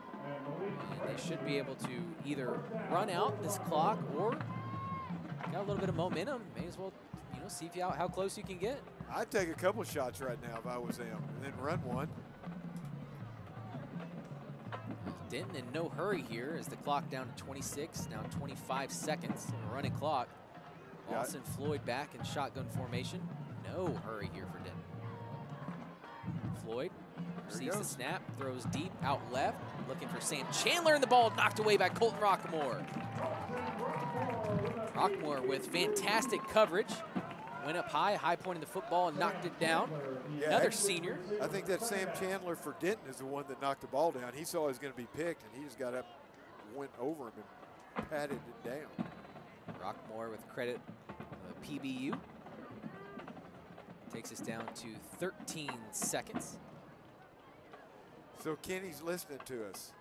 And they should be able to either run out this clock or got a little bit of momentum. May as well, you know, see if you, how, how close you can get. I'd take a couple shots right now if I was them, and then run one. Denton in no hurry here as the clock down to 26, now 25 seconds running clock. Lawson Floyd back in shotgun formation. No hurry here for Denton. Floyd receives the snap, throws deep out left, looking for Sam Chandler, and the ball knocked away by Colton Rockmore. Rockmore with fantastic coverage. Went up high, high point of the football, and knocked it down. Yeah, Another actually, senior. I think that Sam Chandler for Denton is the one that knocked the ball down. He saw he was going to be picked, and he just got up, went over him, and patted it down. Rockmore with credit uh, PBU. Takes us down to 13 seconds. So Kenny's listening to us.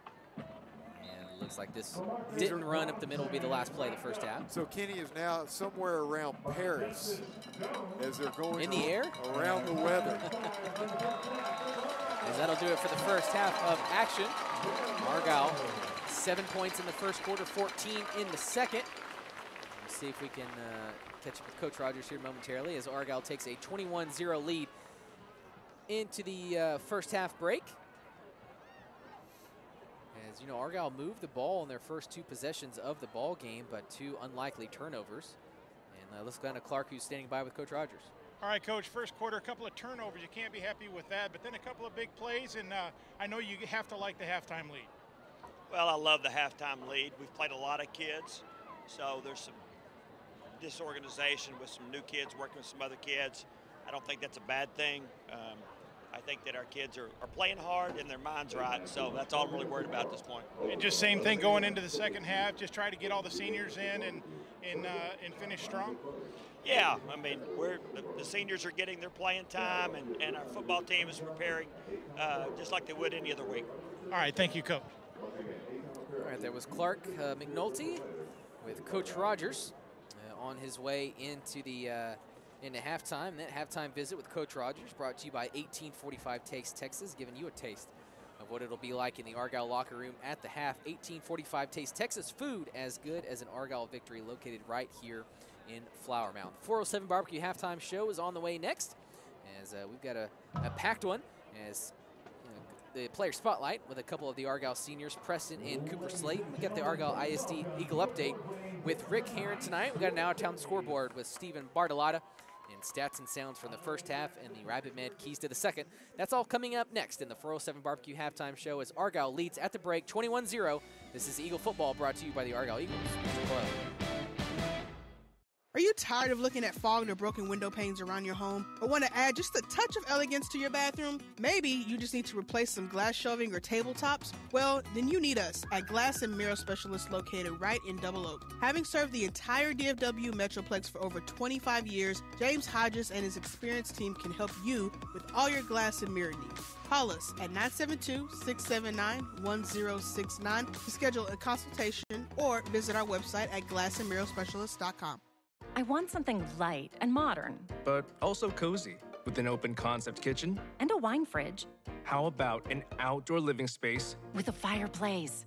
It looks like this didn't run up the middle will be the last play of the first half. So Kenny is now somewhere around Paris as they're going In the air? around the weather. As that'll do it for the first half of action. Argyle, seven points in the first quarter, 14 in the second. We'll see if we can uh, catch up with Coach Rodgers here momentarily as Argyle takes a 21-0 lead into the uh, first half break. As you know, Argyle moved the ball in their first two possessions of the ball game, but two unlikely turnovers. And uh, let's go down to Clark, who's standing by with Coach Rodgers. All right, Coach, first quarter, a couple of turnovers. You can't be happy with that, but then a couple of big plays, and uh, I know you have to like the halftime lead. Well, I love the halftime lead. We've played a lot of kids, so there's some disorganization with some new kids working with some other kids. I don't think that's a bad thing. Um, I think that our kids are, are playing hard and their minds right, so that's all I'm really worried about at this point. And just same thing going into the second half. Just try to get all the seniors in and and uh, and finish strong. Yeah, I mean, we're the, the seniors are getting their playing time, and, and our football team is preparing uh, just like they would any other week. All right, thank you, Coach. All right, there was Clark uh, McNulty with Coach Rodgers uh, on his way into the uh, into halftime. That halftime visit with Coach Rodgers brought to you by 1845 Taste Texas, giving you a taste of what it'll be like in the Argyle locker room at the half. 1845 Taste Texas food as good as an Argyle victory located right here in Flower Mound. 407 Barbecue halftime show is on the way next as uh, we've got a, a packed one as uh, the player spotlight with a couple of the Argyle seniors, Preston and Cooper Slayton. We got the Argyle ISD Eagle update with Rick Herrin tonight. We got an out-of-town scoreboard with Stephen Bartolotta stats and sounds from the first half and the Rapid Med keys to the second. That's all coming up next in the 407 Barbecue halftime show as Argyle leads at the break 21-0. This is Eagle Football brought to you by the Argyle Eagles. Are you tired of looking at fogged or broken window panes around your home, or want to add just a touch of elegance to your bathroom? Maybe you just need to replace some glass shelving or tabletops? Well, then you need us at Glass and Mirror Specialists located right in Double Oak. Having served the entire DFW Metroplex for over 25 years, James Hodges and his experienced team can help you with all your glass and mirror needs. Call us at 972 679 1069 to schedule a consultation or visit our website at glassandmirrorspecialist.com. I want something light and modern. but also cozy with an open concept kitchen. And a wine fridge. How about an outdoor living space With a fireplace.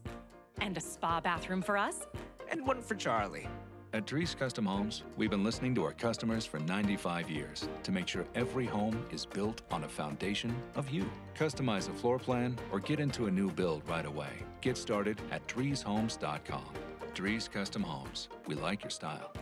And a spa bathroom for us. and one for Charlie? At Drees Custom Homes, we've been listening to our customers for 95 years to make sure every home is built on a foundation of you. Customize a floor plan or get into a new build right away. Get started at dreeshomes.com. Drees Custom Homes. We like your style.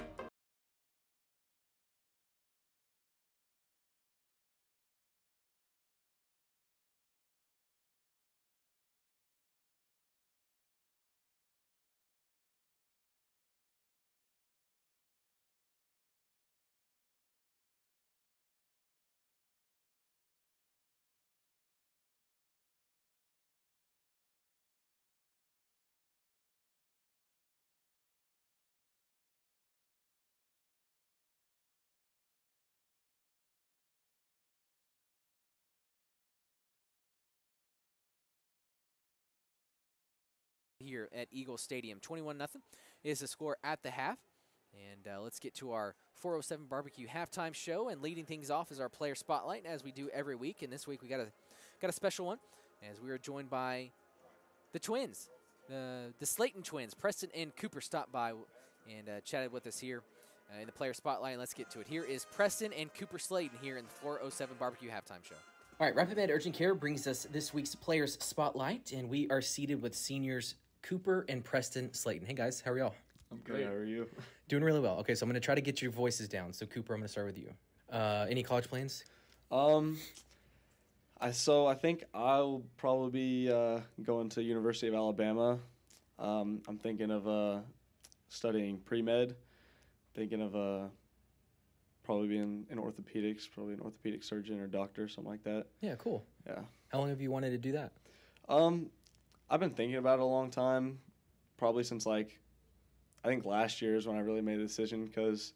Here at Eagle Stadium. 21 0 is the score at the half. And uh, let's get to our 407 barbecue halftime show. And leading things off is our player spotlight, as we do every week. And this week we got a got a special one, as we are joined by the twins, the the Slayton twins. Preston and Cooper stopped by and uh, chatted with us here uh, in the player spotlight. Let's get to it. Here is Preston and Cooper Slayton here in the 407 barbecue halftime show. All right, Rapid Med Urgent Care brings us this week's Players Spotlight, and we are seated with seniors Cooper and Preston Slayton. Hey guys, how are y'all? I'm great. How are you? Doing really well. Okay, so I'm going to try to get your voices down. So Cooper, I'm going to start with you. Uh, any college plans? Um, I so I think I'll probably be uh, going to University of Alabama. Um, I'm thinking of uh, studying pre med. Thinking of uh, probably being in orthopedics, probably an orthopedic surgeon or doctor, something like that. Yeah, cool. Yeah. How long have you wanted to do that? Um, I've been thinking about it a long time, probably since like, I think last year is when I really made the decision because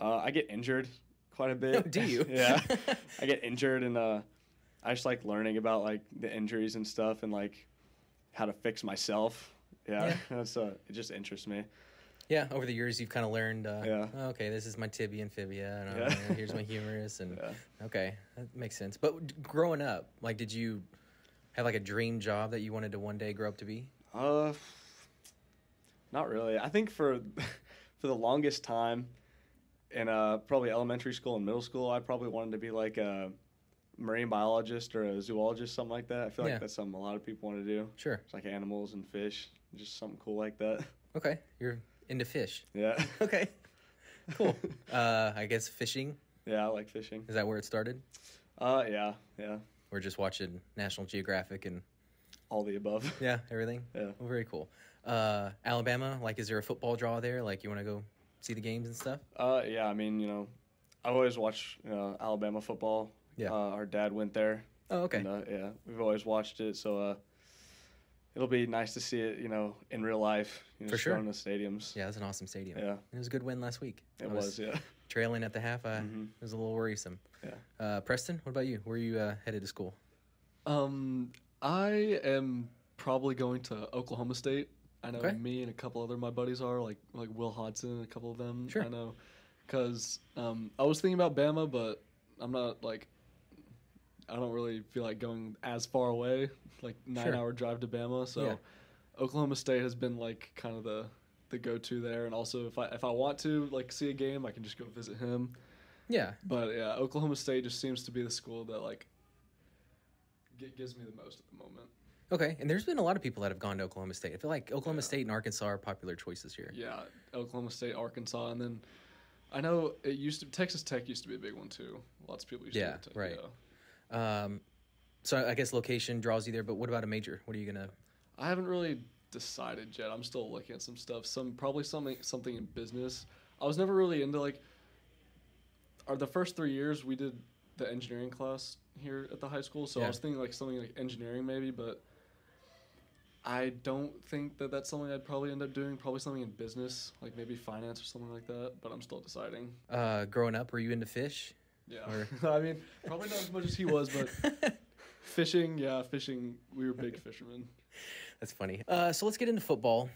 uh, I get injured quite a bit. Do you? yeah, I get injured and uh, I just like learning about like the injuries and stuff and like how to fix myself. Yeah, Yeah. that's uh, it just interests me. Yeah, over the years you've kind of learned. Uh, Yeah. oh, okay, this is my tibia and fibia, and Yeah. uh, here's my humerus, and okay, that makes sense. But growing up, like, did you have like a dream job that you wanted to one day grow up to be? Uh, not really. I think for for the longest time, in uh probably elementary school and middle school, I probably wanted to be like a marine biologist or a zoologist, something like that. I feel Yeah. like that's something a lot of people want to do. Sure. It's like animals and fish, just something cool like that. Okay, you're into fish. Yeah. okay. Cool. uh, I guess fishing. Yeah, I like fishing. Is that where it started? Uh, yeah, yeah. We're just watching National Geographic and all the above. Yeah, everything. Yeah. Well, very cool. Uh, Alabama, like, is there a football draw there? Like, you want to go see the games and stuff? Uh, yeah. I mean, you know, I always watch uh, Alabama football. Yeah. Uh, our dad went there. Oh, okay. And, uh, yeah, we've always watched it, so uh, it'll be nice to see it, you know, in real life. You know, For sure. in the stadiums. Yeah, that's an awesome stadium. Yeah. It was a good win last week. It I was, yeah. Trailing at the half, Mhm. it was a little worrisome. Yeah. Uh, Preston, what about you? Where are you uh, headed to school? Um, I am probably going to Oklahoma State. I know Okay. me and a couple other of my buddies are like like Will Hodson, and a couple of them. Sure. I know, because um, I was thinking about Bama, but I'm not like I don't really feel like going as far away, like nine Sure. hour drive to Bama. So Yeah. Oklahoma State has been like kind of the the go to there. And also if I if I want to like see a game, I can just go visit him. Yeah. But yeah, Oklahoma State just seems to be the school that like gi- gives me the most at the moment. Okay, and there's been a lot of people that have gone to Oklahoma State. I feel like Oklahoma State and Arkansas are popular choices here. Yeah, Oklahoma State, Arkansas, and then I know it used to Texas Tech used to be a big one too. Lots of people used Yeah, to go to right. yeah. Um, so I guess location draws you there, but what about a major? What are you gonna? I haven't really decided yet. I'm still looking at some stuff. Some probably something something in business. I was never really into like. Are the first three years we did the engineering class here at the high school, so I was thinking like something like engineering maybe, but I don't think that that's something I'd probably end up doing. Probably something in business, like maybe finance or something like that. But I'm still deciding. Uh, growing up, were you into fish? Yeah, Or- I mean probably not as much as he was, but fishing, yeah, fishing. We were big fishermen. That's funny. Uh, so let's get into football,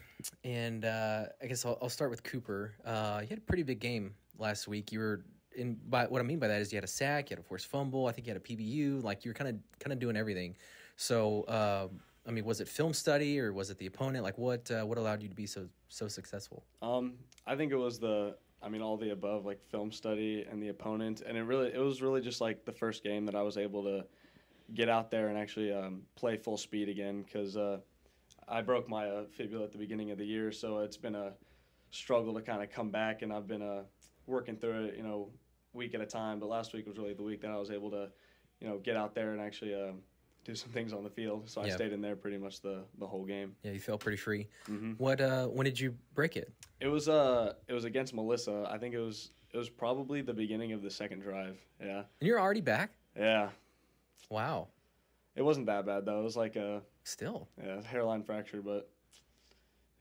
and uh, I guess I'll, I'll start with Cooper. Uh, you had a pretty big game last week. You were in. By what I mean by that is you had a sack, you had a forced fumble. I think you had a PBU. Like you were kind of kind of doing everything. So uh, I mean, was it film study or was it the opponent? Like what uh, what allowed you to be so so successful? Um, I think it was the, I mean, all the above, like film study and the opponent, and it really, it was really just like the first game that I was able to get out there and actually um, play full speed again because uh, I broke my uh, fibula at the beginning of the year, so it's been a struggle to kind of come back, and I've been uh, working through it, you know, week at a time. But last week was really the week that I was able to, you know, get out there and actually uh, do some things on the field. So I stayed in there pretty much the the whole game. Yeah, you felt pretty free. Mhm. What uh, when did you break it? It was uh it was against Melissa. I think it was it was probably the beginning of the second drive. Yeah. And you're already back. Yeah. Wow. It wasn't that bad though. It was like a Still. yeah hairline fracture, but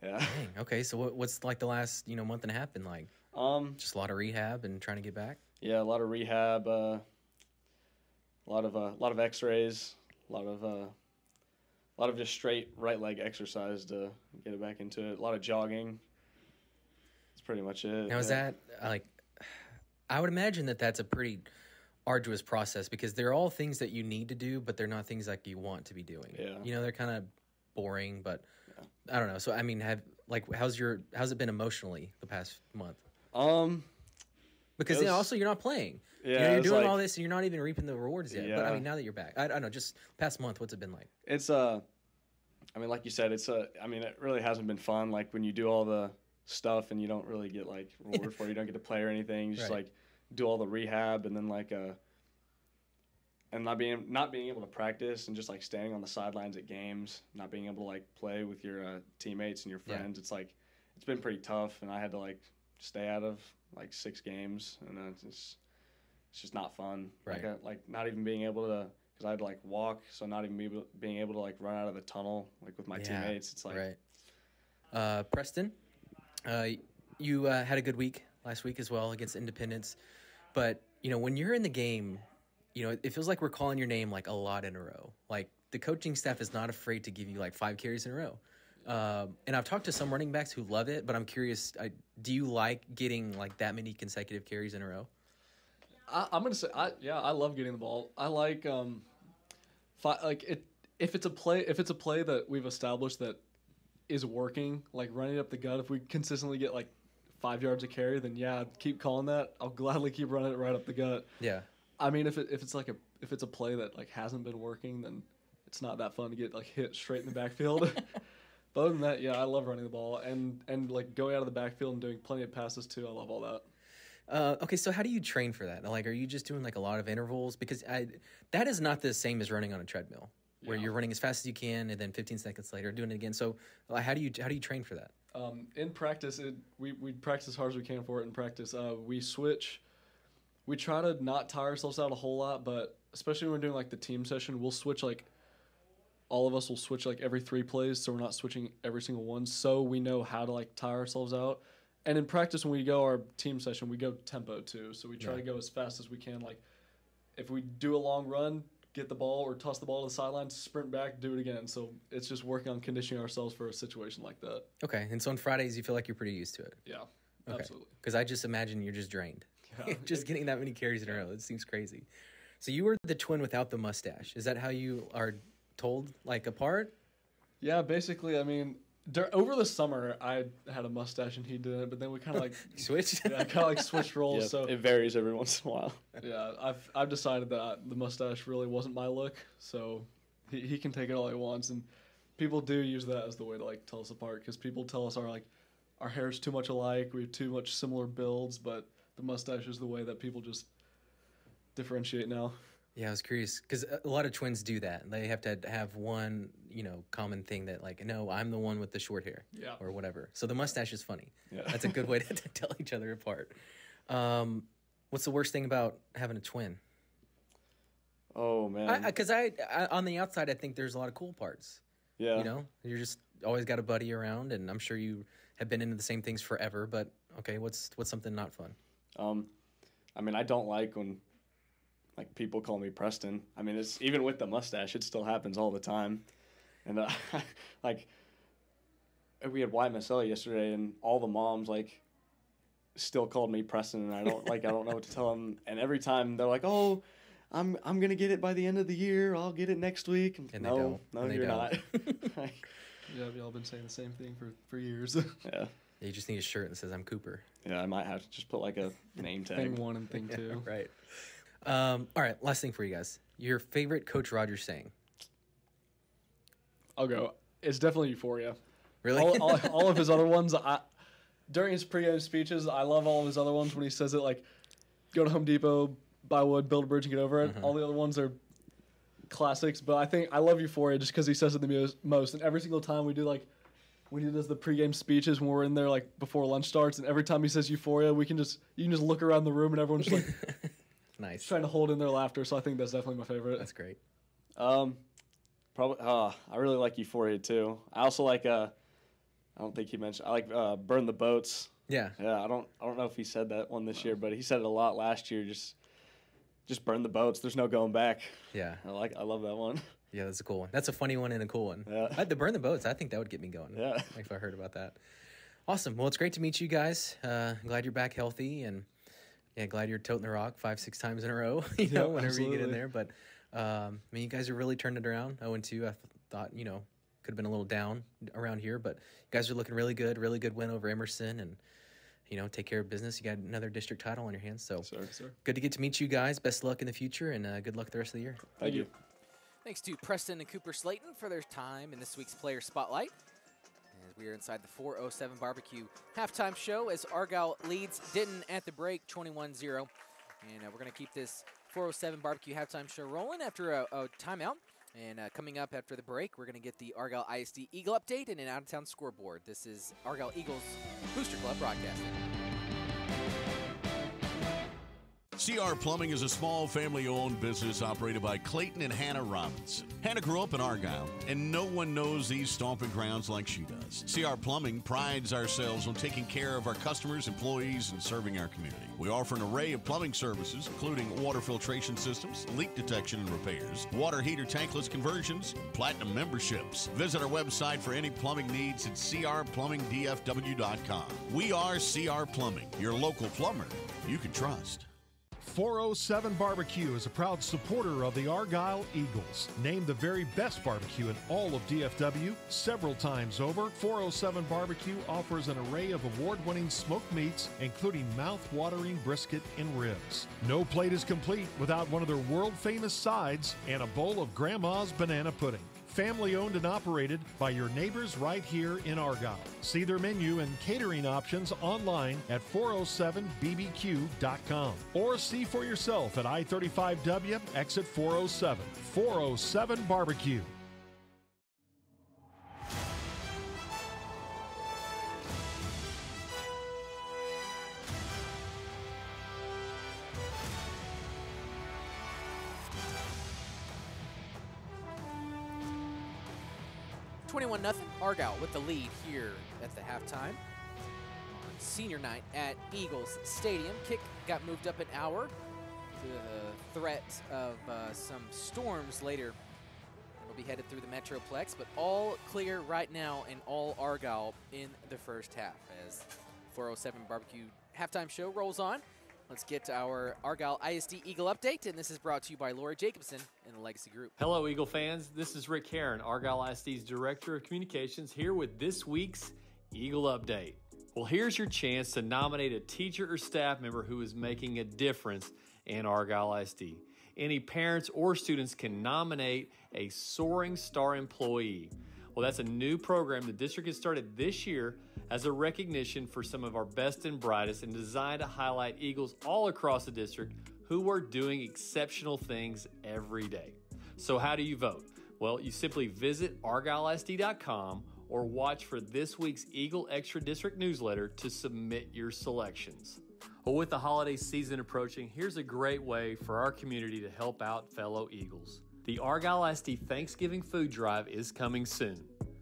yeah. Dang. Okay, so what, what's like the last you know month and a half been like? Um, just a lot of rehab and trying to get back. Yeah, a lot of rehab, uh, a lot of uh, a lot of X-rays, a lot of uh, a lot of just straight right leg exercise to get it back into it. A lot of jogging. That's pretty much it. Now is yeah. that like? I would imagine that that's a pretty arduous process because they're all things that you need to do, but they're not things like you want to be doing. Yeah. You know, they're kind of boring, but I don't know. So I mean, have like how's your how's it been emotionally the past month? Um, because it you know, was- also you're not playing. Yeah, You know, you're was doing like- all this and you're not even reaping the rewards yet. But I mean, now that you're back, I, I don't know. Just past month, what's it been like? It's uh, I mean, like you said, it's a. I mean, it really hasn't been fun. Like when you do all the stuff and you don't really get like reward for it. You don't get to play or anything. Just Right. like do all the rehab and then like uh, and not being not being able to practice and just like standing on the sidelines at games, not being able to like play with your uh, teammates and your Yeah. friends. It's like it's been pretty tough, and I had to like stay out of like six games, and uh, it's just, it's just not fun. Like, Right. I, like not even being able to because I had to like walk, so not even be being able to like run out of the tunnel like with my Yeah, teammates. It's like right. Uh, Preston, uh, you uh, had a good week last week as well against Independence, but you know when you're in the game, you know it feels like we're calling your name like a lot in a row. Like the coaching staff is not afraid to give you like five carries in a row. Um, and I've talked to some running backs who love it, but I'm curious. I, do you like getting like that many consecutive carries in a row? I, I'm gonna say, I, yeah, I love getting the ball. I like, um, fi- like it. If it's a play, if it's a play that we've established that is working, like running up the gut, if we consistently get like five yards of carry, then yeah, keep calling that. I'll gladly keep running it right up the gut. Yeah. I mean, if it, if it's like a if it's a play that like hasn't been working, then it's not that fun to get like hit straight in the backfield. but other than that, yeah, I love running the ball and and like going out of the backfield and doing plenty of passes too. I love all that. Uh, okay, so how do you train for that? Like, are you just doing like a lot of intervals? Because I, that is not the same as running on a treadmill, where you're running as fast as you can and then 15 seconds later doing it again. So, like, how do you how do you train for that? Um, in practice, it, we, we practice as hard as we can for it in practice. Uh, we switch. We try to not tire ourselves out a whole lot, but especially when we're doing like the team session, we'll switch like all of us will switch like every three plays, so we're not switching every single one, so we know how to like tire ourselves out. And in practice, when we go our team session, we go tempo too, so we try Yeah. to go as fast as we can. Like if we do a long run, get the ball or toss the ball to the sideline, sprint back, do it again. So it's just working on conditioning ourselves for a situation like that. Okay, and so on Fridays you feel like you're pretty used to it. Yeah, Okay. absolutely. Because I just imagine you're just drained. Yeah. just getting that many carries in a row. It seems crazy. So you were the twin without the mustache. Is that how you are told like apart? Yeah, basically, I mean, dur- over the summer I had a mustache and he didn't, but then we kind of like switched. Yeah, kind of like switched roles. Yep, so it varies every once in a while. yeah, I've I've decided that I, the mustache really wasn't my look, so he, he can take it all he wants. And people do use that as the way to like tell us apart because people tell us our like our hair's too much alike, we have too much similar builds, but the mustache is the way that people just differentiate now. Yeah, I was curious because a lot of twins do that. They have to have one, you know, common thing that like, no, I'm the one with the short hair, Yeah. or whatever. So the mustache is funny. Yeah. That's a good way to, to tell each other apart. Um, what's the worst thing about having a twin? Oh man. Because I, I, on the outside, I think there's a lot of cool parts. Yeah. You know, you're just always got a buddy around, and I'm sure you have been into the same things forever. But okay, what's what's something not fun? Um, I mean, I don't like when like people call me Preston. I mean, it's even with the mustache, it still happens all the time. And uh, like we had YMSL yesterday, and all the moms like still called me Preston, and I don't like I don't know what to tell them. And every time they're like, "Oh, I'm I'm gonna get it by the end of the year. I'll get it next week." And they no, don't. no, And you're don't. not. Like, Yeah, we all been saying the same thing for for years. yeah. You just need a shirt that says "I'm Cooper." Yeah, I might have to just put like a name tag. thing one and thing Yeah, two. right. Um, all right, last thing for you guys. Your favorite Coach Rodgers saying? I'll go. It's definitely Euphoria. Really? All, all, all of his other ones, I during his pregame speeches, I love all of his other ones when he says it like, "Go to Home Depot, buy wood, build a bridge, and get over it." Mm-hmm. All the other ones are classics, but I think I love Euphoria just because he says it the most- most. And every single time we do like when he does the pregame speeches when we're in there like before lunch starts, and every time he says Euphoria, we can just you can just look around the room and everyone's just like nice trying to hold in their laughter. So I think that's definitely my favorite. That's great. Um, probably. Uh, I really like Euphoria too. I also like. Uh, I don't think he mentioned. I like uh, burn the boats. Yeah. Yeah. I don't. I don't know if he said that one this year, but he said it a lot last year. Just, just burn the boats. There's no going back. Yeah. I like. I love that one. Yeah, that's a cool one. That's a funny one and a cool one. Yeah. I, the burn the boats. I think that would get me going. Yeah. Like if I heard about that. Awesome. Well, it's great to meet you guys. Uh, glad you're back healthy and yeah, glad you're toting the rock five, six times in a row. You know, Yeah, whenever you get in there. But um, I mean, you guys are really turning it around. Oh and two. I th- thought you know could have been a little down around here, but you guys are looking really good. Really good win over Emerson and. You know, take care of business. You got another district title on your hands, so sir. good to get to meet you guys. Best luck in the future, and uh, good luck the rest of the year. Thank you. Thanks to Preston and Cooper Slayton for their time in this week's Player Spotlight. As we are inside the 407 Barbecue halftime show as Argyle leads Denton at the break 21 0. And uh, we're going to keep this 407 Barbecue halftime show rolling after a, a timeout. And uh, coming up after the break, we're going to get the Argyle ISD Eagle update and an out of town scoreboard. This is Argyle Eagles Booster Club broadcasting. CR Plumbing is a small family owned business operated by Clayton and Hannah Robinson. Hannah grew up in Argyle, and no one knows these stomping grounds like she does. CR Plumbing prides ourselves on taking care of our customers, employees, and serving our community. We offer an array of plumbing services, including water filtration systems, leak detection and repairs, water heater tankless conversions, and platinum memberships. Visit our website for any plumbing needs at crplumbingdfw.com. We are CR Plumbing, your local plumber you can trust. 407 Barbecue is a proud supporter of the Argyle Eagles. Named the very best barbecue in all of DFW several times over, 407 Barbecue offers an array of award winning smoked meats, including mouth watering brisket and ribs. No plate is complete without one of their world famous sides and a bowl of Grandma's banana pudding. Family owned and operated by your neighbors right here in Argyle. See their menu and catering options online at 407bbq.com or see for yourself at I 35W exit 407. 407 Barbecue. Twenty-one nothing. Argyle with the lead here at the halftime on senior night at Eagles Stadium. Kick got moved up an hour to the threat of uh, some storms later. It'll be headed through the Metroplex, but all clear right now and all Argyle in the first half as 407 Barbecue halftime show rolls on. Let's get to our Argyle ISD Eagle update, and this is brought to you by Laura Jacobson and the Legacy Group. Hello, Eagle fans. This is Rick Herrin, Argyle ISD's Director of Communications, here with this week's Eagle Update. Well, here's your chance to nominate a teacher or staff member who is making a difference in Argyle ISD. Any parents or students can nominate a Soaring Star employee. Well, that's a new program the district has started this year as a recognition for some of our best and brightest and designed to highlight Eagles all across the district who are doing exceptional things every day. So, how do you vote? Well, you simply visit argyleisd.com or watch for this week's Eagle Extra District newsletter to submit your selections. Well, with the holiday season approaching, here's a great way for our community to help out fellow Eagles. The Argyle SD Thanksgiving Food Drive is coming soon.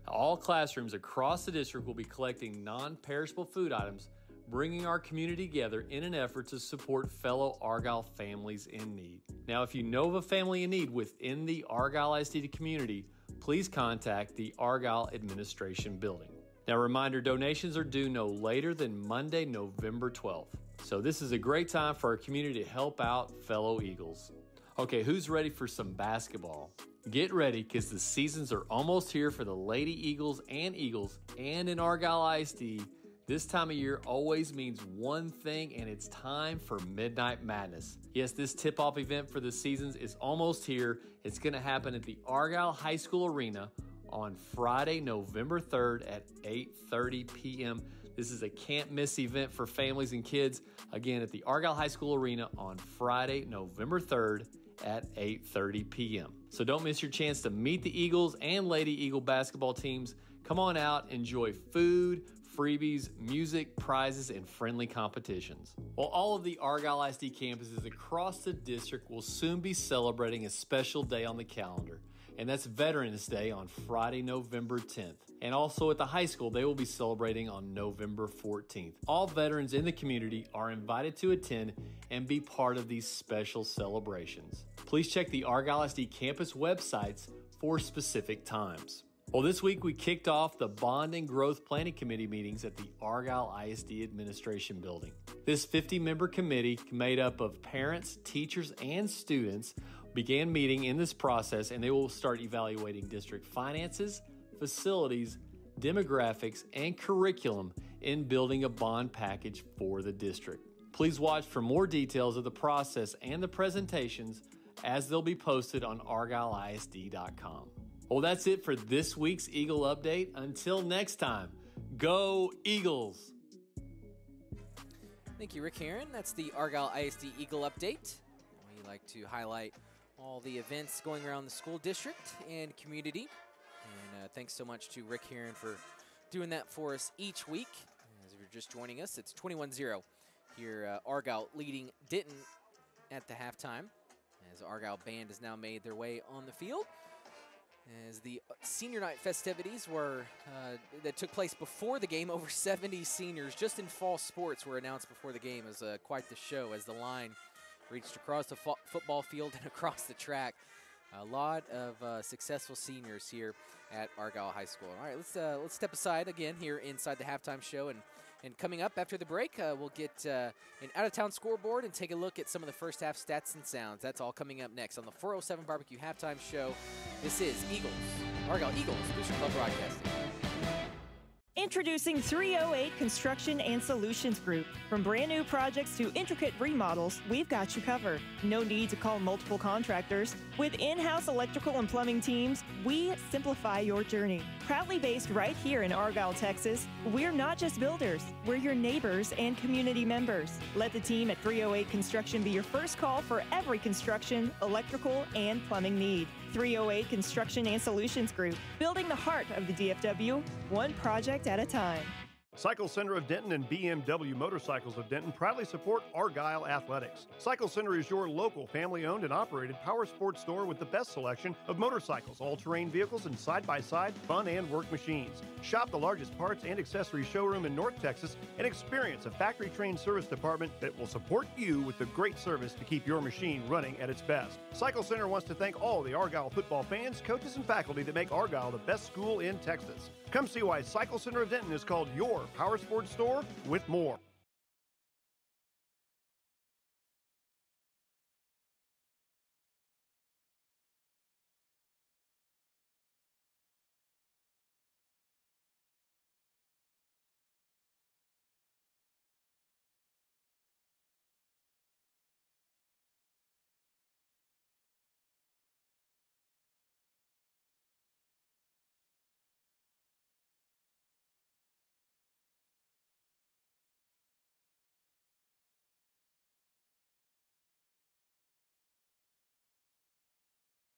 All classrooms across the district will be collecting non perishable food items, bringing our community together in an effort to support fellow Argyle families in need. Now, if you know of a family in need within the Argyle ISD community, please contact the Argyle Administration Building. Now, reminder donations are due no later than Monday, November 12th. So, this is a great time for our community to help out fellow Eagles. Okay, who's ready for some basketball? Get ready because the seasons are almost here for the Lady Eagles and Eagles, and in Argyle ISD. This time of year always means one thing, and it's time for Midnight Madness. Yes, this tip off event for the seasons is almost here. It's going to happen at the Argyle High School Arena on Friday, November 3rd at 8:30 p.m. This is a can't miss event for families and kids. Again, at the Argyle High School Arena on Friday, November 3rd at 8:30 p.m. So don't miss your chance to meet the Eagles and Lady Eagle basketball teams. Come on out, enjoy food, freebies, music, prizes, and friendly competitions. Well, all of the Argyle ISD campuses across the district will soon be celebrating a special day on the calendar, and that's Veterans Day on Friday, November 10th. And also at the high school, they will be celebrating on November 14th. All veterans in the community are invited to attend and be part of these special celebrations. Please check the Argyle ISD campus websites for specific times. Well, this week we kicked off the Bond and Growth Planning Committee meetings at the Argyle ISD Administration Building. This 50 member committee, made up of parents, teachers, and students, began meeting in this process and they will start evaluating district finances, facilities, demographics, and curriculum in building a bond package for the district. Please watch for more details of the process and the presentations as they'll be posted on argyleisd.com. Well, that's it for this week's Eagle Update. Until next time, go Eagles! Thank you, Rick Herrin. That's the Argyle ISD Eagle update. We like to highlight all the events going around the school district and community. And uh, thanks so much to Rick Herrin for doing that for us each week. As if you're just joining us, it's 21 0 here, uh, Argyle leading Denton at the halftime. As Argyle band has now made their way on the field. As the senior night festivities were uh, that took place before the game, over 70 seniors just in fall sports were announced before the game. Was uh, quite the show as the line reached across the fo football field and across the track. A lot of uh, successful seniors here at Argyle High School. All right, let's uh, let's step aside again here inside the halftime show and. And coming up after the break, uh, we'll get uh, an out-of-town scoreboard and take a look at some of the first half stats and sounds. That's all coming up next on the 407 Barbecue Halftime Show. This is Eagles, Argyle Eagles, Booster Club Broadcasting. Introducing 308 Construction and Solutions Group. From brand new projects to intricate remodels, we've got you covered. No need to call multiple contractors. With in house electrical and plumbing teams, we simplify your journey. Proudly based right here in Argyle, Texas, we're not just builders, we're your neighbors and community members. Let the team at 308 Construction be your first call for every construction, electrical, and plumbing need. 308 Construction and Solutions Group, building the heart of the DFW, one project at a time. Cycle Center of Denton and BMW Motorcycles of Denton proudly support Argyle Athletics. Cycle Center is your local family owned and operated power sports store with the best selection of motorcycles, all terrain vehicles, and side by side fun and work machines. Shop the largest parts and accessory showroom in North Texas and experience a factory trained service department that will support you with the great service to keep your machine running at its best. Cycle Center wants to thank all the Argyle football fans, coaches, and faculty that make Argyle the best school in Texas. Come see why Cycle Center of Denton is called your power sports store with more.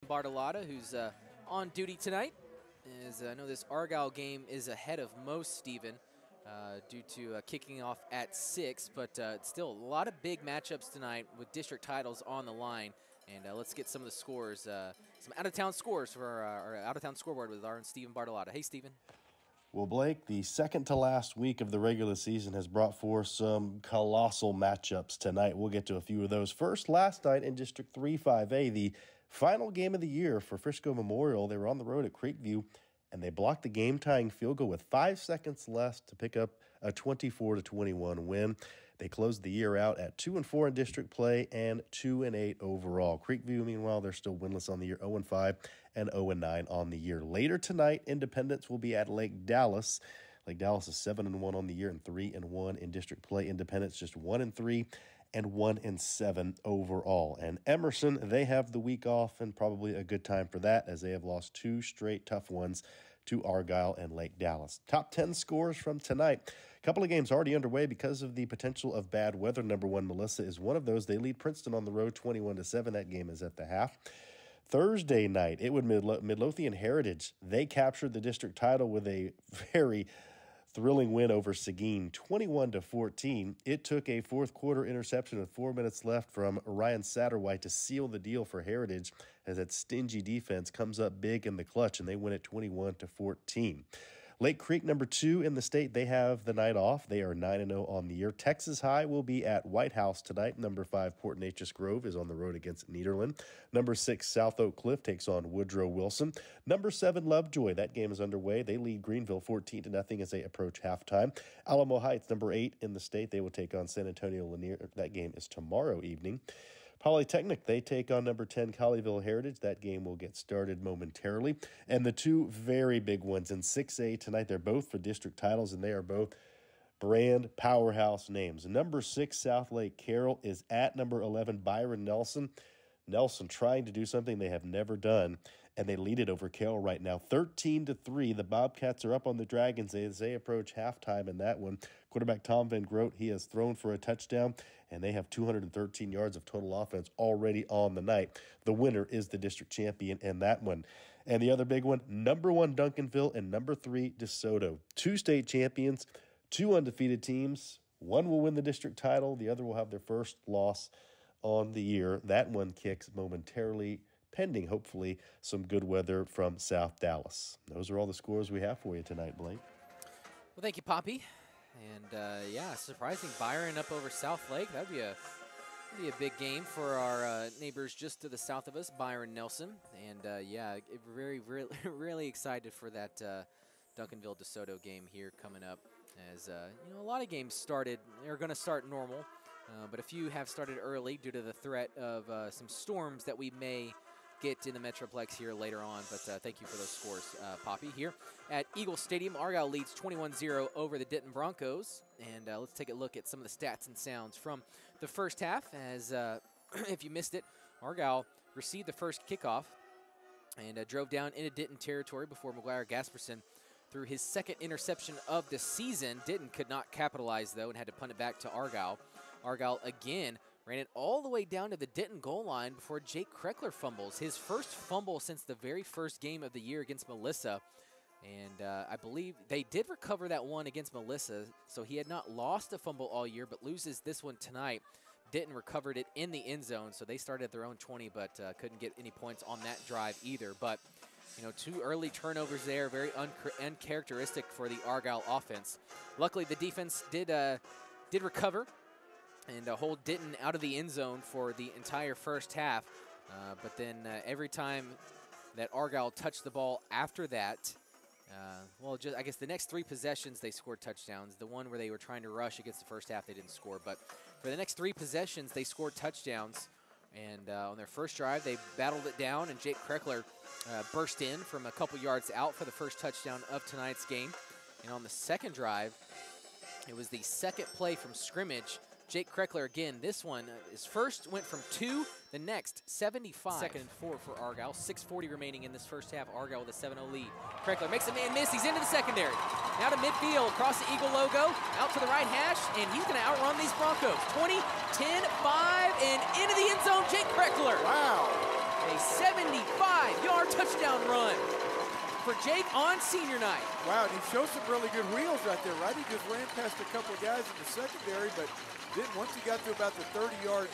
Bartolotta, who's uh, on duty tonight. As I know this Argyle game is ahead of most, Stephen, uh, due to uh, kicking off at 6, but uh, still a lot of big matchups tonight with district titles on the line. And uh, let's get some of the scores, uh, some out-of-town scores for our, our out-of-town scoreboard with our own Stephen Bartolotta. Hey, Stephen. Well, Blake, the second to last week of the regular season has brought forth some colossal matchups tonight. We'll get to a few of those. First, last night in District 3 5A, the final game of the year for Frisco Memorial. They were on the road at Creekview and they blocked the game tying field goal with five seconds left to pick up a 24 to 21 win. They closed the year out at two and four in district play and two and eight overall. Creekview, meanwhile, they're still winless on the year, 0 and five and 0 and nine on the year. Later tonight, Independence will be at Lake Dallas. Lake Dallas is seven and one on the year and three and one in district play. Independence just one and three and one in seven overall. And Emerson, they have the week off and probably a good time for that as they have lost two straight tough ones to Argyle and Lake Dallas. Top 10 scores from tonight. A couple of games already underway because of the potential of bad weather. Number one, Melissa is one of those. They lead Princeton on the road 21 to 7. That game is at the half. Thursday night, it would Midlo- Midlothian Heritage. They captured the district title with a very thrilling win over Seguin, 21 to 14. It took a fourth quarter interception with four minutes left from Ryan Satterwhite to seal the deal for Heritage as that stingy defense comes up big in the clutch and they win it 21 to 14. Lake Creek, number two in the state, they have the night off. They are 9 0 on the year. Texas High will be at White House tonight. Number five, Port Neches Grove is on the road against Nederland. Number six, South Oak Cliff takes on Woodrow Wilson. Number seven, Lovejoy. That game is underway. They lead Greenville 14 to nothing as they approach halftime. Alamo Heights, number eight in the state, they will take on San Antonio Lanier. That game is tomorrow evening. Polytechnic, they take on number 10 Colleyville Heritage. That game will get started momentarily. And the two very big ones in 6A tonight, they're both for district titles, and they are both brand powerhouse names. Number six, Southlake Carroll, is at number 11, Byron Nelson. Nelson trying to do something they have never done, and they lead it over Carroll right now, 13 to 3. The Bobcats are up on the Dragons as they approach halftime in that one. Quarterback Tom Van Groot, he has thrown for a touchdown, and they have 213 yards of total offense already on the night. The winner is the district champion in that one. And the other big one, number one Duncanville and number three DeSoto. Two state champions, two undefeated teams. One will win the district title, the other will have their first loss on the year. That one kicks momentarily, pending hopefully some good weather from South Dallas. Those are all the scores we have for you tonight, Blake. Well, thank you, Poppy. And uh, yeah, surprising Byron up over Southlake. That'd be a be a big game for our uh, neighbors just to the south of us, Byron Nelson. And uh, yeah, very, really, really excited for that uh, Duncanville DeSoto game here coming up. As uh, you know, a lot of games started are going to start normal, uh, but a few have started early due to the threat of some storms that we may get in the Metroplex here later on. But uh, thank you for those scores, uh, Poppy. Here at Eagle Stadium, Argyle leads 21-0 over the Denton Broncos. And uh, let's take a look at some of the stats and sounds from the first half. As uh, if you missed it, Argyle received the first kickoff and uh, drove down into Denton territory before McGuire Gasperson threw his second interception of the season. Denton could not capitalize, though, and had to punt it back to Argyle. Argyle again ran it all the way down to the Denton goal line before Jake Kreckler fumbles. His first fumble since the very first game of the year against Melissa. And uh, I believe they did recover that one against Melissa, so he had not lost a fumble all year, but loses this one tonight. Denton recovered it in the end zone, so they started at their own 20, but uh, couldn't get any points on that drive either. But, you know, two early turnovers there, very uncharacteristic for the Argyle offense. Luckily, the defense did uh, did recover and uh, hold Denton out of the end zone for the entire first half. Uh, but then uh, every time that Argyle touched the ball after that, uh, well, just I guess the next three possessions they scored touchdowns. The one where they were trying to rush against the first half, they didn't score. But for the next three possessions, they scored touchdowns. And uh, on their first drive, they battled it down, and Jake Kreckler uh, burst in from a couple yards out for the first touchdown of tonight's game. And on the second drive, it was the second play from scrimmage Jake Kreckler again. This one, uh, his first went from two, the next 75. Second and four for Argyle. 6.40 remaining in this first half. Argyle with a 7-0 lead. Kreckler makes a man miss. He's into the secondary. Now to midfield, across the Eagle logo, out to the right hash, and he's going to outrun these Broncos. 20, 10, 5, and into the end zone, Jake Kreckler. Wow. A 75-yard touchdown run for Jake on senior night. Wow, and he shows some really good wheels right there, right? He just ran past a couple of guys in the secondary, but then once he got to about the 30-yard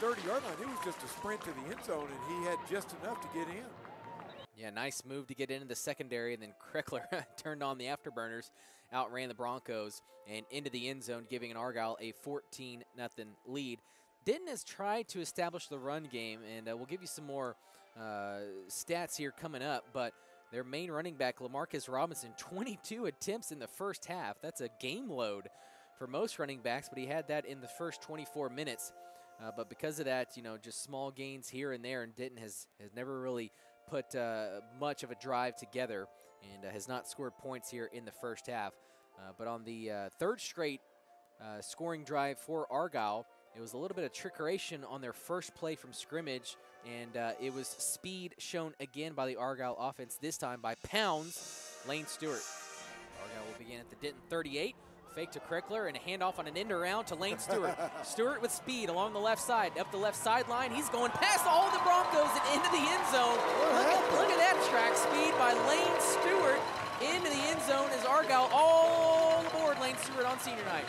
30-yard line, it was just a sprint to the end zone, and he had just enough to get in. Yeah, nice move to get into the secondary, and then Kreckler turned on the afterburners, outran the Broncos, and into the end zone, giving an Argyle a 14 0 lead. Denton has tried to establish the run game, and uh, we'll give you some more uh, stats here coming up, but their main running back, Lamarcus Robinson, 22 attempts in the first half. That's a game load for most running backs, but he had that in the first 24 minutes. Uh, but because of that, you know, just small gains here and there, and Denton has, has never really put uh, much of a drive together and uh, has not scored points here in the first half. Uh, but on the uh, third straight uh, scoring drive for Argyle, it was a little bit of trickeration on their first play from scrimmage, and it was speed shown again by the Argyle offense, this time by Pounds, Lane Stewart. Argyle will begin at the Denton 38. Fake to Kreckler and a handoff on an end around to Lane Stewart. Stewart with speed along the left side, up the left sideline. He's going past all the Broncos and into the end zone. Look at, look at that track speed by Lane Stewart into the end zone as Argyle all aboard Lane Stewart on senior night.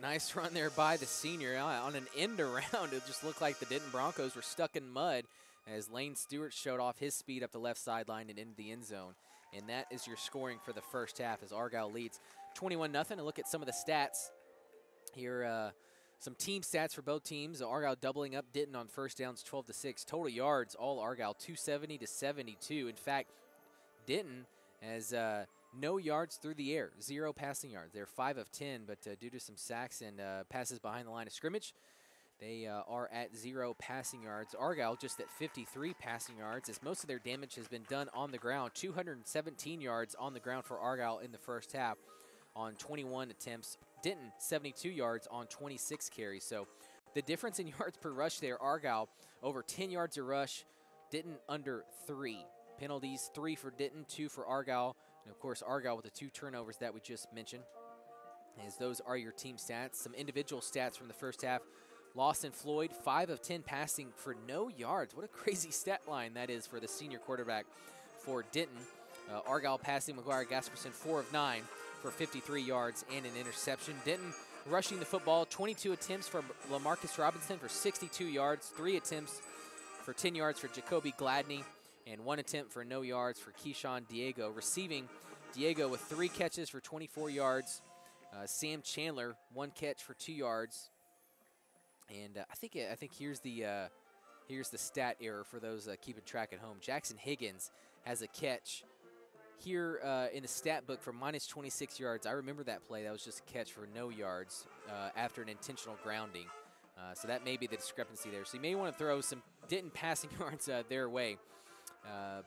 Nice run there by the senior uh, on an end around. It just looked like the Denton Broncos were stuck in mud as Lane Stewart showed off his speed up the left sideline and into the end zone. And that is your scoring for the first half as Argyle leads 21 0. And look at some of the stats here. Uh, some team stats for both teams. Argyle doubling up Denton on first downs 12 to 6. Total yards, all Argyle 270 to 72. In fact, Denton has uh, no yards through the air, zero passing yards. They're 5 of 10, but uh, due to some sacks and uh, passes behind the line of scrimmage, they uh, are at zero passing yards. Argyle just at 53 passing yards, as most of their damage has been done on the ground. 217 yards on the ground for Argyle in the first half on 21 attempts. Denton, 72 yards on 26 carries. So the difference in yards per rush there, Argyle over 10 yards a rush, Denton under three. Penalties, three for Denton, two for Argyle. And of course, Argyle with the two turnovers that we just mentioned. As those are your team stats. Some individual stats from the first half. Lawson Floyd, 5 of 10 passing for no yards. What a crazy stat line that is for the senior quarterback for Denton. Uh, Argyle passing McGuire Gasperson, 4 of 9 for 53 yards and an interception. Denton rushing the football, 22 attempts for Lamarcus Robinson for 62 yards, 3 attempts for 10 yards for Jacoby Gladney, and 1 attempt for no yards for Keyshawn Diego. Receiving, Diego with 3 catches for 24 yards. Uh, Sam Chandler, 1 catch for 2 yards. And uh, I think I think here's the uh, here's the stat error for those uh, keeping track at home. Jackson Higgins has a catch here uh, in the stat book for minus 26 yards. I remember that play. That was just a catch for no yards uh, after an intentional grounding. Uh, so that may be the discrepancy there. So you may want to throw some Denton passing yards their way.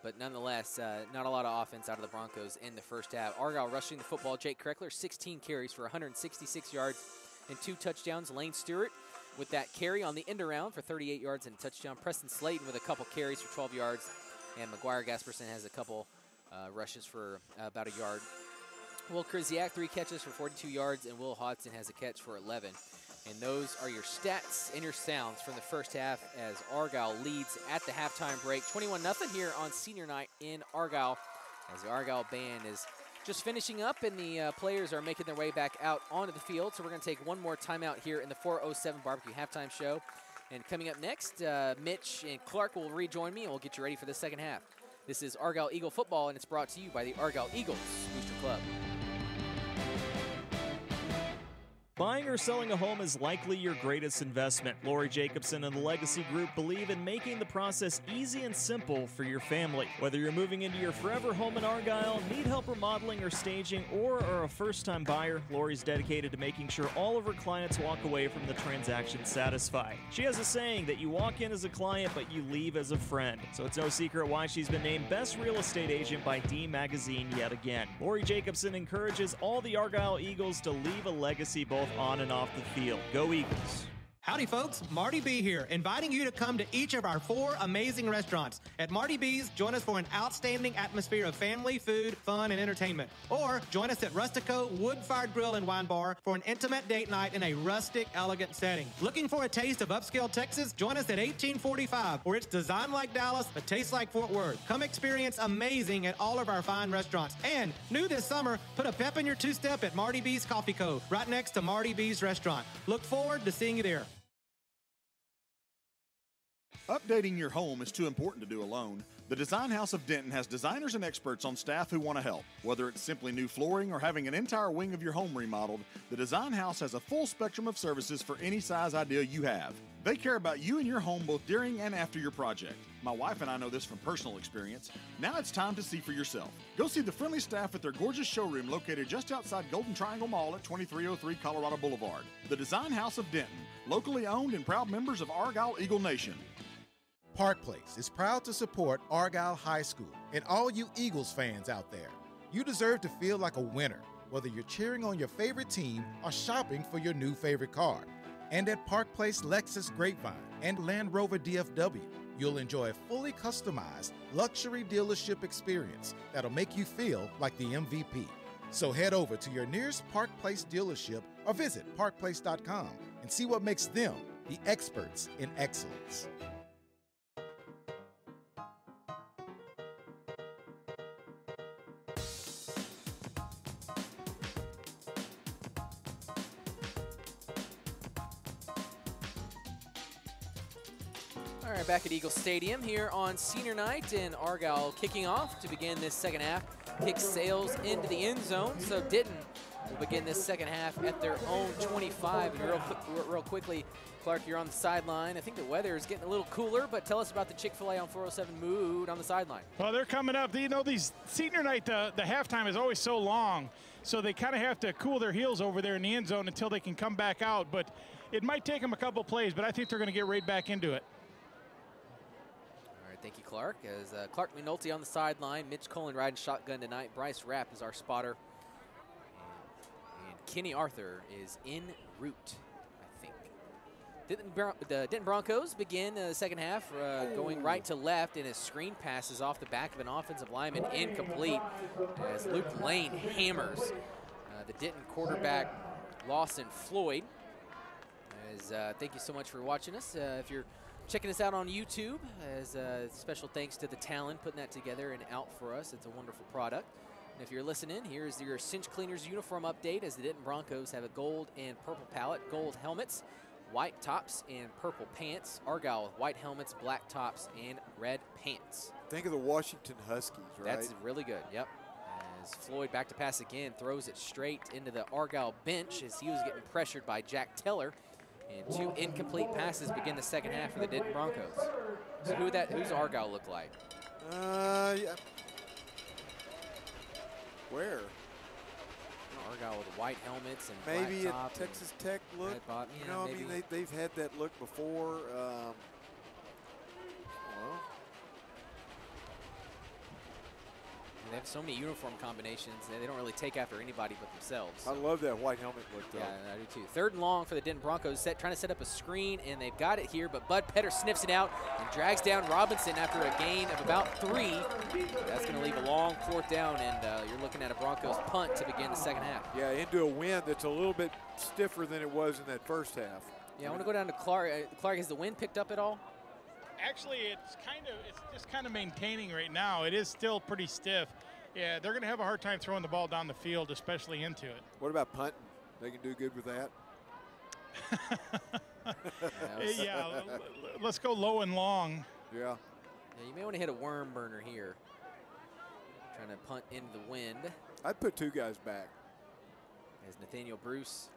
but nonetheless, not a lot of offense out of the Broncos in the first half. Argyle rushing the football. Jake Kreckler, 16 carries for 166 yards and two touchdowns. Lane Stewart, with that carry on the end around for 38 yards and a touchdown. Preston Slayton with a couple carries for 12 yards. And McGuire Gasperson has a couple uh, rushes for uh, about a yard. Will Krzyzak, three catches for 42 yards, and Will Hodson has a catch for 11. And those are your stats and your sounds from the first half as Argyle leads at the halftime break. 21 0 here on senior night in Argyle as the Argyle band is just finishing up, and the uh, players are making their way back out onto the field. So we're going to take one more timeout here in the 407 Barbecue halftime show. And coming up next, uh, Mitch and Clark will rejoin me, and we'll get you ready for the second half. This is Argyle Eagle Football, and it's brought to you by the Argyle Eagles Booster Club. Buying or selling a home is likely your greatest investment. Lori Jacobson and the Legacy Group believe in making the process easy and simple for your family. Whether you're moving into your forever home in Argyle, need help remodeling or staging, or are a first time buyer, Lori's dedicated to making sure all of her clients walk away from the transaction satisfied. She has a saying that you walk in as a client, but you leave as a friend. So it's no secret why she's been named Best Real Estate Agent by D Magazine yet again. Lori Jacobson encourages all the Argyle Eagles to leave a legacy both on and off the field. Go Eagles. Howdy, folks. Marty B here, inviting you to come to each of our four amazing restaurants. At Marty B's, join us for an outstanding atmosphere of family, food, fun, and entertainment. Or join us at Rustico Wood Fired Grill and Wine Bar for an intimate date night in a rustic, elegant setting. Looking for a taste of upscale Texas? Join us at 1845, where it's designed like Dallas but tastes like Fort Worth. Come experience amazing at all of our fine restaurants. And new this summer, put a pep in your two step at Marty B's Coffee Co., right next to Marty B's restaurant. Look forward to seeing you there. Updating your home is too important to do alone. The Design House of Denton has designers and experts on staff who want to help. Whether it's simply new flooring or having an entire wing of your home remodeled, the Design House has a full spectrum of services for any size idea you have. They care about you and your home both during and after your project. My wife and I know this from personal experience. Now it's time to see for yourself. Go see the friendly staff at their gorgeous showroom located just outside Golden Triangle Mall at 2303 Colorado Boulevard. The Design House of Denton, locally owned and proud members of Argyle Eagle Nation. Park Place is proud to support Argyle High School and all you Eagles fans out there. You deserve to feel like a winner, whether you're cheering on your favorite team or shopping for your new favorite car. And at Park Place Lexus Grapevine and Land Rover DFW, you'll enjoy a fully customized luxury dealership experience that'll make you feel like the MVP. So head over to your nearest Park Place dealership or visit parkplace.com and see what makes them the experts in excellence. Back at Eagle Stadium here on senior night in Argyle kicking off to begin this second half. Kick sails into the end zone, so Denton will begin this second half at their own 25. And real, real quickly, Clark, you're on the sideline. I think the weather is getting a little cooler, but tell us about the Chick-fil-A on 407 mood on the sideline. Well, they're coming up. You know, these senior night, the, the halftime is always so long, so they kind of have to cool their heels over there in the end zone until they can come back out. But it might take them a couple plays, but I think they're going to get right back into it. Right, thank you, Clark. As uh, Clark McNulty on the sideline, Mitch Cullen riding shotgun tonight. Bryce Rapp is our spotter. And, and Kenny Arthur is in route, I think. Denton, Bron- the Denton Broncos begin the second half uh, going right to left, and a screen passes off the back of an offensive lineman incomplete as Luke Lane hammers uh, the Denton quarterback Lawson Floyd. As uh, thank you so much for watching us. Uh, if you're checking us out on YouTube, as a special thanks to the talent putting that together and out for us. It's a wonderful product. And if you're listening, here's your Cinch Cleaners uniform update as the Denton Broncos have a gold and purple palette, gold helmets, white tops, and purple pants. Argyle with white helmets, black tops, and red pants. Think of the Washington Huskies, right? That's really good, yep. As Floyd back to pass again, throws it straight into the Argyle bench as he was getting pressured by Jack Teller. And two incomplete passes begin the second half for the Denton Broncos. So who that? Who's Argyle look like? Uh, yeah. Where? Argyle with white helmets and Maybe black a top and Texas Tech look. you know, I mean, they, they've had that look before. Um, well, And they have so many uniform combinations that they don't really take after anybody but themselves. I love that white helmet look, though. Yeah, I do too. Third and long for the Denton Broncos, set, trying to set up a screen, and they've got it here, but Bud Petter sniffs it out and drags down Robinson after a gain of about three. That's going to leave a long fourth down, and uh, you're looking at a Broncos punt to begin the second half. Yeah, into a wind that's a little bit stiffer than it was in that first half. Yeah, I want to go down to Clark. Uh, Clark, has the wind picked up at all? Actually, it's kind of it's just kind of maintaining right now. It is still pretty stiff. Yeah, they're going to have a hard time throwing the ball down the field, especially into it. What about punting? They can do good with that. yeah, l- l- let's go low and long. Yeah. Yeah, you may want to hit a worm burner here. Trying to punt into the wind. I'd put two guys back. As Nathaniel Bruce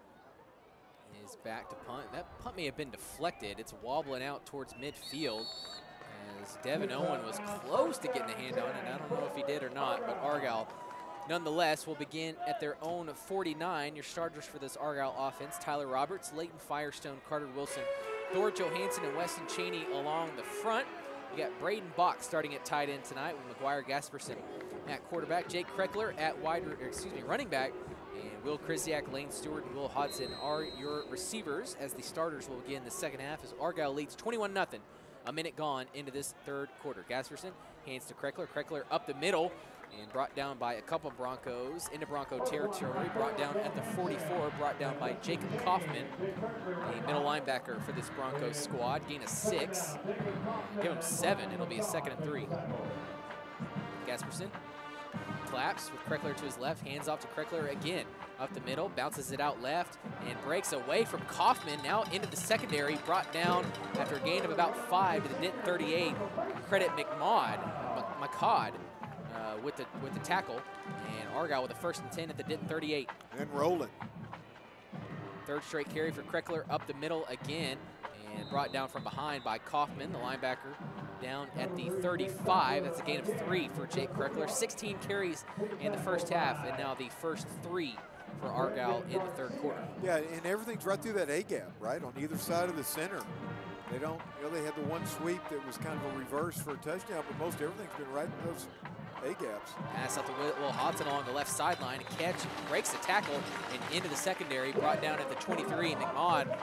is back to punt. That punt may have been deflected. It's wobbling out towards midfield. As Devin Owen was close to getting a hand on it. I don't know if he did or not, but Argyle nonetheless will begin at their own 49. Your starters for this Argyle offense, Tyler Roberts, Leighton Firestone, Carter Wilson, Thor Johansson, and Weston Cheney along the front. You got Braden Bach starting at tight end tonight with McGuire Gasperson at quarterback, Jake Kreckler at wide, excuse me, running back, Will Krisiak, Lane Stewart, and Will Hodson are your receivers as the starters will begin the second half as Argyle leads 21 0 A minute gone into this third quarter. Gasperson hands to Kreckler. Kreckler up the middle and brought down by a couple Broncos into Bronco territory. Brought down at the 44, brought down by Jacob Kaufman, the middle linebacker for this Broncos squad. Gain of six. Give him seven. It'll be a second and three. Gasperson claps with Kreckler to his left, hands off to Kreckler again. Up the middle, bounces it out left, and breaks away from Kaufman. Now into the secondary, brought down after a gain of about five to the Denton 38. Credit McMaud, McCod, uh, with the with the tackle, and Argyle with a first and 10 at the Denton 38. And rolling. Third straight carry for Kreckler up the middle again, and brought down from behind by Kaufman, the linebacker, down at the 35. That's a gain of three for Jake Kreckler. 16 carries in the first half, and now the first three for Argyle in the third quarter. Yeah, and everything's right through that A gap, right on either side of the center. They don't, you know, they had the one sweep that was kind of a reverse for a touchdown, but most everything's been right in those A gaps. Pass out to Will Hodson along the left sideline. Catch, breaks the tackle, and into the secondary. Brought down at the 23. McMaud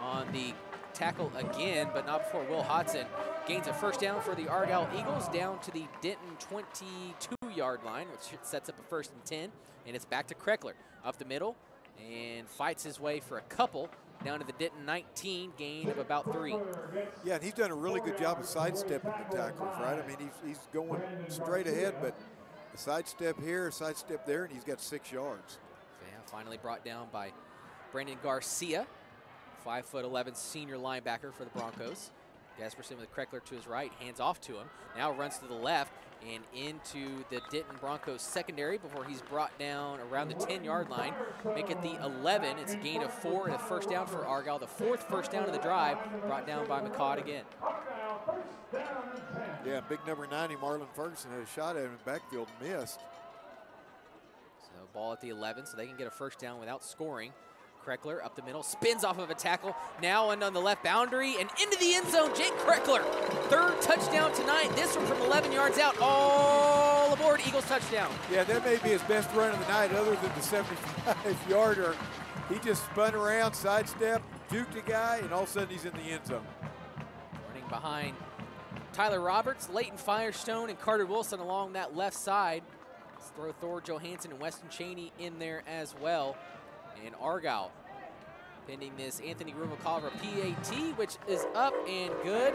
on the tackle again, but not before Will Hodson gains a first down for the Argyle Eagles down to the Denton 22-yard line, which sets up a first and 10, and it's back to Kreckler up the middle and fights his way for a couple down to the Denton 19, gain of about three. Yeah, and he's done a really good job of sidestepping the tackles, right? I mean, he's, he's going straight ahead, but a sidestep here, a sidestep there, and he's got six yards. Yeah, finally brought down by Brandon Garcia, 5'11 senior linebacker for the Broncos. Gasperson with Kreckler to his right, hands off to him. Now runs to the left and into the Denton Broncos secondary before he's brought down around the 10-yard line. Make it the 11. It's a gain of four and a first down for Argyle. The fourth first down of the drive, brought down by McCod again. Yeah, big number 90, Marlon Ferguson had a shot at him in backfield, missed. So ball at the 11, so they can get a first down without scoring. Kreckler up the middle, spins off of a tackle, now and on the left boundary, and into the end zone, Jake Kreckler. Third touchdown tonight, this one from 11 yards out, all aboard, Eagles touchdown. Yeah, that may be his best run of the night other than the 75-yarder. He just spun around, sidestep, juked a guy, and all of a sudden he's in the end zone. Running behind Tyler Roberts, Leighton Firestone, and Carter Wilson along that left side. Let's throw Thor Johansson and Weston Cheney in there as well and Argyle. Pending this Anthony Rubalcava PAT, which is up and good.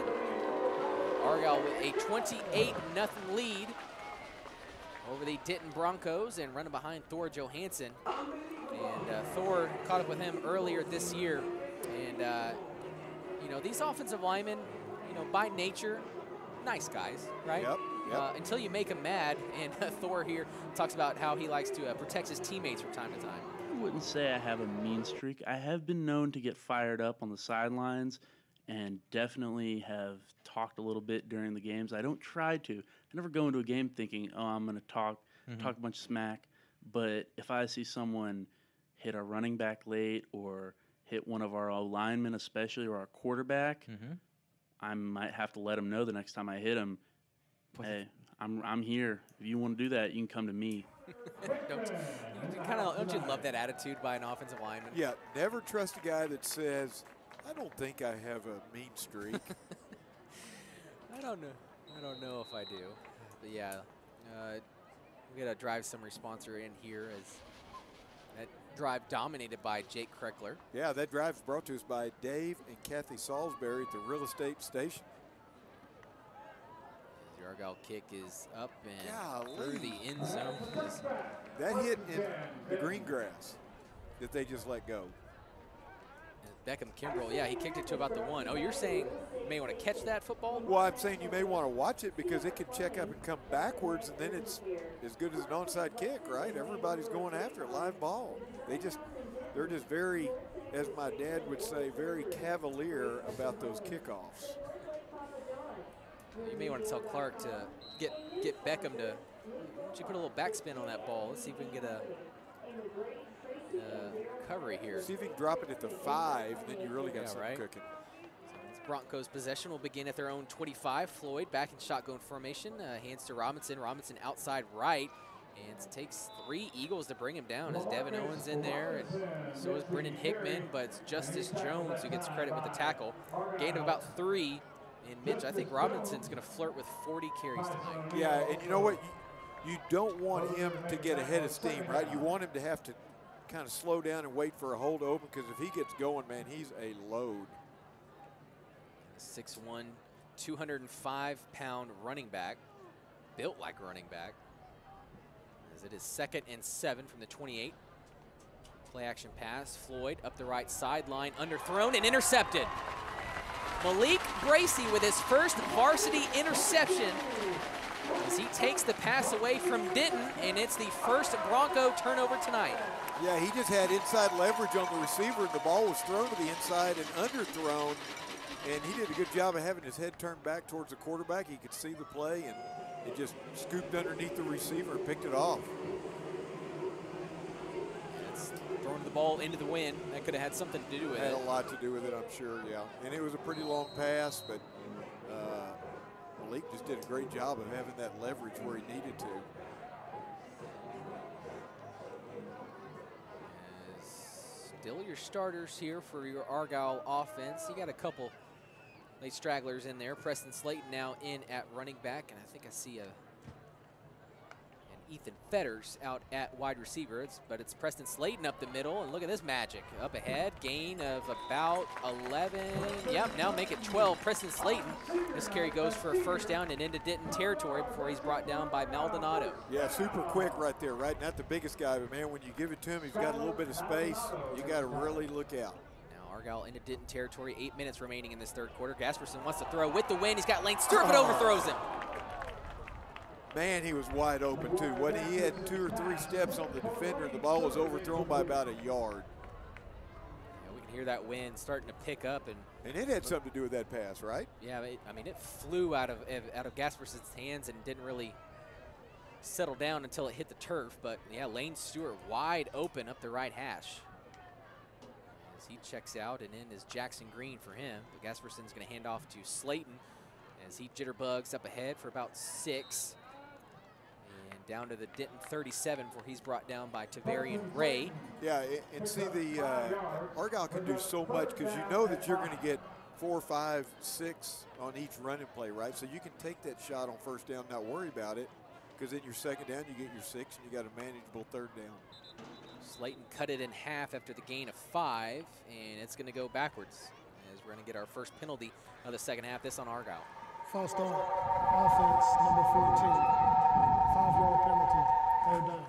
Argyle with a 28 0 lead over the Denton Broncos and running behind Thor Johansson. And uh, Thor caught up with him earlier this year. And, uh, you know, these offensive linemen, you know, by nature, nice guys, right? Yep. Yep. Uh, until you make them mad. And uh, Thor here talks about how he likes to uh, protect his teammates from time to time. I wouldn't say I have a mean streak. I have been known to get fired up on the sidelines and definitely have talked a little bit during the games. I don't try to. I never go into a game thinking, "Oh, I'm going to talk Mhm. talk a bunch of smack." But if I see someone hit a running back late or hit one of our linemen, especially or our quarterback, Mhm. I might have to let them know the next time I hit him. Hey, I'm I'm here. If you want to do that, you can come to me. Don't you kind of don't you love that attitude by an offensive lineman? Yeah, never trust a guy that says, I don't think I have a mean streak. I don't know. I don't know if I do. But yeah, uh, we got to drive summary sponsor in here as that drive dominated by Jake Kreckler. yeah, that drive is brought to us by Dave and Kathy Salisbury at the real estate station. Argyle kick is up and Golly. through the end zone. That hit in the green grass that they just let go. Beckham Kimbrell, yeah, he kicked it to about the one. Oh, you're saying you may want to catch that football? Well, I'm saying you may want to watch it because it can check up and come backwards, and then it's as good as an onside kick, right? Everybody's going after it, live ball. They just, they're just very, as my dad would say, very cavalier about those kickoffs. You may want to tell Clark to get get Beckham to. Why put a little backspin on that ball? Let's see if we can get a uh, recovery here. See if you can drop it at the five, then you really got Yeah, something right. cooking. It's Broncos possession will begin at their own 25. Floyd back in shotgun formation. Uh, hands to Robinson. Robinson outside right. And it takes three Eagles to bring him down as Devin Owens in there, and so is Brendan Hickman, but it's Justice Jones who gets credit with the tackle. Gain of about three. And Mitch, I think Robinson's going to flirt with 40 carries tonight. Yeah, and you know what? You, you don't want him to get ahead of steam, right? You want him to have to kind of slow down and wait for a hole to open because if he gets going, man, he's a load. 6'1", 205 pound running back, built like a running back. As it is second and seven from the 28. Play action pass, Floyd up the right sideline, underthrown and intercepted. Malik Bracy with his first varsity interception as he takes the pass away from Denton, and it's the first Bronco turnover tonight. Yeah, he just had inside leverage on the receiver, and the ball was thrown to the inside and underthrown. And he did a good job of having his head turned back towards the quarterback. He could see the play, and it just scooped underneath the receiver and picked it off. Throwing the ball into the wind. That could have had something to do with had it. Had a lot to do with it, I'm sure, yeah. And it was a pretty long pass, but uh, Malik just did a great job of having that leverage where he needed to. Still your starters here for your Argyle offense. You got a couple late stragglers in there. Preston Slayton now in at running back, and I think I see a Ethan Fetters out at wide receiver. It's, but it's Preston Slayton up the middle, and look at this magic. Up ahead, gain of about 11. Yep, now make it 12. Preston Slayton. This carry goes for a first down and into Denton territory before he's brought down by Maldonado. Yeah, super quick right there, right? Not the biggest guy, but man, when you give it to him, he's got a little bit of space. You got to really look out. Now Argyle into Denton territory. Eight minutes remaining in this third quarter. Gasperson wants to throw with the wind. He's got length. Stewart, but overthrows him. Man, he was wide open too. What he had two or three steps on the defender, the ball was overthrown by about a yard. Yeah, we can hear that wind starting to pick up, and And it had something to do with that pass, right? yeah, it, I mean it flew out of out of Gasperson's hands and didn't really settle down until it hit the turf. But yeah, Lane Stewart wide open up the right hash. As he checks out, and in is Jackson Green for him. But Gasperson's going to hand off to Slayton as he jitterbugs up ahead for about six. Down to the Denton 37 where he's brought down by Tavarian Ray. Yeah, and see the uh, Argyle can do so much because you know that you're going to get four, five, six on each running play, right? So you can take that shot on first down, not worry about it, because then your second down, you get your six, and you got a manageable third down. Slayton cut it in half after the gain of five, and it's going to go backwards as we're going to get our first penalty of the second half. This on Argyle. False start. Offense, number 14. Five-yard penalty. Third down.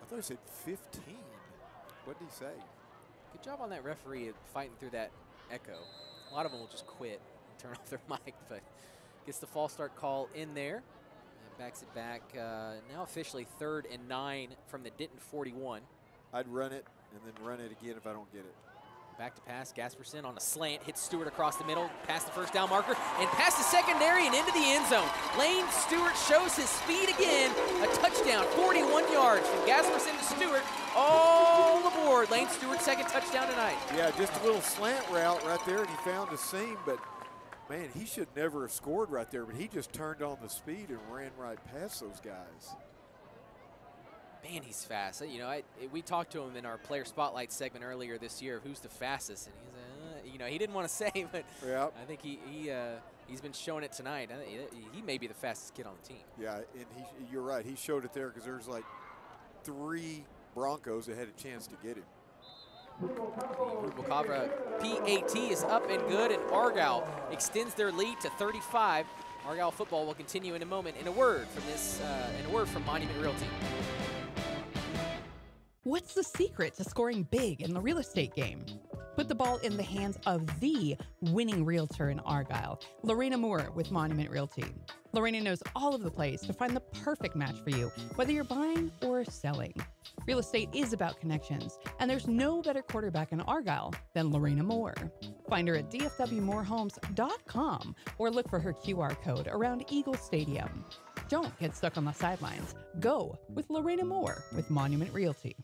I thought he said 15. What did he say? Good job on that referee at fighting through that echo. A lot of them will just quit and turn off their mic, but gets the false start call in there. And backs it back. Uh, now officially third and nine from the Denton 41. I'd run it and then run it again if I don't get it. Back to pass, Gasperson on a slant, hits Stewart across the middle, past the first down marker, and past the secondary and into the end zone. Lane Stewart shows his speed again. A touchdown, 41 yards from Gasperson to Stewart. All aboard. Lane Stewart's second touchdown tonight. Yeah, just a little slant route right there, and he found the seam, but man, he should never have scored right there, but he just turned on the speed and ran right past those guys. Man, he's fast. You know, I, we talked to him in our player spotlight segment earlier this year. Who's the fastest? And he's, uh, you know, he didn't want to say, but Yep. I think he he uh, he's been showing it tonight. He- may be the fastest kid on the team. Yeah, and he, you're right. He showed it there because there's like three Broncos that had a chance to get him. Rubalcava PAT is up and good, and Argyle extends their lead to 35. Argyle football will continue in a moment. In a word from this, uh, in a word from Monument Realty. What's the secret to scoring big in the real estate game? Put the ball in the hands of the winning realtor in Argyle, Lorena Moore with Monument Realty. Lorena knows all of the plays to find the perfect match for you, whether you're buying or selling. Real estate is about connections, and there's no better quarterback in Argyle than Lorena Moore. Find her at dfwmorehomes.com or look for her QR code around Eagle Stadium. Don't get stuck on the sidelines. Go with Lorena Moore with Monument Realty.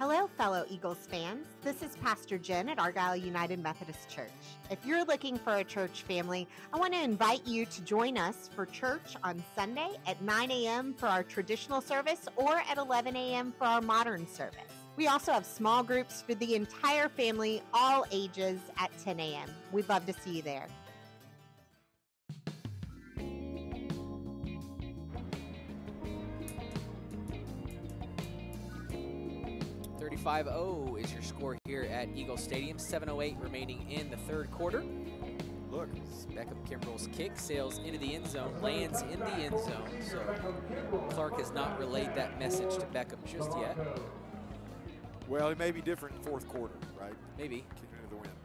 Hello, fellow Eagles fans. This is Pastor Jen at Argyle United Methodist Church. If you're looking for a church family, I want to invite you to join us for church on Sunday at 9 a.m. for our traditional service or at 11 a.m. for our modern service. We also have small groups for the entire family, all ages, at 10 a.m. We'd love to see you there. 35-0 is your score here at Eagle Stadium. 7.08 remaining in the third quarter. Look. Beckham Kimbrell's kick sails into the end zone, lands in the end zone. So Clark has not relayed that message to Beckham just yet. Well, it may be different in fourth quarter, right? Maybe.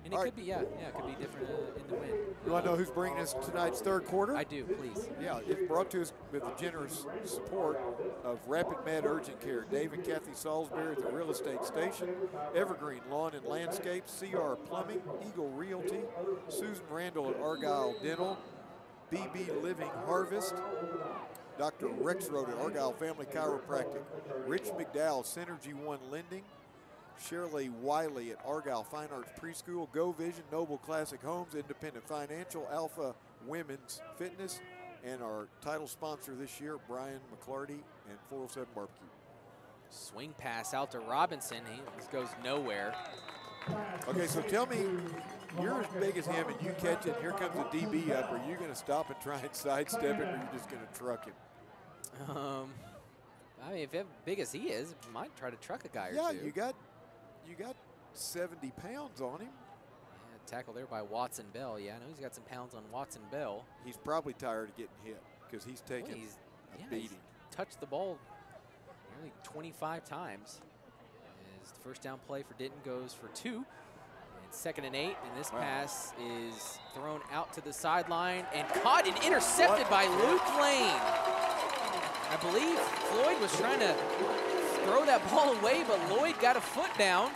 And it All could right. be, yeah, yeah, it could be different uh, in the wind. You want to know who's bringing us tonight's third quarter? I do, please. Yeah, it's brought to us with the generous support of Rapid Med Urgent Care, Dave and Kathy Salisbury at the Real Estate Station, Evergreen Lawn and Landscape, CR Plumbing, Eagle Realty, Susan Randall at Argyle Dental, BB Living Harvest, Dr. Rex Road at Argyle Family Chiropractic, Rich McDowell, Synergy One Lending, Shirley Wiley at Argyle Fine Arts Preschool, Go Vision, Noble Classic Homes, Independent Financial, Alpha Women's Fitness, and our title sponsor this year, Brian McClarty and 407 Barbecue. Swing pass out to Robinson. He goes nowhere. Okay, so tell me, you're as big as him and you catch it, and here comes a DB up. Are you going to stop and try and sidestep it, or are you just going to truck him? Um, I mean, if as big as he is, might try to truck a guy or Yeah, two. you got, you got 70 pounds on him. Yeah, tackle there by Watson Bell. Yeah, I know he's got some pounds on Watson Bell. He's probably tired of getting hit because he's Well, taking he's, a yeah, he's beating. touched the ball nearly 25 times. As the first down play for Denton goes for two. And second and eight, and this Wow. pass is thrown out to the sideline and caught and intercepted by Luke Lane. I believe Floyd was trying to throw that ball away, but Lloyd got a foot down.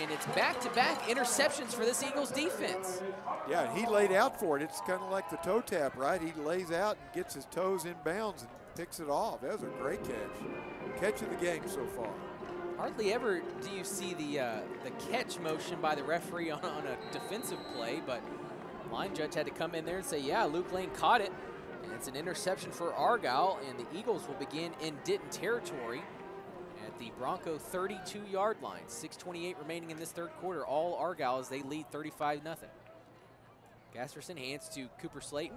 And it's back-to-back interceptions for this Eagles defense. Yeah, and he laid out for it. It's kind of like the toe tap, right? He lays out and gets his toes in bounds and picks it off. That was a great catch. Catch of the game so far. Hardly ever do you see the uh, the catch motion by the referee on, on a defensive play, but line judge had to come in there and say, yeah, Luke Lane caught it. And it's an interception for Argyle, and the Eagles will begin in Denton territory at the Bronco 32-yard line. 6.28 remaining in this third quarter. All Argyle as they lead 35 0 Gasperson hands to Cooper Slayton.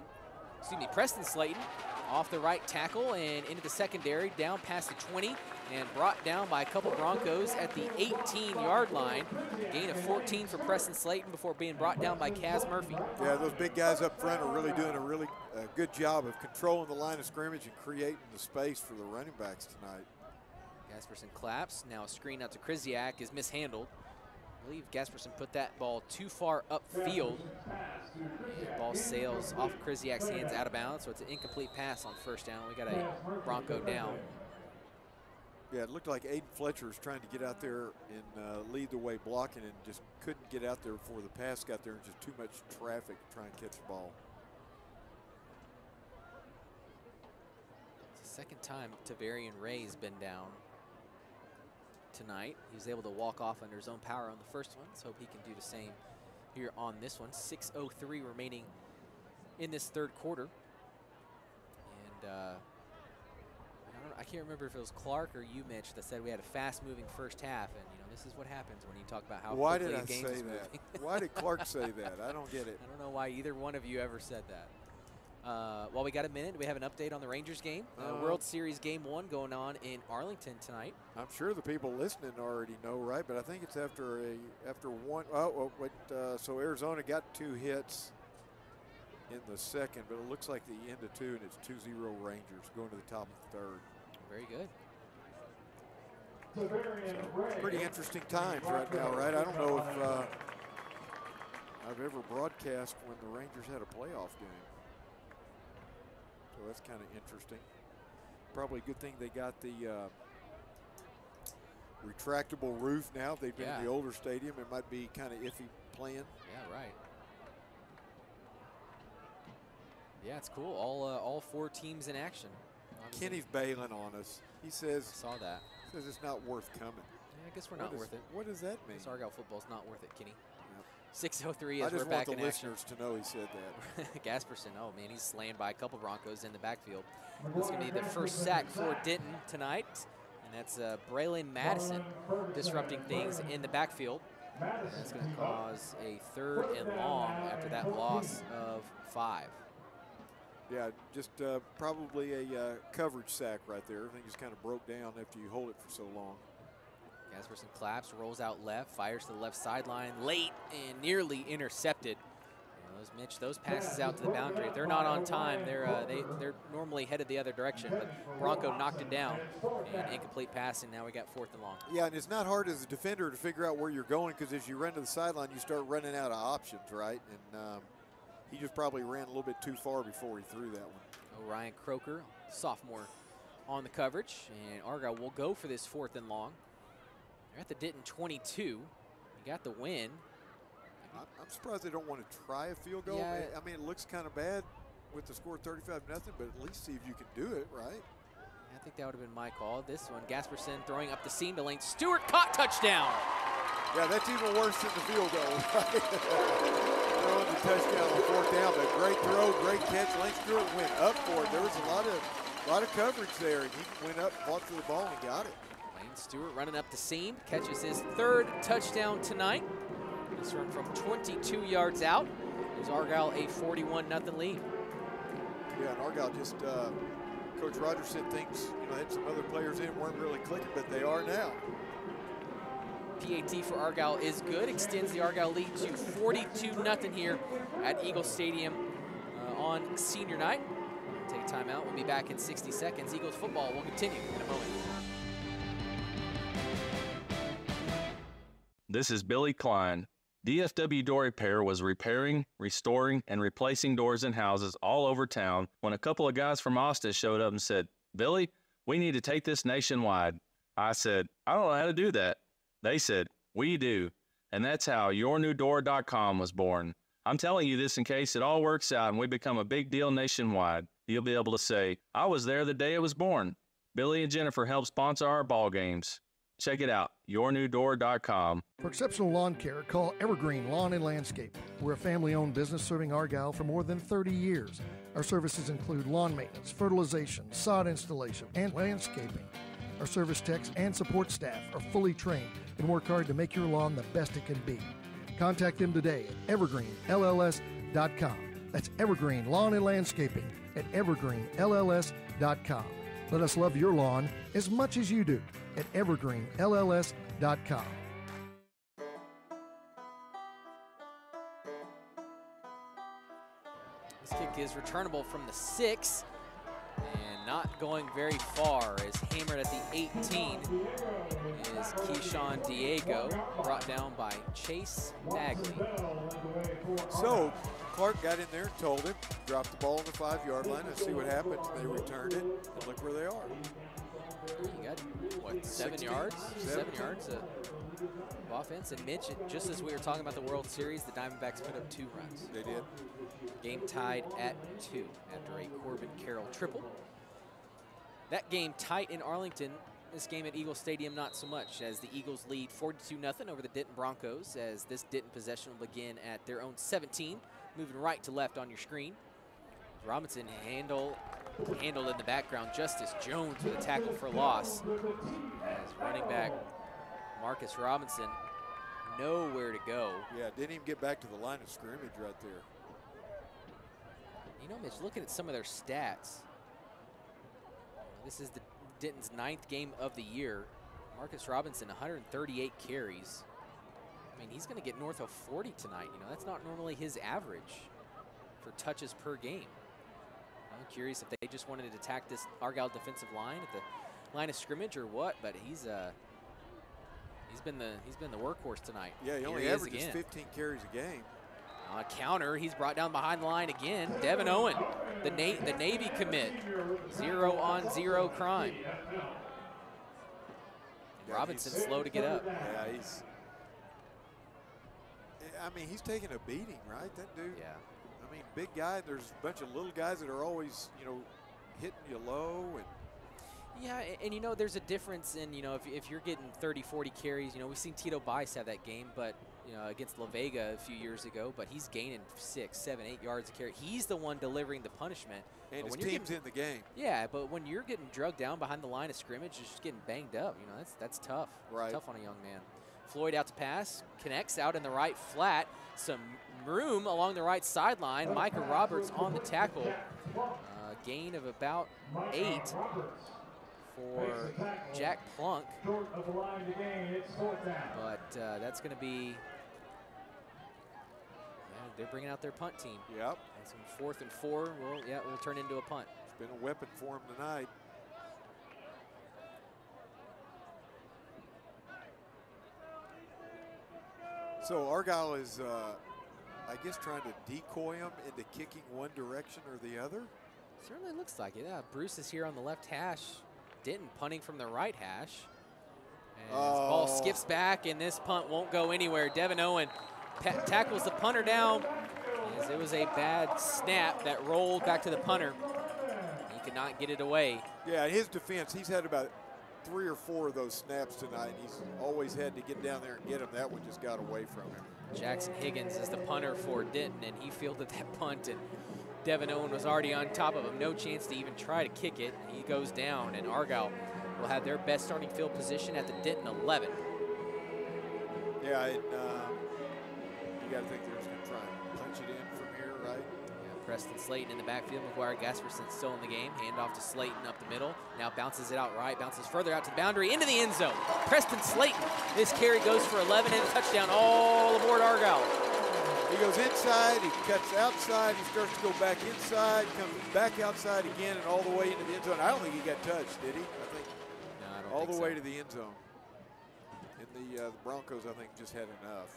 Excuse me, Preston Slayton off the right tackle and into the secondary, down past the 20, and brought down by a couple Broncos at the 18-yard line. Gain of 14 for Preston Slayton before being brought down by Kaz Murphy. Yeah, those big guys up front are really doing a really uh, good job of controlling the line of scrimmage and creating the space for the running backs tonight. Gasperson claps. Now a screen out to Kriziak is mishandled. I believe Gasperson put that ball too far upfield. Ball sails off Kriziak's hands out of bounds, so it's an incomplete pass on first down. We got a Bronco down. Yeah, it looked like Aiden Fletcher was trying to get out there and uh, lead the way blocking and just couldn't get out there before the pass got there and just too much traffic to try and catch the ball. It's the second time Tavarian Ray's been down tonight. He was able to walk off under his own power on the first one. Let's hope he can do the same here on this one. 6.03 remaining in this third quarter. And uh, I, know, I can't remember if it was Clark or you, Mitch, that said we had a fast-moving first half. And, you know, this is what happens when you talk about how Why quickly did I say that? Why did Clark say that? I don't get it. I don't know why either one of you ever said that. Uh, while we got a minute, we have an update on the Rangers game. Uh, Uh, World Series Game 1 going on in Arlington tonight. I'm sure the people listening already know, right? But I think it's after a after one. Oh, oh wait. Uh, so Arizona got two hits in the second, but it looks like the end of two, and it's 2-0 Rangers going to the top of the third. Very good. So, pretty interesting times right now, right? I don't know if uh, I've ever broadcast when the Rangers had a playoff game. So that's kind of interesting. Probably a good thing they got the uh, retractable roof now. If they've been in the older stadium, it might be kind of iffy playing. Yeah, right. Yeah, it's cool. All uh, all four teams in action. Obviously, Kenny's bailing on us. He says, saw that. Says it's not worth coming. Yeah, I guess we're What not is- worth it. What does that mean? Argyle football's not worth it, Kenny. 603 I as just we're want back the in action. listeners to know he said that. Gasperson, oh man, he's slammed by a couple Broncos in the backfield. It's going to be the first sack for Denton tonight, and that's uh, Braylon Madison disrupting things in the backfield. And that's going to cause a third and long after that loss of five. Yeah, just uh, probably a uh, coverage sack right there. Everything just kind of broke down after you hold it for so long. Gasperson claps, rolls out left, fires to the left sideline late and nearly intercepted. You know, those Mitch, those passes out to the boundary. If they're not on time, they're uh, they they're normally headed the other direction. But Bronco knocked it down and incomplete and Now we got fourth and long. Yeah, and it's not hard as a defender to figure out where you're going because as you run to the sideline, you start running out of options, right? And um, he just probably ran a little bit too far before he threw that one. Ryan Croker, sophomore, on the coverage, and Argyle will go for this fourth and long. At the Denton 22. You got the win. I'm, surprised they don't want to try a field goal. Yeah. I mean, it looks kind of bad with the score 35 nothing, but at least see if you can do it, right? I think that would have been my call. This one, Gasperson throwing up the seam to Lane Stewart, caught touchdown. Yeah, that's even worse than the field goal. Right? Throwing the touchdown on fourth down, but great throw, great catch. Lane Stewart went up for it. There was a lot of lot of coverage there, and he went up, fought for the ball, and got it. Lane Stewart running up the seam, catches his third touchdown tonight. This run from 22 yards out. Gives Argyle a 41 0 lead. Yeah, and Argyle just, uh, Coach Rodgers said things, you know, had some other players in, weren't really clicking, but they are now. PAT for Argyle is good, extends the Argyle lead to 42 0 here at Eagle Stadium uh, on senior night. Take a timeout. We'll be back in 60 seconds. Eagles football will continue in a moment. This is Billy Klein. DFW Door Repair was repairing, restoring, and replacing doors in houses all over town when a couple of guys from Austin showed up and said, Billy, we need to take this nationwide. I said, I don't know how to do that. They said, We do. And that's how yournewdoor.com was born. I'm telling you this in case it all works out and we become a big deal nationwide. You'll be able to say, I was there the day it was born. Billy and Jennifer help sponsor our ball games. Check it out, yournewdoor.com. For exceptional lawn care, call Evergreen Lawn and Landscape. We're a family owned business serving Argyle for more than 30 years. Our services include lawn maintenance, fertilization, sod installation, and landscaping. Our service techs and support staff are fully trained and work hard to make your lawn the best it can be. Contact them today at evergreenlls.com. That's Evergreen Lawn and Landscaping at evergreenlls.com. Let us love your lawn as much as you do at evergreenlls.com. This kick is returnable from the six and not going very far as hammered at the 18 is Keyshawn Diego, brought down by Chase Bagley. So Clark got in there and told him, drop the ball on the five yard line and see what happens. They returned it, and look where they are. You got, what, seven 16? yards? Seven, Seven. yards of of offense. And Mitch, just as we were talking about the World Series, the Diamondbacks put up two runs. They did. Game tied at two after a Corbin Carroll triple. That game tight in Arlington. This game at Eagle Stadium, not so much, as the Eagles lead 42 0 over the Denton Broncos, as this Denton possession will begin at their own 17, moving right to left on your screen. Robinson handle handled in the background. Justice Jones with a tackle for loss. As running back Marcus Robinson nowhere to go. Yeah, didn't even get back to the line of scrimmage right there. You know, Mitch, looking at some of their stats, this is the Denton's ninth game of the year. Marcus Robinson, 138 carries. I mean, he's going to get north of 40 tonight. You know, that's not normally his average for touches per game. I'm curious if they just wanted to attack this Argyle defensive line at the line of scrimmage or what, but he's uh he's been the he's been the workhorse tonight. Yeah, he only is averages again. 15 carries a game. On a counter, he's brought down behind the line again. Devin Owen, the, Na- the Navy commit. Zero on zero crime. And Robinson slow to get up. Yeah, he's. I mean, he's taking a beating, right? That dude. Yeah. I mean, big guy. There's a bunch of little guys that are always, you know, hitting you low and. Yeah, and you know, there's a difference in, you know, if, if you're getting 30, 40 carries, you know, we've seen Tito Bice have that game, but, you know, against La Vega a few years ago, but he's gaining six, seven, eight yards a carry. He's the one delivering the punishment. And But his when team's getting- in the game. Yeah, but when you're getting drugged down behind the line of scrimmage, you're just getting banged up. You know, that's that's tough. Right. Tough on a young man. Floyd out to pass, connects out in the right flat. Some room along the right sideline. Micah Roberts on the tackle. Uh, gain of about eight for Jack Plunk. But uh, that's going to be. They're bringing out their punt team. Yep. And some fourth and four. Well, yeah, will turn into a punt. It's been a weapon for him tonight. So Argyle is, uh, I guess, trying to decoy him into kicking one direction or the other. Certainly looks like it. Yeah, Bruce is here on the left hash. Denton punting from the right hash. And this ball Oh. skips back, and this punt won't go anywhere. Devin Owen tackles the punter down. As it was a bad snap that rolled back to the punter. He could not get it away. Yeah, in his defense, he's had about three or four of those snaps tonight. He's always had to get down there and get them. That one just got away from him. Jackson Higgins is the punter for Denton, and he fielded that punt, and Devin Owen was already on top of him. No chance to even try to kick it. He goes down, and Argyle will have their best starting field position at the Denton 11. Yeah, and um, you got to think they're Preston Slayton in the backfield. McGuire Gasperson still in the game. Hand off to Slayton up the middle. Now bounces it out right. Bounces further out to the boundary into the end zone. Preston Slayton. This carry goes for 11 and a touchdown. All aboard Argyle. He goes inside, he cuts outside, he starts to go back inside, comes back outside again, and all the way into the end zone. I don't think he got touched, did he? I think No, I don't all think the so. way to the end zone. And the, uh, the Broncos, I think, just had enough.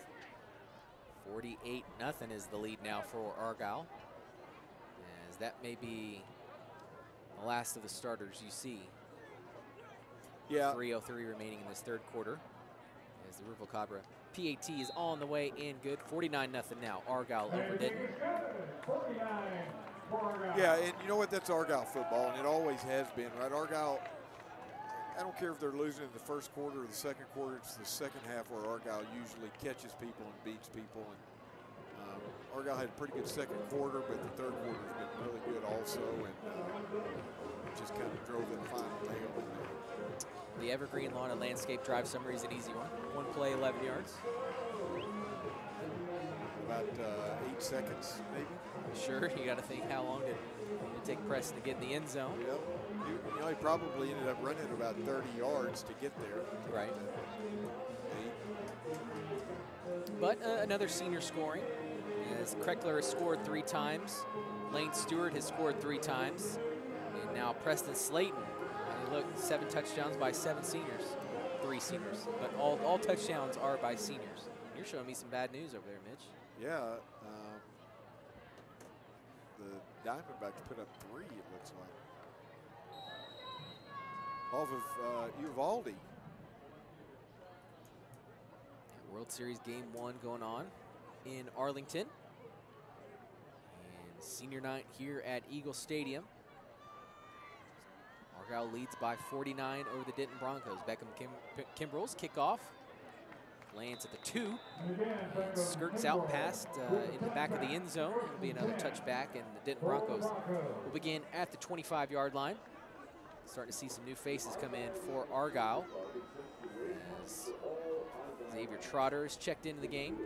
48 nothing is the lead now for Argyle. That may be the last of the starters you see. Yeah. 303 remaining in this third quarter. As the Rubalcava PAT is on the way in good. 49 nothing now. Argyle over Denton. Yeah, and you know what? That's Argyle football, and it always has been, right? Argyle, I don't care if they're losing in the first quarter or the second quarter, it's the second half where Argyle usually catches people and beats people. And Argyle had a pretty good second quarter, but the third quarter's been really good also, and uh, just kind of drove that final nail. The Evergreen Lawn and Landscape Drive summary is an easy one. One play, 11 yards. About uh, eight seconds, maybe. Sure, you got to think how long did it take Preston to get in the end zone. Yep. You, you know, he probably ended up running about 30 yards to get there. Right. But uh, another senior scoring. As Kreckler has scored three times. Lane Stewart has scored three times. And now Preston Slayton. And look, seven touchdowns by seven seniors. Three seniors. But all, all touchdowns are by seniors. You're showing me some bad news over there, Mitch. Yeah. Um, the Diamondbacks put up three, it looks like. Off of uh, Eovaldi. World Series Game 1 going on in Arlington. Senior night here at Eagle Stadium. Argyle leads by 49 over the Denton Broncos. Beckham Kim Kimbrels kickoff. Lands at the two. And skirts out past uh, in the back of the end zone. It'll be another touchback, and the Denton Broncos will begin at the 25 yard line. Starting to see some new faces come in for Argyle. As Xavier Trotter is checked into the game.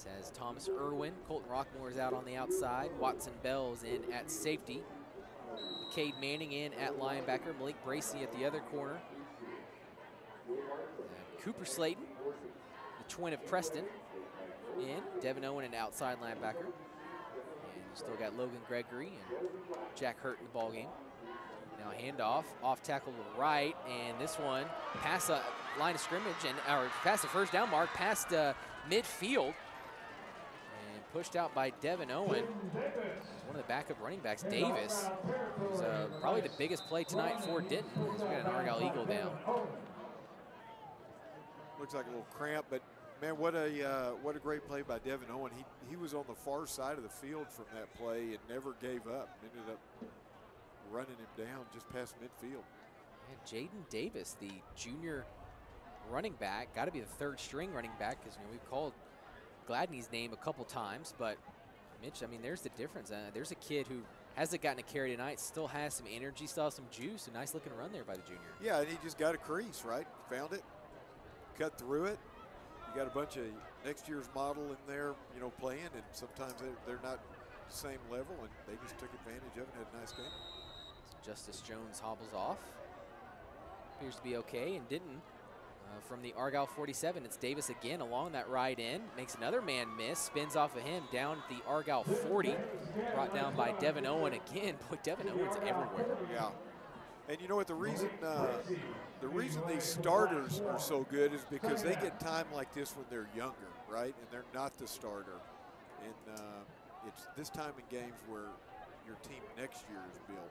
As has Thomas Irwin. Colton Rockmore is out on the outside. Watson Bell's in at safety. Cade Manning in at linebacker. Malik Bracey at the other corner. Uh, Cooper Slayton, the twin of Preston, in. Devin Owen, an outside linebacker. And still got Logan Gregory and Jack Hurt in the ball game. Now handoff, off tackle to the right, and this one past the line of scrimmage and or past the first down mark, past uh, midfield, and pushed out by Devin Owen. One of the backup running backs, Davis, uh, probably the biggest play tonight for Denton. We got an Argyle Eagle down. Looks like a little cramp, but man, what a uh, what a great play by Devin Owen. He he was on the far side of the field from that play and never gave up. Ended up running him down just past midfield. Jaden Davis, the junior running back, got to be the third string running back because you know, we've called Gladney's name a couple times, but Mitch, I mean, there's the difference. Uh, there's a kid who hasn't gotten a carry tonight, still has some energy, still has some juice. A nice looking run there by the junior. Yeah, and he just got a crease, right? Found it, cut through it. You got a bunch of next year's model in there, you know, playing, and sometimes they're, they're not the same level, and they just took advantage of it and had a nice game. Justice Jones hobbles off. Appears to be okay and didn't. Uh, from the Argyle 47, it's Davis again along that ride in. Makes another man miss, spins off of him down at the Argyle 40. Brought down by Devin Owen again. Boy, Devin Owen's everywhere. Yeah. And you know what? The reason uh, the reason these starters are so good is because they get time like this when they're younger, right? And they're not the starter. And uh, it's this time in games where your team next year is built.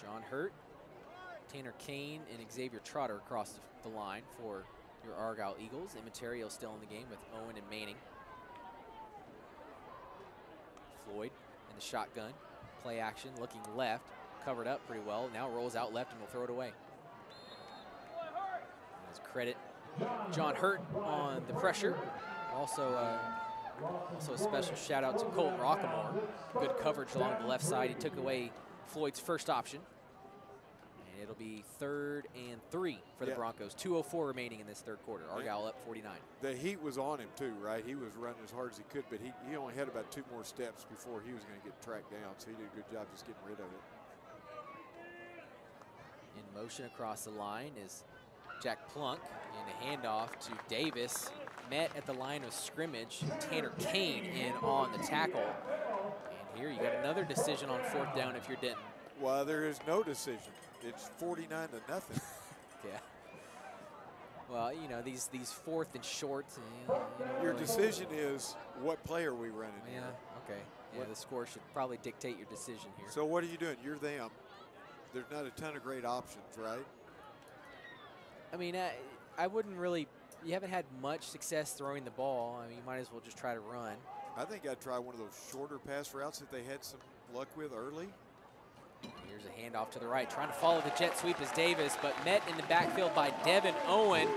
John Hurt, Tanner Kane, and Xavier Trotter across the, line for your Argyle Eagles. Immaterio still in the game with Owen and Manning. Floyd in the shotgun. Play action, looking left, covered up pretty well. Now rolls out left and will throw it away. As credit John Hurt on the pressure. Also, uh, also a special shout out to Colt Rockamore. Good coverage along the left side. He took away Floyd's first option. And it'll be third and three for the Yeah. Broncos. 2.04 remaining in this third quarter. Argyle up 49. The heat was on him too, right? He was running as hard as he could, but he, he only had about two more steps before he was going to get tracked down. So he did a good job just getting rid of it. In motion across the line is Jack Plunk and a handoff to Davis. Met at the line of scrimmage. Tanner Kane in on the tackle. And here you got another decision on fourth down if you're Denton. Well, there is no decision. It's 49 to nothing. Yeah. Well, you know, these these fourth and shorts. You eh, know, you know, Your really- decision is what play are we running? Yeah, okay. Yeah, the score should probably dictate your decision here. So what are you doing? You're them. There's not a ton of great options, right? I mean, I, I wouldn't really. You haven't had much success throwing the ball. I mean, you might as well just try to run. I think I'd try one of those shorter pass routes that they had some luck with early. Here's a handoff to the right, trying to follow the jet sweep as Davis, but met in the backfield by Devin Owen.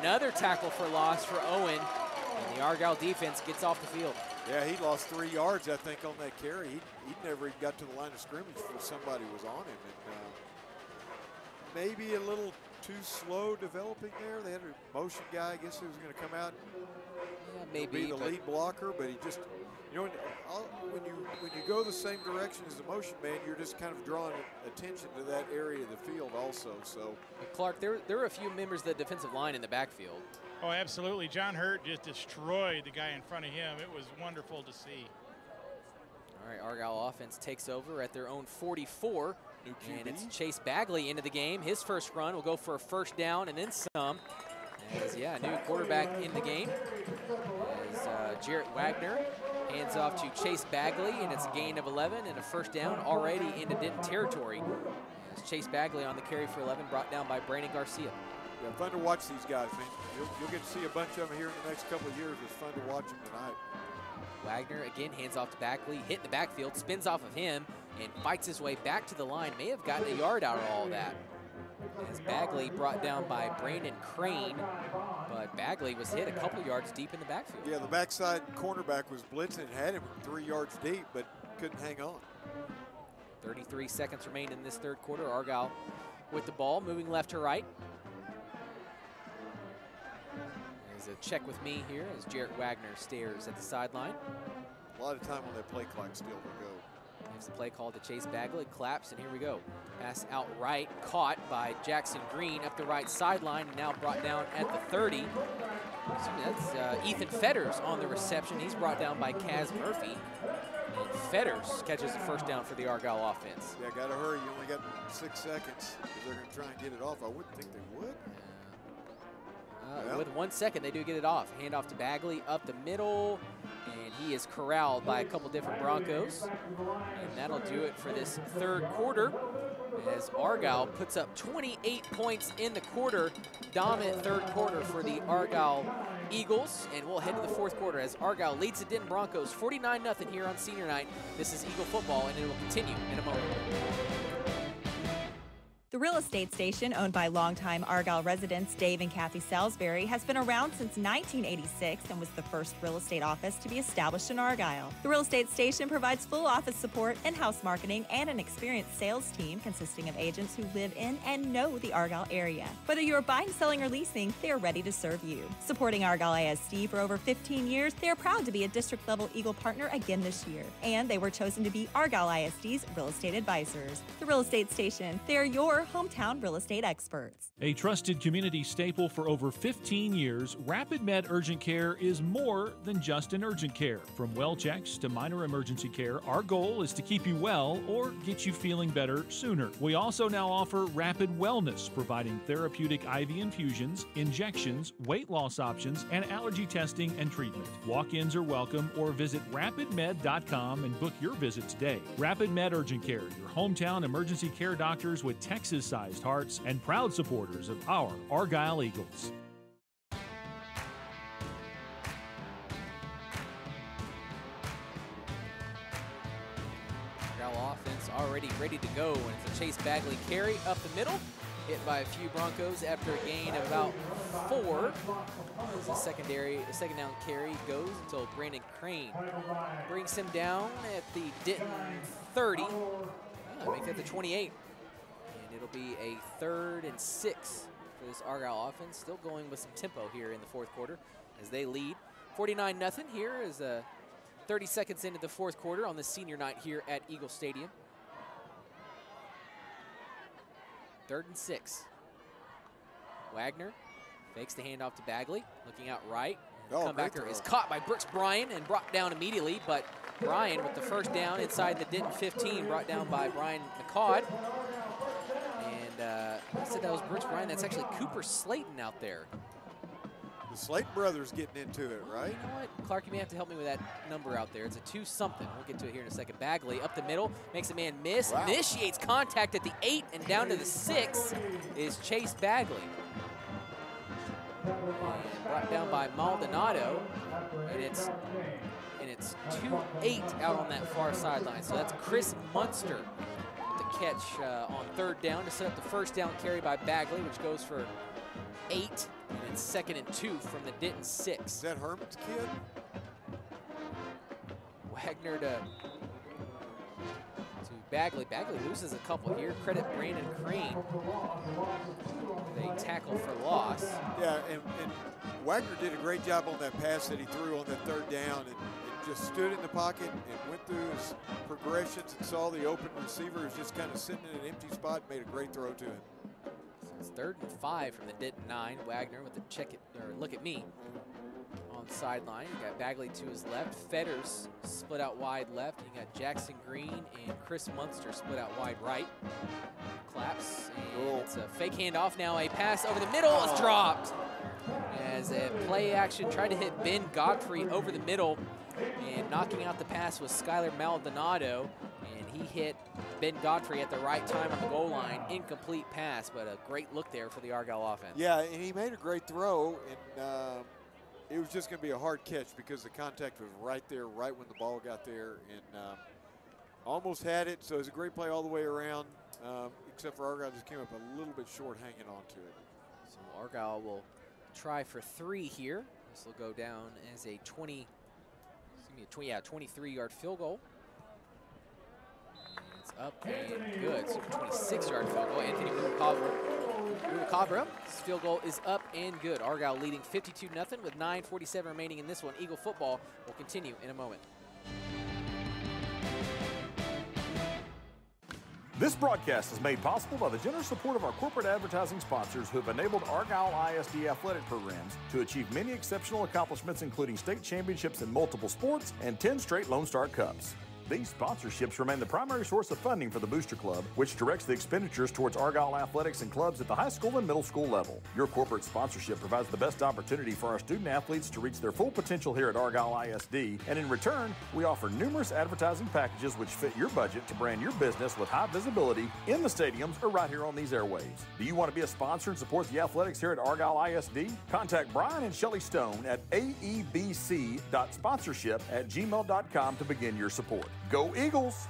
Another tackle for loss for Owen, and the Argyle defense gets off the field. Yeah, he lost three yards, I think, on that carry. He, he never even got to the line of scrimmage before somebody was on him. And uh, maybe a little too slow developing there. They had a motion guy, I guess, who was going to come out and maybe, be the lead blocker, but he just, you know, when, you when you go the same direction as the motion man, you're just kind of drawing attention to that area of the field also. So Clark, there, there were a few members of the defensive line in the backfield. Oh, absolutely. John Hurt just destroyed the guy in front of him. It was wonderful to see. All right, Argyle offense takes over at their own 44. New And it's Chase Bagley into the game. His first run will go for a first down and then some. As, yeah, new quarterback in the game. As uh, Jarrett Wagner hands off to Chase Bagley, and it's a gain of 11 and a first down already into Denton territory. As Chase Bagley on the carry for 11, brought down by Brandon Garcia. yeah, fun to watch these guys, man. You'll, you'll get to see a bunch of them here in the next couple of years. It's fun to watch them tonight. Wagner again hands off to Bagley, hit the backfield, spins off of him, and fights his way back to the line. May have gotten a yard out of all that. As Bagley brought down by Brandon Crane, but Bagley was hit a couple yards deep in the backfield. Yeah, the backside cornerback was blitzing, and had him three yards deep, but couldn't hang on. 33 seconds remain in this third quarter. Argyle with the ball, moving left to right. There's a check with me here as Jarrett Wagner stares at the sideline. A lot of time on that play clock still to go. The play call to Chase Bagley, claps, and here we go. Pass out right, caught by Jackson Green up the right sideline, and now brought down at the 30. Excuse me, That's uh, Ethan Fetters on the reception. He's brought down by Kaz Murphy. And Fetters catches the first down for the Argyle offense. Yeah, got to hurry. You only got six seconds. They're going to try and get it off, I wouldn't think they would. Uh, Yeah. With one second, they do get it off. Hand off to Bagley up the middle, and he is corralled by a couple different Broncos. And that'll do it for this third quarter. as Argyle puts up 28 points in the quarter. Dominant third quarter for the Argyle Eagles. And we'll head to the fourth quarter as Argyle leads the Denton Broncos 49 0 here on senior night. This is Eagle football, and it will continue in a moment. The real estate station, owned by longtime Argyle residents Dave and Kathy Salisbury, has been around since 1986 and was the first real estate office to be established in Argyle. The real estate station provides full office support, in house marketing, and an experienced sales team consisting of agents who live in and know the Argyle area. Whether you are buying, selling, or leasing, they are ready to serve you. Supporting Argyle ISD for over 15 years, they are proud to be a district level Eagle partner again this year. And they were chosen to be Argyle ISD's real estate advisors. The real estate station, they are your hometown real estate experts. A trusted community staple for over 15 years, Rapid Med Urgent Care is more than just an urgent care. From well checks to minor emergency care, our goal is to keep you well or get you feeling better sooner. We also now offer Rapid Wellness, providing therapeutic IV infusions, injections, weight loss options, and allergy testing and treatment. Walk ins are welcome or visit rapidmed.com and book your visit today. Rapid Med Urgent Care, your hometown emergency care doctors with Texas sized hearts and proud supporters of our Argyle Eagles. Argyle offense already ready to go, and it's a Chase Bagley carry up the middle. Hit by a few Broncos after a gain of about four. As the secondary, the second down carry goes until Brandon Crane brings him down at the Denton 30. Ah, make that the 28. It'll be a third and six for this Argyle offense. Still going with some tempo here in the fourth quarter as they lead. 49 nothing here is uh, 30 seconds into the fourth quarter on the senior night here at Eagle Stadium. Third and six. Wagner fakes the handoff to Bagley, looking out right. Oh, Comebacker is caught by Brooks Bryan and brought down immediately, but Bryan with the first down inside the Denton 15, brought down by Brian McCod. And uh, I said that was Brooks Bryan. That's actually Cooper Slayton out there. The Slayton brothers getting into it, right? You know what, Clark, you may have to help me with that number out there. It's a two something. We'll get to it here in a second. Bagley up the middle, makes a man miss, Wow. initiates contact at the eight and down to the six is Chase Bagley. And brought down by Maldonado, and it's and it's two eight out on that far sideline. So that's Chris Munster catch uh, on third down to set up the first down carry by Bagley, which goes for eight, and it's second and two from the Denton six. Is that Herman's kid? Wagner to, to Bagley. Bagley loses a couple here. Credit Brandon Crane. They tackle for loss. Yeah, and, and Wagner did a great job on that pass that he threw on that third down and just stood in the pocket and went through his progressions and saw the open receiver was just kind of sitting in an empty spot and made a great throw to him. So it's third and five from the Denton nine. Wagner with the check it or look at me sideline. You got Bagley to his left. Fetters split out wide left. You got Jackson Green and Chris Munster split out wide right. Claps and it's a fake handoff now. A pass over the middle is dropped as a play action tried to hit Ben Godfrey over the middle and knocking out the pass was Skylar Maldonado and he hit Ben Godfrey at the right time on the goal line. Incomplete pass, but a great look there for the Argyle offense. Yeah, and he made a great throw, and um, it was just going to be a hard catch because the contact was right there, right when the ball got there, and um, almost had it. So it was a great play all the way around, um, except for Argyle just came up a little bit short hanging on to it. So Argyle will try for three here. This will go down as a 20, excuse me, a 20, yeah, 23 yard field goal. And It's up and good. So 26 yard field goal. Anthony Rubalcava. Rubalcava. His field goal is up and good. Argyle leading 52 0 with 9:47 remaining in this one. Eagle football will continue in a moment. This broadcast is made possible by the generous support of our corporate advertising sponsors who have enabled Argyle ISD athletic programs to achieve many exceptional accomplishments, including state championships in multiple sports and 10 straight Lone Star Cups. These sponsorships remain the primary source of funding for the Booster Club, which directs the expenditures towards Argyle athletics and clubs at the high school and middle school level. Your corporate sponsorship provides the best opportunity for our student athletes to reach their full potential here at Argyle ISD, and in return, we offer numerous advertising packages which fit your budget to brand your business with high visibility in the stadiums or right here on these airwaves. Do you want to be a sponsor and support the athletics here at Argyle ISD? Contact Brian and Shelly Stone at aebc.sponsorship at gmail.com to begin your support. Go Eagles!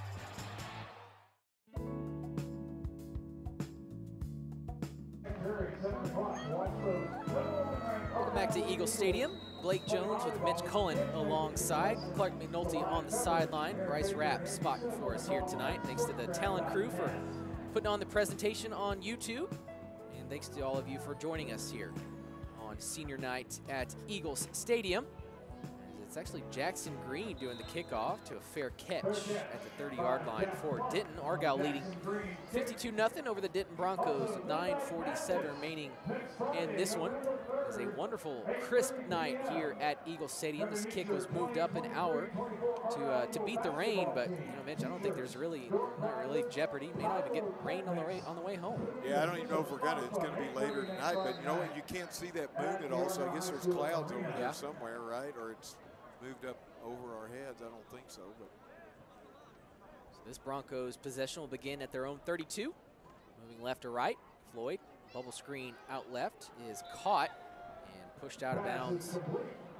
Welcome back to Eagle Stadium. Blake Jones with Mitch Cullen alongside. Clark McNulty on the sideline. Bryce Rapp spotting for us here tonight. Thanks to the Talon crew for putting on the presentation on YouTube. And thanks to all of you for joining us here on senior night at Eagles Stadium. It's actually Jackson Green doing the kickoff to a fair catch at the 30-yard line for Denton. Argyle leading 52-0 over the Denton Broncos 9.47 remaining in this one. It's a wonderful, crisp night here at Eagle Stadium. This kick was moved up an hour to uh, to beat the rain, but you know, Mitch, I don't think there's really not really jeopardy. May not even get rain on the way on the way home. Yeah, I don't even know if we're gonna. It's gonna be later tonight, but you know? You can't see that moon at all, so I guess there's clouds over Yeah. there somewhere, right? Or it's moved up over our heads. I don't think so, but So this Broncos possession will begin at their own 32. Moving left to right. Floyd, bubble screen out left, is caught and pushed out of bounds.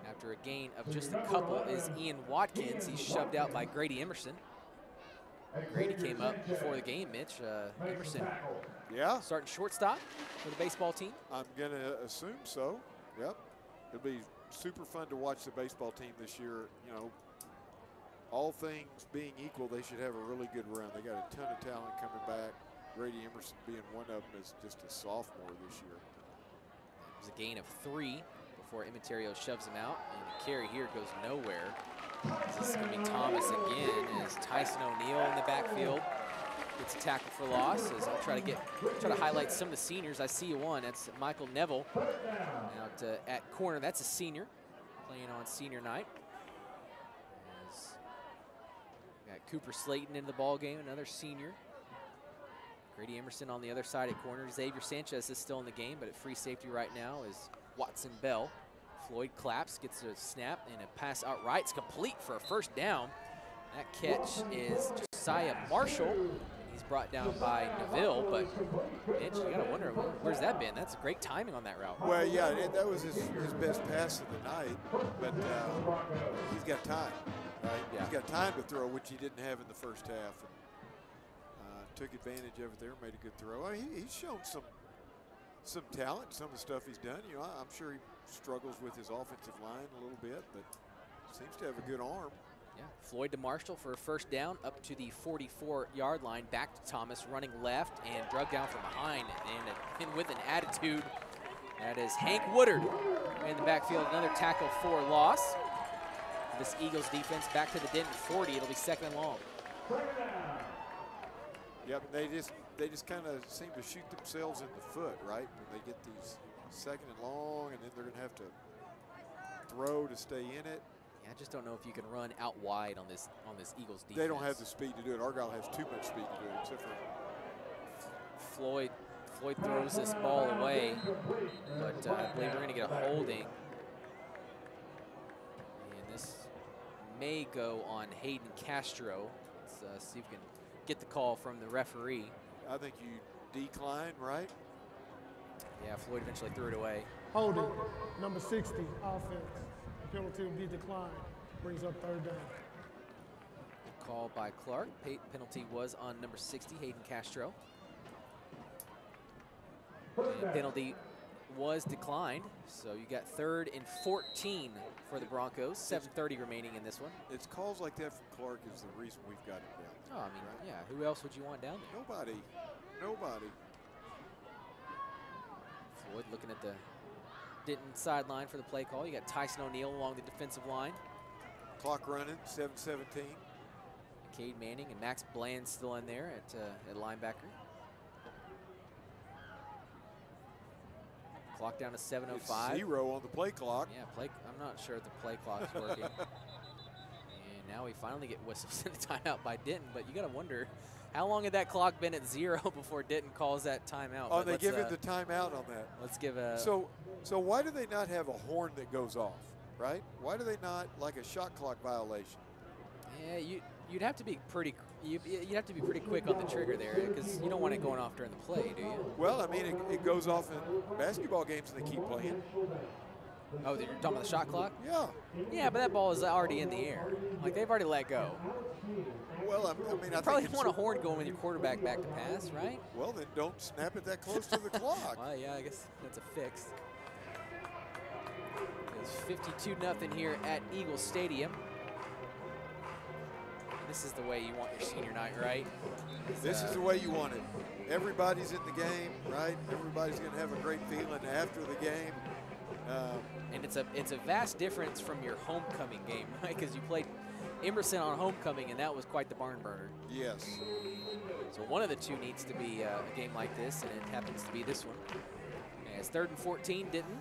After a gain of just a couple is Ian Watkins. He's shoved out by Grady Emerson. Grady came up before the game, Mitch. Uh, Emerson yeah, starting shortstop for the baseball team. I'm gonna assume so. Yep, it'll be super fun to watch the baseball team this year. You know, all things being equal, they should have a really good run. They got a ton of talent coming back. Grady Emerson being one of them is just a sophomore this year. There's a gain of three before Immaterio shoves him out, and the carry here goes nowhere. This is going to be Thomas again as Tyson O'Neill in the backfield gets a tackle for loss. As I'll try to get try to highlight some of the seniors. I see one. That's Michael Neville out uh, at corner. That's a senior playing on senior night. As got Cooper Slayton in the ball game, another senior. Grady Emerson on the other side at corner. Xavier Sanchez is still in the game, but at free safety right now is Watson Bell. Floyd claps, gets a snap, and a pass out right. It's complete for a first down. That catch is Josiah Marshall. He's brought down by Neville, but Mitch, you gotta wonder where's that been? That's a great timing on that route. Well, yeah, and that was his, his best pass of the night, but uh, he's got time, right? He's got time to throw, which he didn't have in the first half. And, uh, took advantage of it there, made a good throw. He, he's shown some some talent, some of the stuff he's done. You know, I'm sure he struggles with his offensive line a little bit, but seems to have a good arm. Yeah, Floyd to Marshall for a first down up to the 44-yard line. Back to Thomas, running left and drug down from behind, and, and with an attitude. That is Hank Woodard in the backfield. Another tackle for loss. This Eagles defense back to the Denton 40. It'll be second and long. Yep, they just they just kind of seem to shoot themselves in the foot, right? When they get these second and long, and then they're going to have to throw to stay in it. Yeah, I just don't know if you can run out wide on this on this Eagles defense. They don't have the speed to do it. Argyle has too much speed to do it, except for Floyd Floyd throws this ball away, but uh, I believe we're going to get a holding. And this may go on Hayden Castro. Let's uh, see if we can get the call from the referee. I think you decline, right? Yeah, Floyd eventually threw it away. Holding, number 60, offense. Penalty will be declined. Brings up third down. Good call by Clark. Pa- penalty was on number 60, Hayden Castro. Penalty was declined, so you got third and 14 for the Broncos. 7:30 remaining in this one. It's calls like that from Clark is the reason we've got him down. Oh, I mean, yeah. Who else would you want down there? Nobody. Nobody. Floyd looking at the Denton sideline for the play call. You got Tyson O'Neill along the defensive line. Clock running, 7-17. Cade Manning and Max Bland still in there at, uh, at linebacker. Clock down to 7:05. It's zero on the play clock. Yeah, play. I'm not sure if the play clock is working. now we finally get whistles and a timeout by Denton, but you got to wonder how long had that clock been at zero before Denton calls that timeout? Oh, But they give uh, it the timeout on that. Let's give a. So, so why do they not have a horn that goes off? Right? Why do they not like a shot clock violation? Yeah, you you'd have to be pretty. You you'd have to be pretty quick on the trigger there because you don't want it going off during the play, do you? Well, I mean, it, it goes off in basketball games and they keep playing. Oh, you're talking about the shot clock? Yeah. Yeah, but that ball is already in the air. Like they've already let go. Well, I, I mean, You I probably want a horn going with your quarterback back to pass, right? well, then don't snap it that close to the clock. Well, yeah, I guess that's a fix. It's 52 nothing here at Eagle Stadium. This is the way you want your senior night, right? This is Uh, the way you want it. Everybody's in the game, right? Everybody's going to have a great feeling after the game. Um, and it's a it's a vast difference from your homecoming game, right? Because you played Emerson on homecoming, and that was quite the barn burner. yes. So one of the two needs to be uh, a game like this, and it happens to be this one. As third and 14, Denton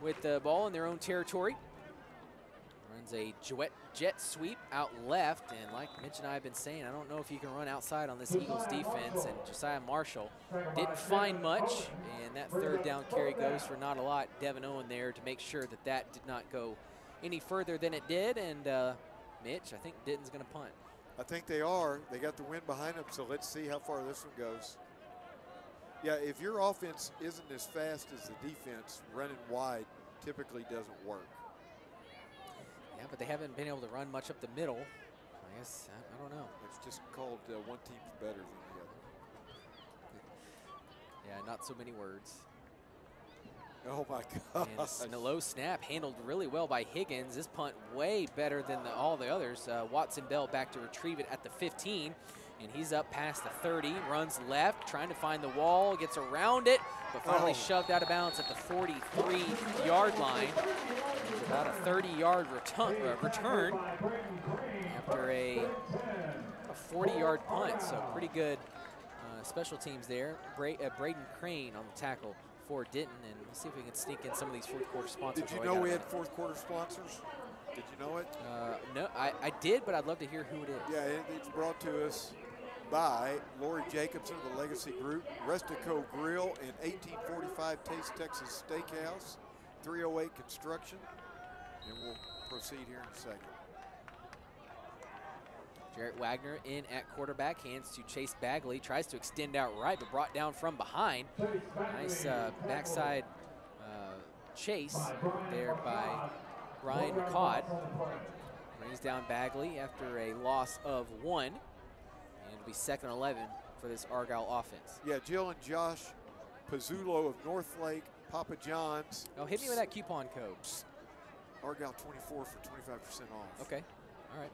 with the ball in their own territory. Runs a jet, jet sweep out left, and like Mitch and I have been saying, I don't know if you can run outside on this Eagles defense, and Josiah Marshall didn't find much, and that third down carry goes for not a lot. Devin Owen there to make sure that that did not go any further than it did, and uh, Mitch, I think Denton's going to punt. I think they are. They got the wind behind them, so let's see how far this one goes. Yeah, if your offense isn't as fast as the defense, running wide typically doesn't work. Yeah, but they haven't been able to run much up the middle. I guess, I, I don't know. It's just called uh, one team's better than the other. Yeah, not so many words. Oh my God! And a low snap handled really well by Higgins. This punt way better than the, all the others. Uh, Watson Bell back to retrieve it at the 15. And he's up past the 30, runs left, trying to find the wall, gets around it, but finally Oh. shoved out of bounds at the 43 yard line. It's about a 30 yard return, uh, return after a, a 40 yard punt. So pretty good uh, special teams there. Bra- uh, Braden Crane on the tackle for Denton, and we'll see if we can sneak in some of these fourth quarter sponsors. Did you know we had fourth quarter sponsors? Did you know it? Uh, no, I, I did, but I'd love to hear who it is. Yeah, it, it's brought to us by Lori Jacobson of the Legacy Group, Restico Grill, and 1845 Taste Texas Steakhouse, 308 Construction, and we'll proceed here in a second. Jarrett Wagner in at quarterback, hands to Chase Bagley, tries to extend out right, but brought down from behind. Nice uh, backside uh, chase there by Brian McCod. Brings down Bagley after a loss of one. And it'll be second and 11 for this Argyle offense. Yeah, Jill and Josh Pizzulo of Northlake, Papa John's. Oh, hit me with that coupon code. Argyle 24 for 25% off. Okay, all right.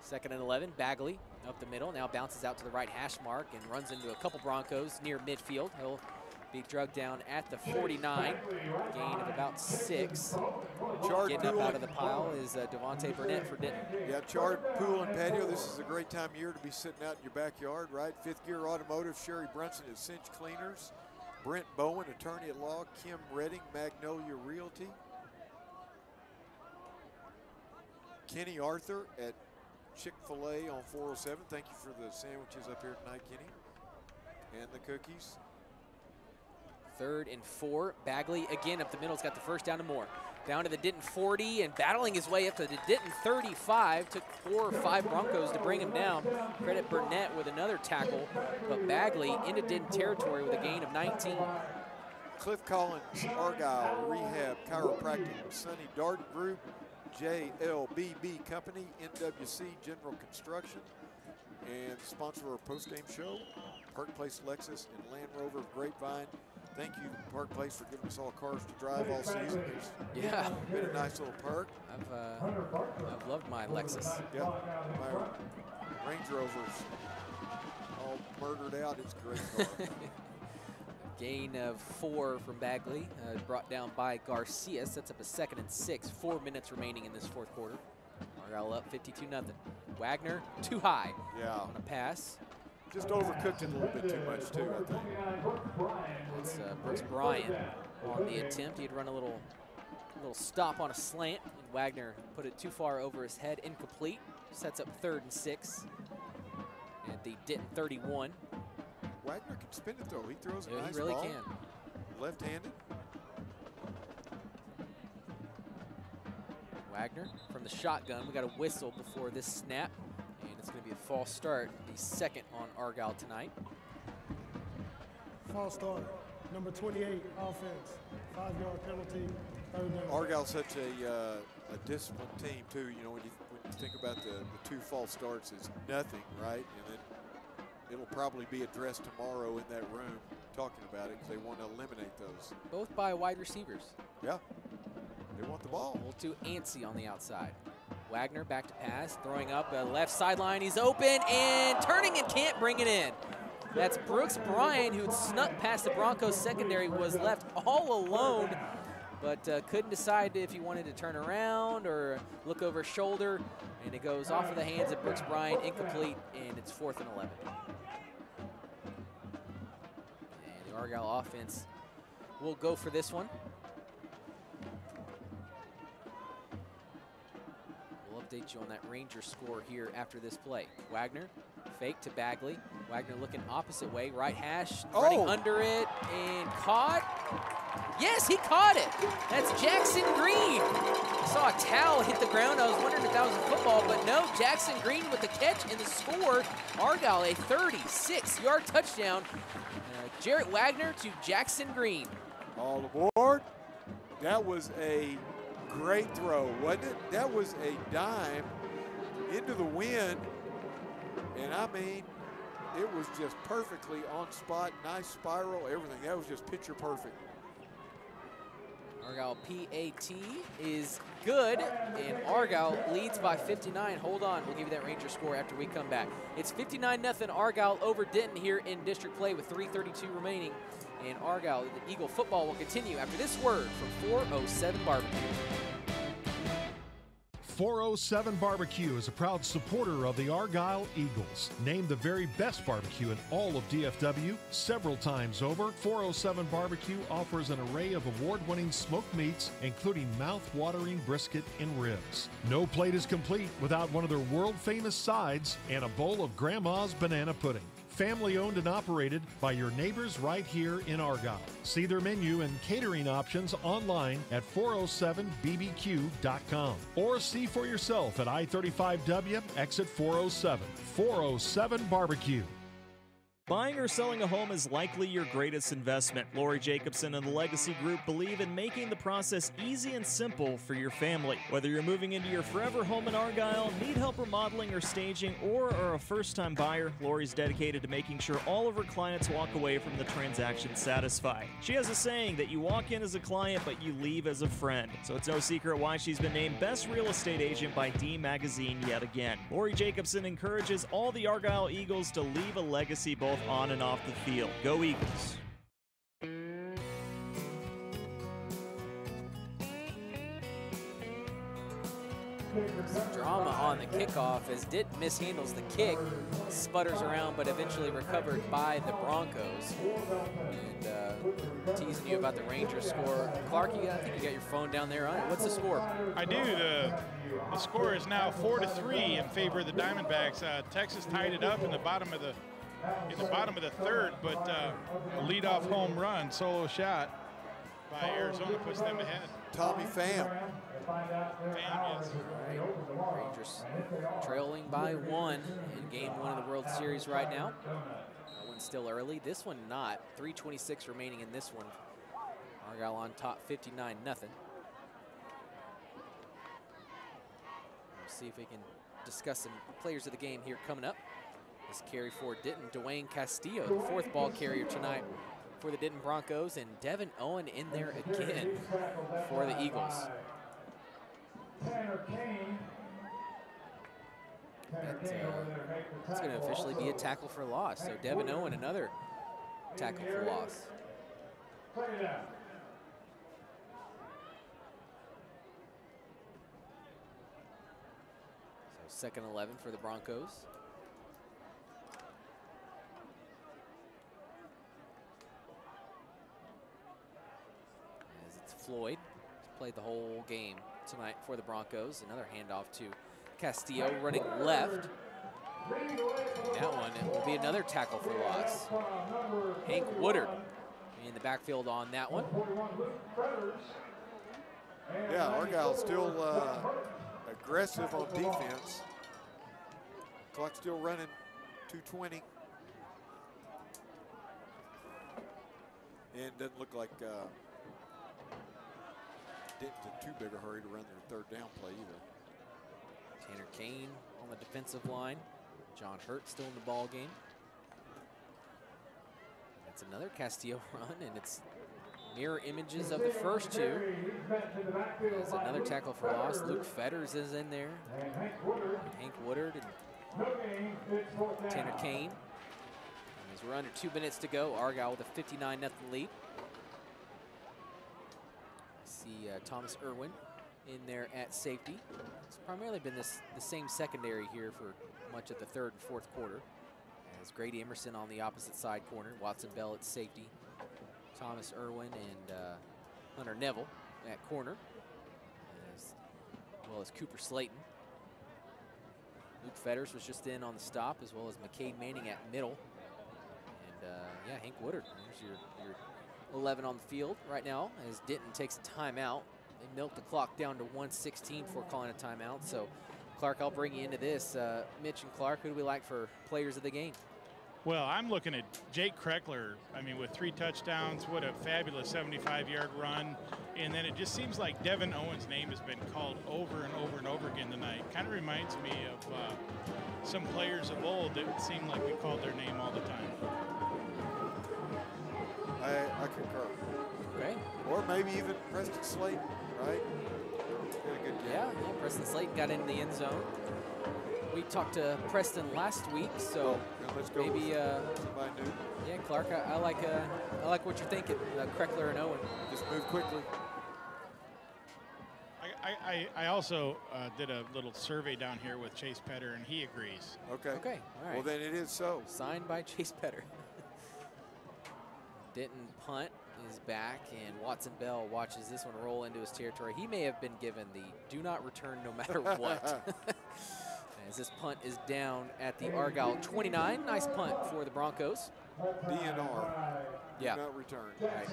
Second and 11, Bagley up the middle, now bounces out to the right hash mark and runs into a couple Broncos near midfield. He'll be drugged down at the 49, gain of about six. Chard Getting up out of the pile is uh, Devontae Burnett for Denton. Yeah, charred pool and patio. This is a great time of year to be sitting out in your backyard, right? Fifth Gear Automotive, Sherry Brunson at Cinch Cleaners, Brent Bowen, attorney at law, Kim Redding, Magnolia Realty, Kenny Arthur at Chick fil A on 407. Thank you for the sandwiches up here tonight, Kenny, and the cookies. Third and four. Bagley again up the middle. He's got the first down to Moore. Down to the Denton 40 and battling his way up to the Denton 35. Took four or five Broncos to bring him down. Credit Burnett with another tackle. But Bagley into Denton territory with a gain of 19. Cliff Collins, Argyle Rehab Chiropractic, Sunny Darden Group, JLBB Company, NWC General Construction, and sponsor of our post-game show, Park Place Lexus and Land Rover Grapevine. Thank you, Park Place, for giving us all cars to drive all season. It's Yeah. been a nice little perk. I've, uh, I've loved my Lexus. Yeah, my Range Rover's all murdered out. It's a great car. Gain of four from Bagley, uh, brought down by Garcia. Sets up a second and six. Four minutes remaining in this fourth quarter. Argyle up 52 nothing. Wagner too high. Yeah. On a pass. Just overcooked it a little bit too much, too, I think. It's uh, Brooks Bryan on the attempt. He'd run a little, little stop on a slant and Wagner put it too far over his head, incomplete. Sets up third and six. And the Denton 31. Wagner can spin it though. He throws a Yeah, nice he really ball. can. Left-handed. Wagner from the shotgun. We got a whistle before this snap. And it's going to be a false start, the second on Argyle tonight. False start. Number 28, offense. Five-yard penalty, third down. Argyle's such a, uh, a disciplined team too. You know, when you, when you think about the, the two false starts, it's nothing, right? And then it'll probably be addressed tomorrow in that room talking about it because they want to eliminate those. Both by wide receivers. Yeah, they want the ball. A little too antsy on the outside. Wagner back to pass, throwing up a left sideline. He's open and turning and can't bring it in. That's Brooks Bryan, who snuck past the Broncos secondary, was left all alone, but uh, couldn't decide if he wanted to turn around or look over his shoulder. And it goes off of the hands of Brooks Bryan, incomplete, and it's fourth and 11. And the Argyle offense will go for this one. Update you on that Ranger score here after this play. Wagner, fake to Bagley. Wagner looking opposite way, right hash, running Oh. under it, and caught. Yes, he caught it. That's Jackson Green. I saw a towel hit the ground. I was wondering if that was a football, but no, Jackson Green with the catch and the score. Argyle, a 36-yard touchdown. Uh, Jarrett Wagner to Jackson Green. All aboard. That was a great throw, wasn't it? That was a dime into the wind. And I mean, it was just perfectly on spot, nice spiral, everything. That was just picture perfect. Argyle PAT is good, and Argyle leads by 59. Hold on, we'll give you that Ranger score after we come back. It's 59 0 Argyle over Denton here in district play with 3:32 remaining, and Argyle, the Eagle football will continue after this word from 407 Barbecue. 407 Barbecue is a proud supporter of the Argyle Eagles. Named the very best barbecue in all of DFW several times over, 407 Barbecue offers an array of award winning smoked meats, including mouth watering brisket and ribs. No plate is complete without one of their world famous sides and a bowl of Grandma's banana pudding. Family owned and operated by your neighbors right here in Argyle. See their menu and catering options online at 407bbq.com or see for yourself at I 35W exit 407. 407 Barbecue. Buying or selling a home is likely your greatest investment. Lori Jacobson and the Legacy Group believe in making the process easy and simple for your family. Whether you're moving into your forever home in Argyle, need help remodeling or staging, or are a first time buyer, Lori's dedicated to making sure all of her clients walk away from the transaction satisfied. She has a saying that you walk in as a client, but you leave as a friend. So it's no secret why she's been named Best Real Estate Agent by D Magazine yet again. Lori Jacobson encourages all the Argyle Eagles to leave a legacy both on and off the field. Go Eagles. Some drama on the kickoff as Dit mishandles the kick, sputters around, but eventually recovered by the Broncos. And uh, teasing you about the Rangers score. Clark, you got, I think you got your phone down there on it. What's the score? I do. The, the score is now four to three in favor of the Diamondbacks. Uh, Texas tied it up in the bottom of the in the bottom of the third, but uh, a leadoff home run, solo shot by Arizona puts them ahead. Tommy Pham. Pham, yes. Rangers trailing by one in game one of the World Series right now. That one's still early. This one not. 326 remaining in this one. Argyle on top 59 nothing. We'll see if we can discuss some players of the game here coming up. This carry for Denton, Dwayne Castillo, the fourth ball carrier tonight for the Denton Broncos, and Devin Owen in there again for the Eagles. That, uh, that's going to officially be a tackle for loss. So Devin Owen, another tackle for loss. So second 11 for the Broncos. As it's Floyd, he's played the whole game tonight for the Broncos. Another handoff to Castillo running left. That one will be another tackle for loss. Hank Woodard in the backfield on that one. Yeah, Argyle still uh, aggressive on defense. Clock still running 220. And doesn't look like uh, Denton's in too big a hurry to run their third down play either. Tanner Kane on the defensive line. John Hurt still in the ball game. That's another Castillo run, and it's mirror images of the first two. There's another tackle for loss. Luke Fetters is in there. And Hank Woodard and Tanner Kane. As we're under two minutes to go, Argyle with a 59 0 lead. See uh, Thomas Irwin in there at safety. It's primarily been this the same secondary here for much of the third and fourth quarter. As Grady Emerson on the opposite side corner, Watson Bell at safety, Thomas Irwin and uh, Hunter Neville at corner, as well as Cooper Slayton. Luke Fetters was just in on the stop, as well as McCade Manning at middle. And uh, yeah, Hank Woodard, there's your, your 11 on the field right now as Denton takes a timeout. They milked the clock down to 116 before calling a timeout. So, Clark, I'll bring you into this. Uh, Mitch and Clark, who do we like for players of the game? Well, I'm looking at Jake Kreckler. I mean, with three touchdowns, what a fabulous 75-yard run. And then it just seems like Devin Owens' name has been called over and over and over again tonight. Kind of reminds me of uh, some players of old that seemed like we called their name all the time. I, I concur. Okay. Or maybe even Preston Slayton, right? Did a good game. Yeah, yeah, Preston Slayton got in the end zone. We talked to Preston last week, so Now let's go maybe with uh, somebody new. yeah, Clark. I, I like uh, I like what you're thinking, uh, Kreckler and Owen. Just move quickly. I, I, I also uh, did a little survey down here with Chase Petter, and he agrees. Okay. Okay, all right. Well, then it is so. Signed by Chase Petter. Denton punt is back, and Watson Bell watches this one roll into his territory. He may have been given the do not return no matter what. As this punt is down at the Argyle 29. Nice punt for the Broncos. DNR. Yeah. Do not return. As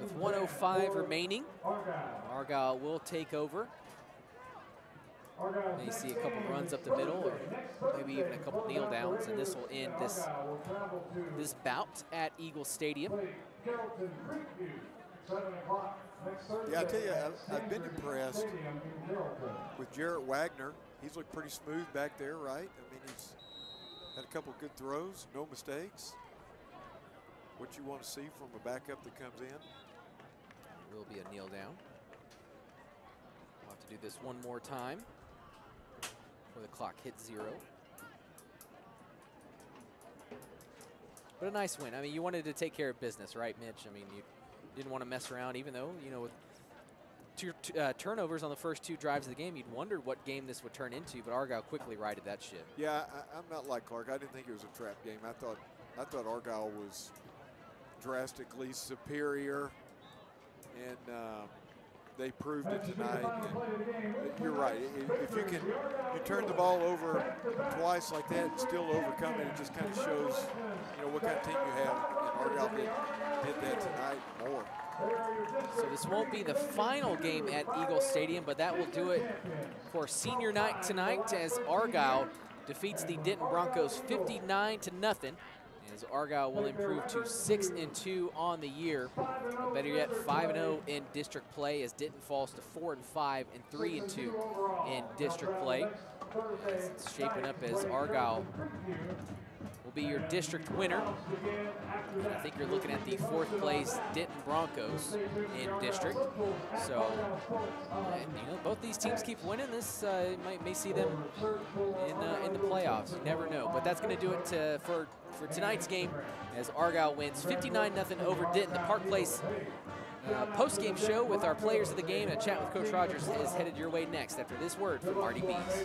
with 105 remaining, Argyle will take over. May see a couple runs up the middle, or maybe even a couple kneel downs, and this will end this this bout at Eagle Stadium. Yeah, I tell you, I've, I've been impressed with Jarrett Wagner. He's looked pretty smooth back there, right? I mean, he's had a couple good throws, no mistakes. What you want to see from a backup that comes in. It Will be a kneel down. We'll have to do this one more time before the clock hits zero. But a nice win. I mean, you wanted to take care of business, right, Mitch? I mean, you didn't want to mess around, even though, you know, with two uh, turnovers on the first two drives of the game, you'd wondered what game this would turn into, but Argyle quickly righted that ship. Yeah, I, I'm not like Clark. I didn't think it was a trap game. I thought I thought Argyle was drastically superior, and um, they proved it tonight. And you're right. If you can, you turn the ball over twice like that and still overcome it. It just kind of shows, you know, what kind of team you have. And Argyle did, did that tonight more. So this won't be the final game at Eagle Stadium, but that will do it for senior night tonight as Argyle defeats the Denton Broncos 59 to nothing. As Argyle will improve to six and two on the year, better yet, five and zero in district play as Denton falls to four and five and three and two in district play. It's shaping up as Argyle be your district winner. And I think you're looking at the fourth place Denton Broncos in district. So, and, you know, both these teams keep winning. This uh, might may see them in uh, in the playoffs. You never know. But that's going to do it to, for for tonight's game as Argyle wins 59 0 over Denton. The Park Place. Uh, post-game show with our players of the game and a chat with Coach Rodgers is headed your way next after this word from Marty B's.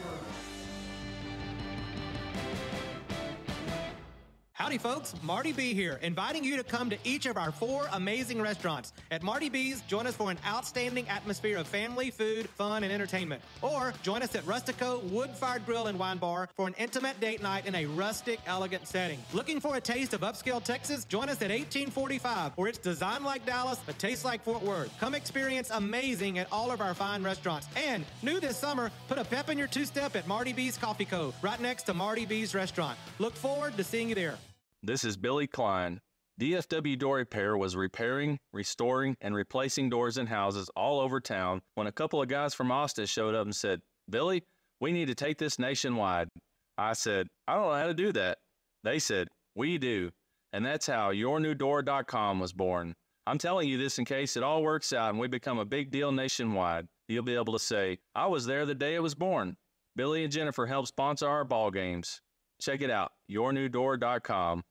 Howdy, folks. Marty B here, inviting you to come to each of our four amazing restaurants. At Marty B's, join us for an outstanding atmosphere of family, food, fun, and entertainment. Or join us at Rustico Wood Fired Grill and Wine Bar for an intimate date night in a rustic, elegant setting. Looking for a taste of upscale Texas? Join us at 1845, where it's designed like Dallas but tastes like Fort Worth. Come experience amazing at all of our fine restaurants. And new this summer, put a pep in your two step at Marty B's Coffee Co., right next to Marty B's restaurant. Look forward to seeing you there. This is Billy Klein. DFW Door Repair was repairing, restoring, and replacing doors in houses all over town when a couple of guys from Austin showed up and said, Billy, we need to take this nationwide. I said, I don't know how to do that. They said, We do. And that's how yournewdoor.com was born. I'm telling you this in case it all works out and we become a big deal nationwide. You'll be able to say, I was there the day it was born. Billy and Jennifer help sponsor our ball games. Check it out, yournewdoor.com.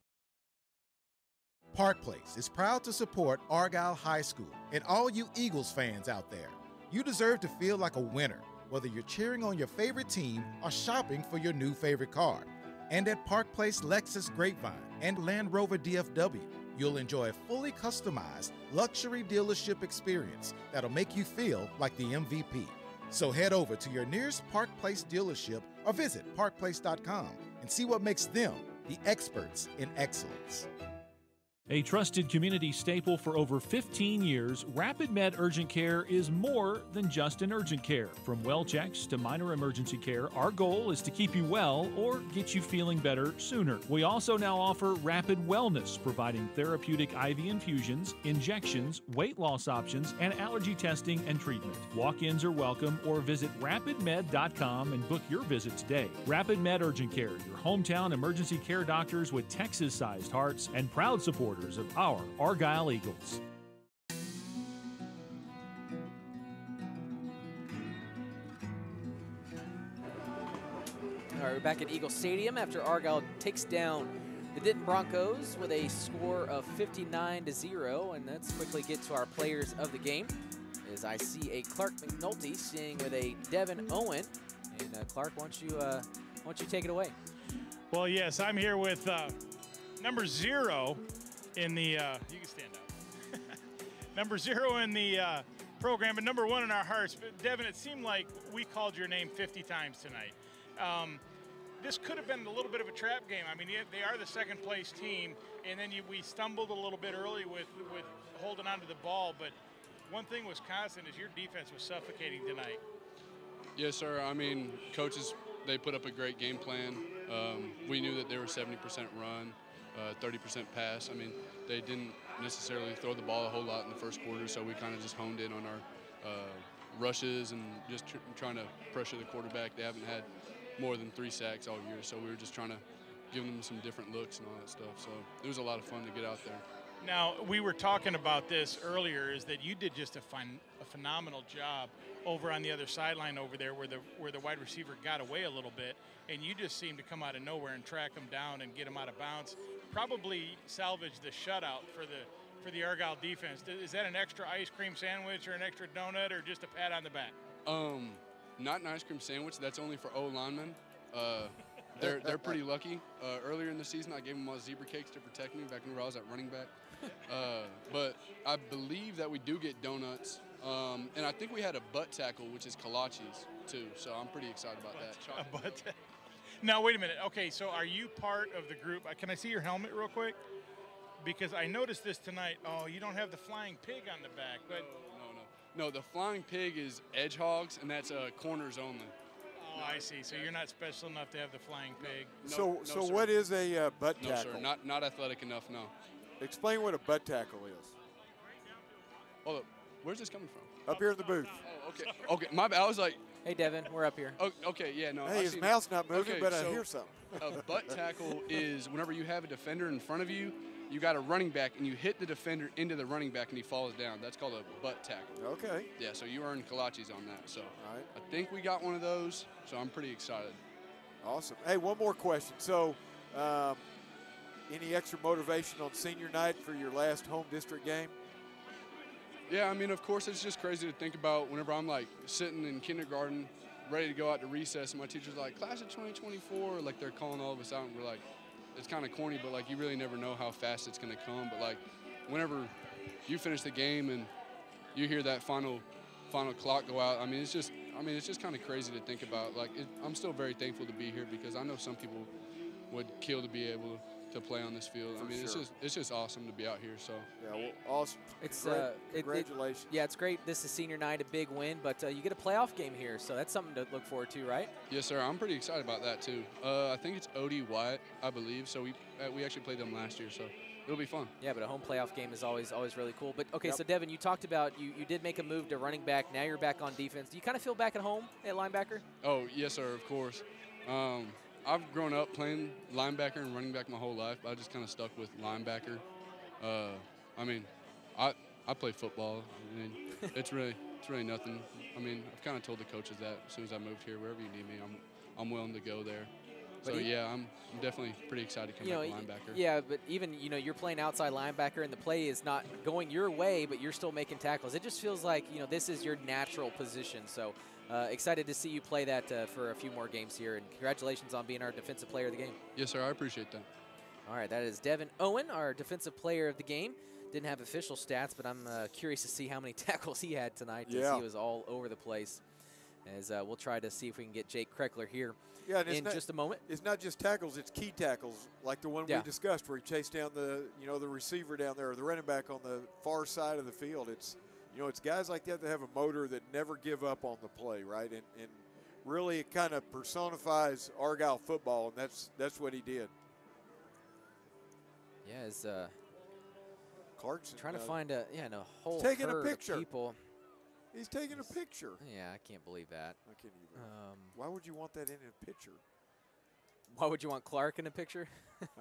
Park Place is proud to support Argyle High School and all you Eagles fans out there. You deserve to feel like a winner, whether you're cheering on your favorite team or shopping for your new favorite car. And at Park Place Lexus Grapevine and Land Rover DFW, you'll enjoy a fully customized luxury dealership experience that'll make you feel like the MVP. So head over to your nearest Park Place dealership or visit parkplace.com and see what makes them the experts in excellence. A trusted community staple for over 15 years, Rapid Med Urgent Care is more than just an urgent care. From well checks to minor emergency care, our goal is to keep you well or get you feeling better sooner. We also now offer Rapid Wellness, providing therapeutic IV infusions, injections, weight loss options, and allergy testing and treatment. Walk ins are welcome or visit rapidmed.com and book your visit today. Rapid Med Urgent Care, your hometown emergency care doctors with Texas sized hearts and proud supporters of our Argyle Eagles. All right, we're back at Eagle Stadium after Argyle takes down the Denton Broncos with a score of 59 to 0. And let's quickly get to our players of the game. As I see a Clark McNulty sitting with a Devin Owen. And uh, Clark, why don't you, uh, why don't you take it away? Well, yes, I'm here with uh, number zero in the. Uh, you can stand up. number zero in the uh, program, and number one in our hearts. But Devin, it seemed like we called your name 50 times tonight. Um, this could have been a little bit of a trap game. I mean, they are the second place team, and then you, we stumbled a little bit early with with holding onto the ball. But one thing was constant is your defense was suffocating tonight. Yes, sir. I mean, coaches they put up a great game plan. Um, we knew that they were 70% run, 30% pass. I mean, they didn't necessarily throw the ball a whole lot in the first quarter, so we kind of just honed in on our uh, rushes and just tr- trying to pressure the quarterback. They haven't had more than three sacks all year, so we were just trying to give them some different looks and all that stuff. So it was a lot of fun to get out there. Now, we were talking about this earlier, is that you did just a, a phenomenal job over on the other sideline over there where the where the wide receiver got away a little bit, and you just seemed to come out of nowhere and track him down and get him out of bounds. Probably salvage the shutout for the for the Argyle defense. Is that an extra ice cream sandwich or an extra donut or just a pat on the back? Um, not an ice cream sandwich. That's only for O linemen. Uh, they're they're pretty lucky. Uh, earlier in the season, I gave them all zebra cakes to protect me back when I was at running back. Uh, but I believe that we do get donuts, um, and I think we had a butt tackle, which is kolaches too. So I'm pretty excited about that. A butt. ta- Now wait a minute. Okay, so are you part of the group? uh, Can I see your helmet real quick? Because I noticed this tonight. Oh, you don't have the flying pig on the back, but No, no, no. The flying pig is edge hogs, and that's uh, corners only. oh, I see. So you're not special enough to have the flying pig. No, so, no, so sir. what is a uh, butt No, tackle? sir. Not not athletic enough. No. Explain what a butt tackle is. Hold up. Where's this coming from? Up here at the booth. Oh, okay. Okay. My. I was like. Hey, Devin, we're up here. Oh, okay. Yeah. No. Hey, I his see mouth's that. not moving, Okay, but I hear something. a butt tackle is whenever you have a defender in front of you, you got a running back, and you hit the defender into the running back, and he falls down. That's called a butt tackle. Okay. Yeah. So you earn kolaches on that. So I think we got one of those. So I'm pretty excited. Awesome. Hey, one more question. So, um, any extra motivation on senior night for your last home district game? Yeah, I mean, of course, it's just crazy to think about whenever I'm like sitting in kindergarten, ready to go out to recess, and my teacher's like, class of 2024, like they're calling all of us out, and we're like, it's kind of corny, but like you really never know how fast it's going to come. But like whenever you finish the game and you hear that final final clock go out, I mean it's just I mean it's just kind of crazy to think about. Like it, I'm still very thankful to be here because I know some people would kill to be able to play on this field. For I mean it's just it's just awesome to be out here. So Yeah, well, awesome. It's Congra- uh, it- it- congratulations. yeah, it's great. This is senior night, a big win, but uh, you get a playoff game here, so that's something to look forward to, right? Yes, sir. I'm pretty excited about that too. Uh, I think it's Odie White, I believe. So we uh, we actually played them last year, so it'll be fun. Yeah, but a home playoff game is always always really cool. But okay, Yep. so Devin, you talked about you, you did make a move to running back. Now you're back on defense. Do you kind of feel back at home at linebacker? Oh yes, sir. Of course. Um, I've grown up playing linebacker and running back my whole life. I just kind of stuck with linebacker. Uh, I mean, I I play football. I mean, it's really it's really nothing. I mean, I've kind of told the coaches that as soon as I moved here, wherever you need me, I'm I'm willing to go there. But So yeah, I'm, I'm definitely pretty excited to come you know, back to linebacker. yeah, but even you know you're playing outside linebacker and the play is not going your way, but you're still making tackles. It just feels like you know this is your natural position. So uh, excited to see you play that uh, for a few more games here, and congratulations on being our defensive player of the game. Yes, sir. I appreciate that. All right, that is Devin Owen, our defensive player of the game. Didn't have official stats, but I'm uh, curious to see how many tackles he had tonight. 'cause Yeah. he was all over the place. As uh, we'll try to see if we can get Jake Kreckler here Yeah, and in not- just a moment. It's not just tackles; it's key tackles, like the one Yeah. we discussed, where he chased down the, you know, the receiver down there, or the running back on the far side of the field. It's, you know, it's guys like that that have a motor that never give up on the play, right? And, and really, it kind of personifies Argyle football, and that's that's what he did. Yeah, is uh, Clarkson trying to uh, find a yeah, and a whole taking a picture. people. He's taking a picture. Yeah, I can't believe that. I can't even. Um, Why would you want that in a picture? why would you want Clark in a picture?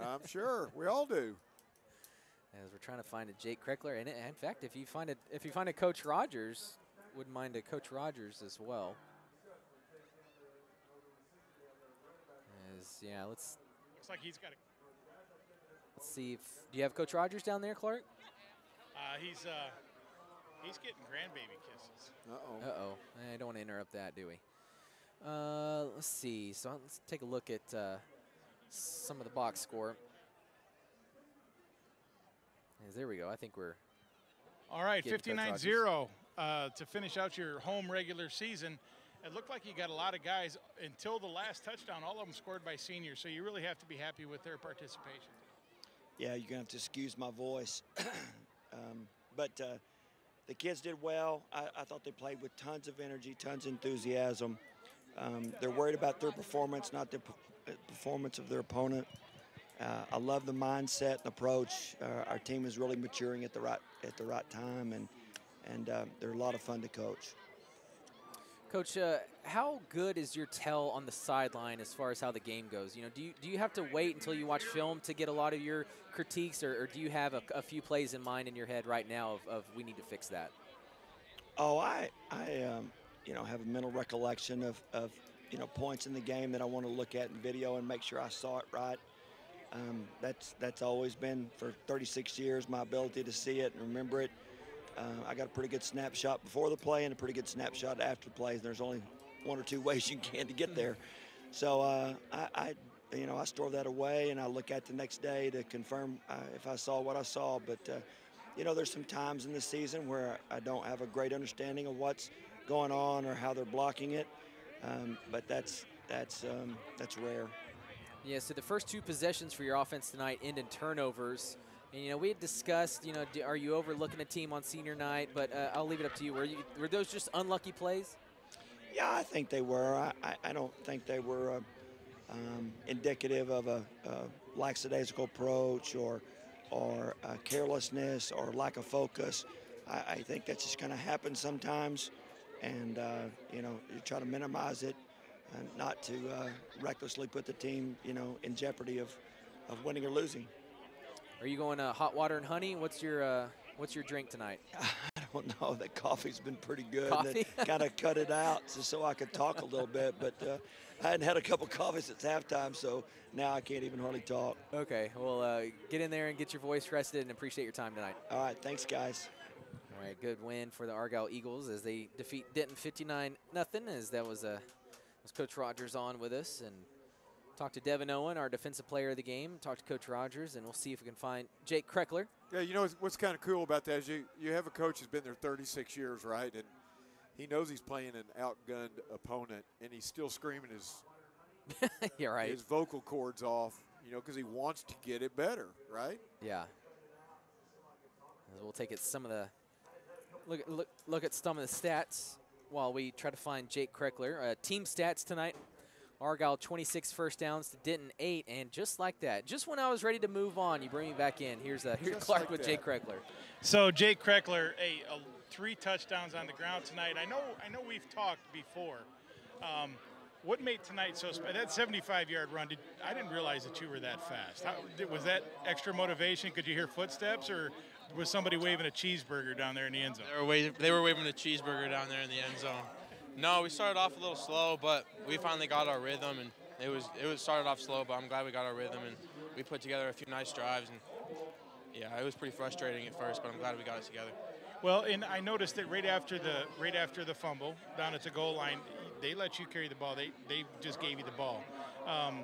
I'm sure we all do. As we're trying to find a Jake Kreckler, and in fact, if you find a if you find a Coach Rodgers, wouldn't mind a Coach Rodgers as well. As yeah, let's Looks like he's got a. let's see if do you have Coach Rodgers down there, Clark? Uh, he's uh, he's getting grandbaby kisses. Uh oh. Uh oh, I don't want to interrupt that, do we? Uh, let's see. So let's take a look at uh, some of the box score. Yes, there we go. I think we're All right, Getting 59-0 uh, to finish out your home regular season. It looked like you got a lot of guys until the last touchdown. All of them scored by seniors, so you really have to be happy with their participation. Yeah, you're gonna have to excuse my voice, um, but uh, the kids did well. I, I thought they played with tons of energy, tons of enthusiasm. Um, they're worried about their performance, not the p- performance of their opponent. Uh, I love the mindset and approach. Uh, our team is really maturing at the right at the right time, and and uh, they're a lot of fun to coach. Coach, uh, how good is your tell on the sideline as far as how the game goes? You know, do you do you have to wait until you watch film to get a lot of your critiques, or, or do you have a, a few plays in mind in your head right now of, of we need to fix that? Oh, I, I, um, you know, have a mental recollection of, of, you know, points in the game that I want to look at in video and make sure I saw it right. Um, that's that's always been for 36 years my ability to see it and remember it. Uh, I got a pretty good snapshot before the play and a pretty good snapshot after the play. And there's only one or two ways you can to get there. So uh, I, I, you know, I store that away and I look at the next day to confirm uh, if I saw what I saw. But uh, you know, there's some times in the season where I don't have a great understanding of what's going on or how they're blocking it. Um, but that's that's um, that's rare. Yeah, so the first two possessions for your offense tonight end in turnovers. And, you know, we had discussed, you know, do, are you overlooking a team on senior night? But uh, I'll leave it up to you. Were, you. were those just unlucky plays? Yeah, I think they were. I, I, don't think they were uh, um, indicative of a, a lackadaisical approach or or carelessness or lack of focus. I, I think that's just going to happen sometimes, and uh, you know you try to minimize it, not to uh, recklessly put the team you know in jeopardy of, of winning or losing. Are you going uh, hot water and honey? What's your uh, what's your drink tonight? I don't know. That coffee's been pretty good. Coffee? kind of cut it out just so I could talk a little bit. But uh, I hadn't had a couple coffees since halftime, so now I can't even hardly talk. Okay, well, uh, get in there and get your voice rested and appreciate your time tonight. All right, thanks, guys. All right, good win for the Argyle Eagles as they defeat Denton 59 nothing. As that was uh, was Coach Rodgers on with us, and talk to Devin Owen, our defensive player of the game, talk to Coach Rodgers, and we'll see if we can find Jake Kreckler. Yeah, you know what's, what's kind of cool about that is you, you have a coach who's been there 36 years, right? And he knows he's playing an outgunned opponent, and he's still screaming his yeah, right. his vocal cords off, you know, because he wants to get it better, right? Yeah. We'll take it some of the look look look at some of the stats while we try to find Jake Kreckler. Uh, team stats tonight. Argyle 26 first downs to Denton 8, and just like that, just when I was ready to move on, you bring me back in. Here's, uh, here's Clark like with that. Jake Kreckler. So Jake Kreckler, a, a, three touchdowns on the ground tonight. I know I know we've talked before. Um, what made tonight so special? That 75-yard run, did, I didn't realize that you were that fast. How, did, was that extra motivation? Could you hear footsteps, or was somebody waving a cheeseburger down there in the end zone? They were, waving, they were waving a cheeseburger down there in the end zone. No, we started off a little slow, but we finally got our rhythm, and it was it was started off slow, but I'm glad we got our rhythm, and we put together a few nice drives, and yeah, it was pretty frustrating at first, but I'm glad we got it together. Well, and I noticed that right after the right after the fumble down at the goal line, they let you carry the ball. They they just gave you the ball. Um,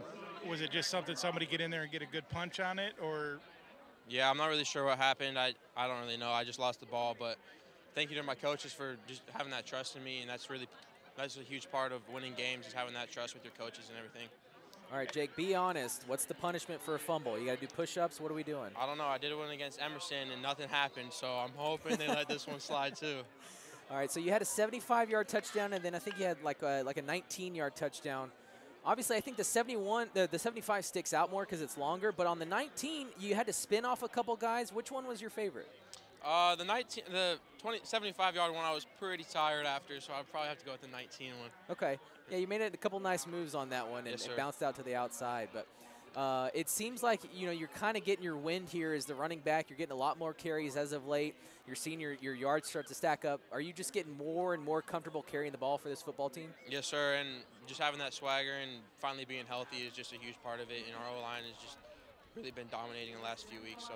was it just something somebody get in there and get a good punch on it, or? Yeah, I'm not really sure what happened. I I don't really know. I just lost the ball, but thank you to my coaches for just having that trust in me, and that's really that's a huge part of winning games is having that trust with your coaches and everything. All right, Jake, be honest. What's the punishment for a fumble? You got to do push-ups. What are we doing? I don't know. I did one against Emerson, and nothing happened, so I'm hoping they let this one slide too. All right, so you had a 75-yard touchdown, and then I think you had like a, like a 19-yard touchdown. Obviously, I think the 71, the, the 75 sticks out more because it's longer. But on the 19, you had to spin off a couple guys. Which one was your favorite? Uh, the 19, the 20, 75 yard one, I was pretty tired after, so I'd probably have to go with the 19 one. Okay. Yeah, you made a couple nice moves on that one and, yes, and bounced out to the outside. But uh, it seems like you know you're kind of getting your wind here as the running back. You're getting a lot more carries as of late. You're seeing your, your yards start to stack up. Are you just getting more and more comfortable carrying the ball for this football team? Yes, sir. And just having that swagger and finally being healthy is just a huge part of it. And our O line has just really been dominating the last few weeks. So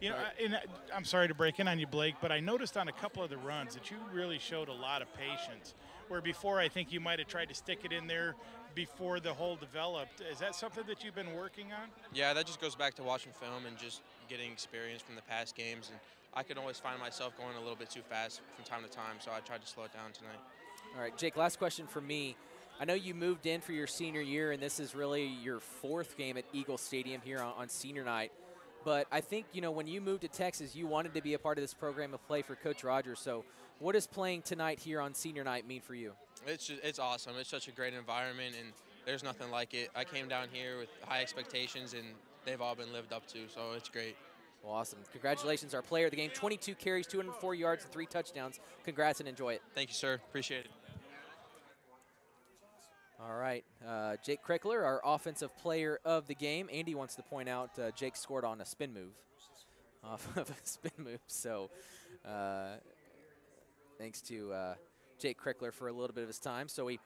you know, I, and I'm sorry to break in on you, Blake, but I noticed on a couple of the runs that you really showed a lot of patience. Where before I think you might have tried to stick it in there before the hole developed. Is that something that you've been working on? Yeah, that just goes back to watching film and just getting experience from the past games. And I could always find myself going a little bit too fast from time to time, so I tried to slow it down tonight. All right, Jake, last question for me. I know you moved in for your senior year, and this is really your fourth game at Eagle Stadium here on, on senior night. But I think, you know, when you moved to Texas, you wanted to be a part of this program and play for Coach Rodgers. So what does playing tonight here on senior night mean for you? It's, just, it's awesome. It's such a great environment, and there's nothing like it. I came down here with high expectations, and they've all been lived up to, so it's great. Well, awesome. Congratulations, our player of the game. 22 carries, 204 yards, and three touchdowns. Congrats and enjoy it. Thank you, sir. Appreciate it. All right, uh, Jake Kreckler, our offensive player of the game. Andy wants to point out uh, Jake scored on a spin move, off of a spin move. So, uh, thanks to uh, Jake Kreckler for a little bit of his time. So we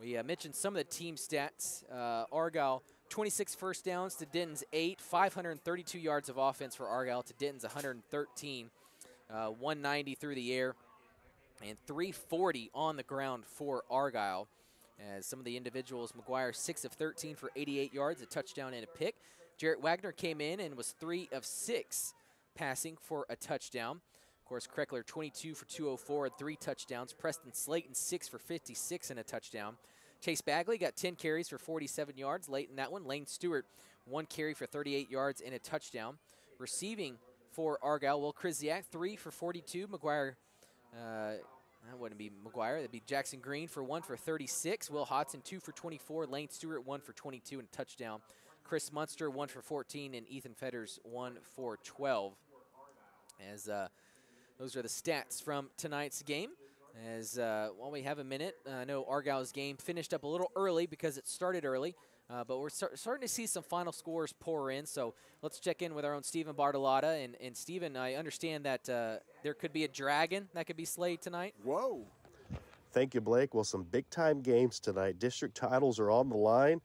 we uh, mentioned some of the team stats. Uh, Argyle 26 first downs to Denton's eight, 532 yards of offense for Argyle to Denton's 113, 190 through the air, and 340 on the ground for Argyle. As some of the individuals, McGuire 6 of 13 for 88 yards, a touchdown and a pick. Jarrett Wagner came in and was 3 of 6 passing for a touchdown. Course, Kreckler 22 for 204 and three touchdowns. Preston Slayton 6 for 56 and a touchdown. Chase Bagley got 10 carries for 47 yards late in that one. Lane Stewart, one carry for 38 yards and a touchdown. Receiving for Argyle, Will Kriziak, 3 for 42. McGuire uh, that wouldn't be McGuire. That'd be Jackson Green for one for 36. Will Hodson, two for 24. Lane Stewart, one for 22 and a touchdown. Chris Munster, one for 14. And Ethan Fetters, one for 12. As uh, those are the stats from tonight's game. As uh, while we have a minute, uh, I know Argyle's game finished up a little early because it started early. Uh, but we're start, starting to see some final scores pour in. So let's check in with our own Stephen Bartolotta. And, and Stephen, I understand that uh, there could be a dragon that could be slayed tonight. Whoa. Thank you, Blake. Well, some big time games tonight. District titles are on the line,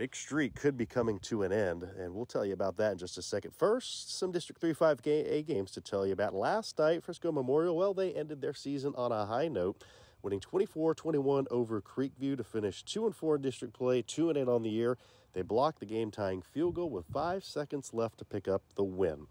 big streak could be coming to an end. And we'll tell you about that in just a second. First, some District 3 5A games to tell you about. Last night, Frisco Memorial, well, they ended their season on a high note winning 24-21 over Creekview to finish 2 and 4 in district play, 2 and 8 on the year. They blocked the game tying field goal with five seconds left to pick up the win.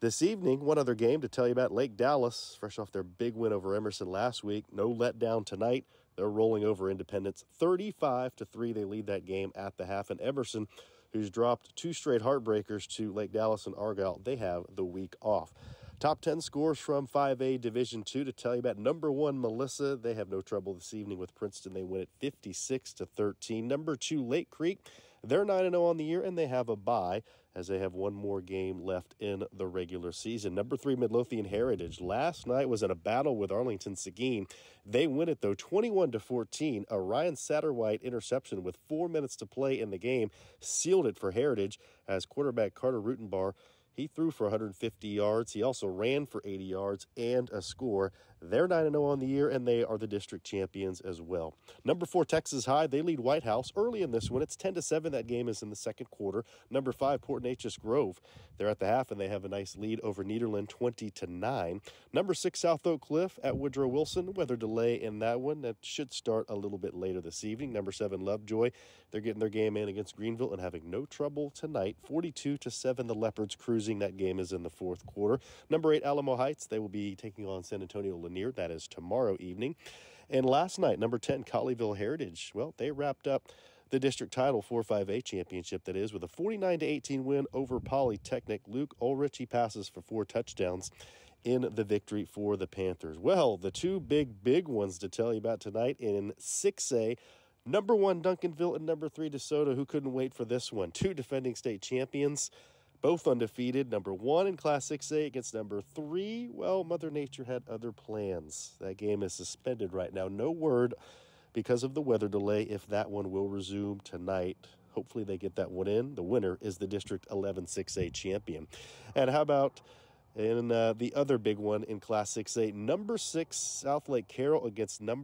This evening, one other game to tell you about Lake Dallas, fresh off their big win over Emerson last week. No letdown tonight. They're rolling over Independence 35 to 3. They lead that game at the half. And Emerson, who's dropped two straight heartbreakers to Lake Dallas and Argyle, they have the week off. Top 10 scores from 5A Division 2 to tell you about number 1 Melissa. They have no trouble this evening with Princeton. They win it 56 to 13. Number 2 Lake Creek, they're 9 0 on the year and they have a bye as they have one more game left in the regular season. Number 3 Midlothian Heritage last night was in a battle with Arlington Seguin. They win it though 21 to 14. A Ryan Satterwhite interception with 4 minutes to play in the game sealed it for Heritage as quarterback Carter Rutenbar he threw for 150 yards. He also ran for 80 yards and a score. They're 9 0 on the year, and they are the district champions as well. Number four, Texas High. They lead White House early in this one. It's 10 to 7. That game is in the second quarter. Number five, Port Neches Grove. They're at the half, and they have a nice lead over Nederland 20 to 9. Number six, South Oak Cliff at Woodrow Wilson. Weather delay in that one. That should start a little bit later this evening. Number seven, Lovejoy. They're getting their game in against Greenville and having no trouble tonight. 42 to 7. The Leopards cruising. That game is in the fourth quarter. Number eight, Alamo Heights. They will be taking on San Antonio That is tomorrow evening. And last night, number 10, Colleyville Heritage. Well, they wrapped up the district title 4-5A championship that is with a 49 to 18 win over Polytechnic. Luke Ulrich he passes for four touchdowns in the victory for the Panthers. Well, the two big big ones to tell you about tonight in 6A Number one, Duncanville, and number three, DeSoto, who couldn't wait for this one. Two defending state champions, both undefeated. Number one in Class 6A against number three. Well, Mother Nature had other plans. That game is suspended right now. No word because of the weather delay if that one will resume tonight. Hopefully, they get that one in. The winner is the District 11 6A champion. And how about in uh, the other big one in Class 6A, number six, Southlake Carroll against number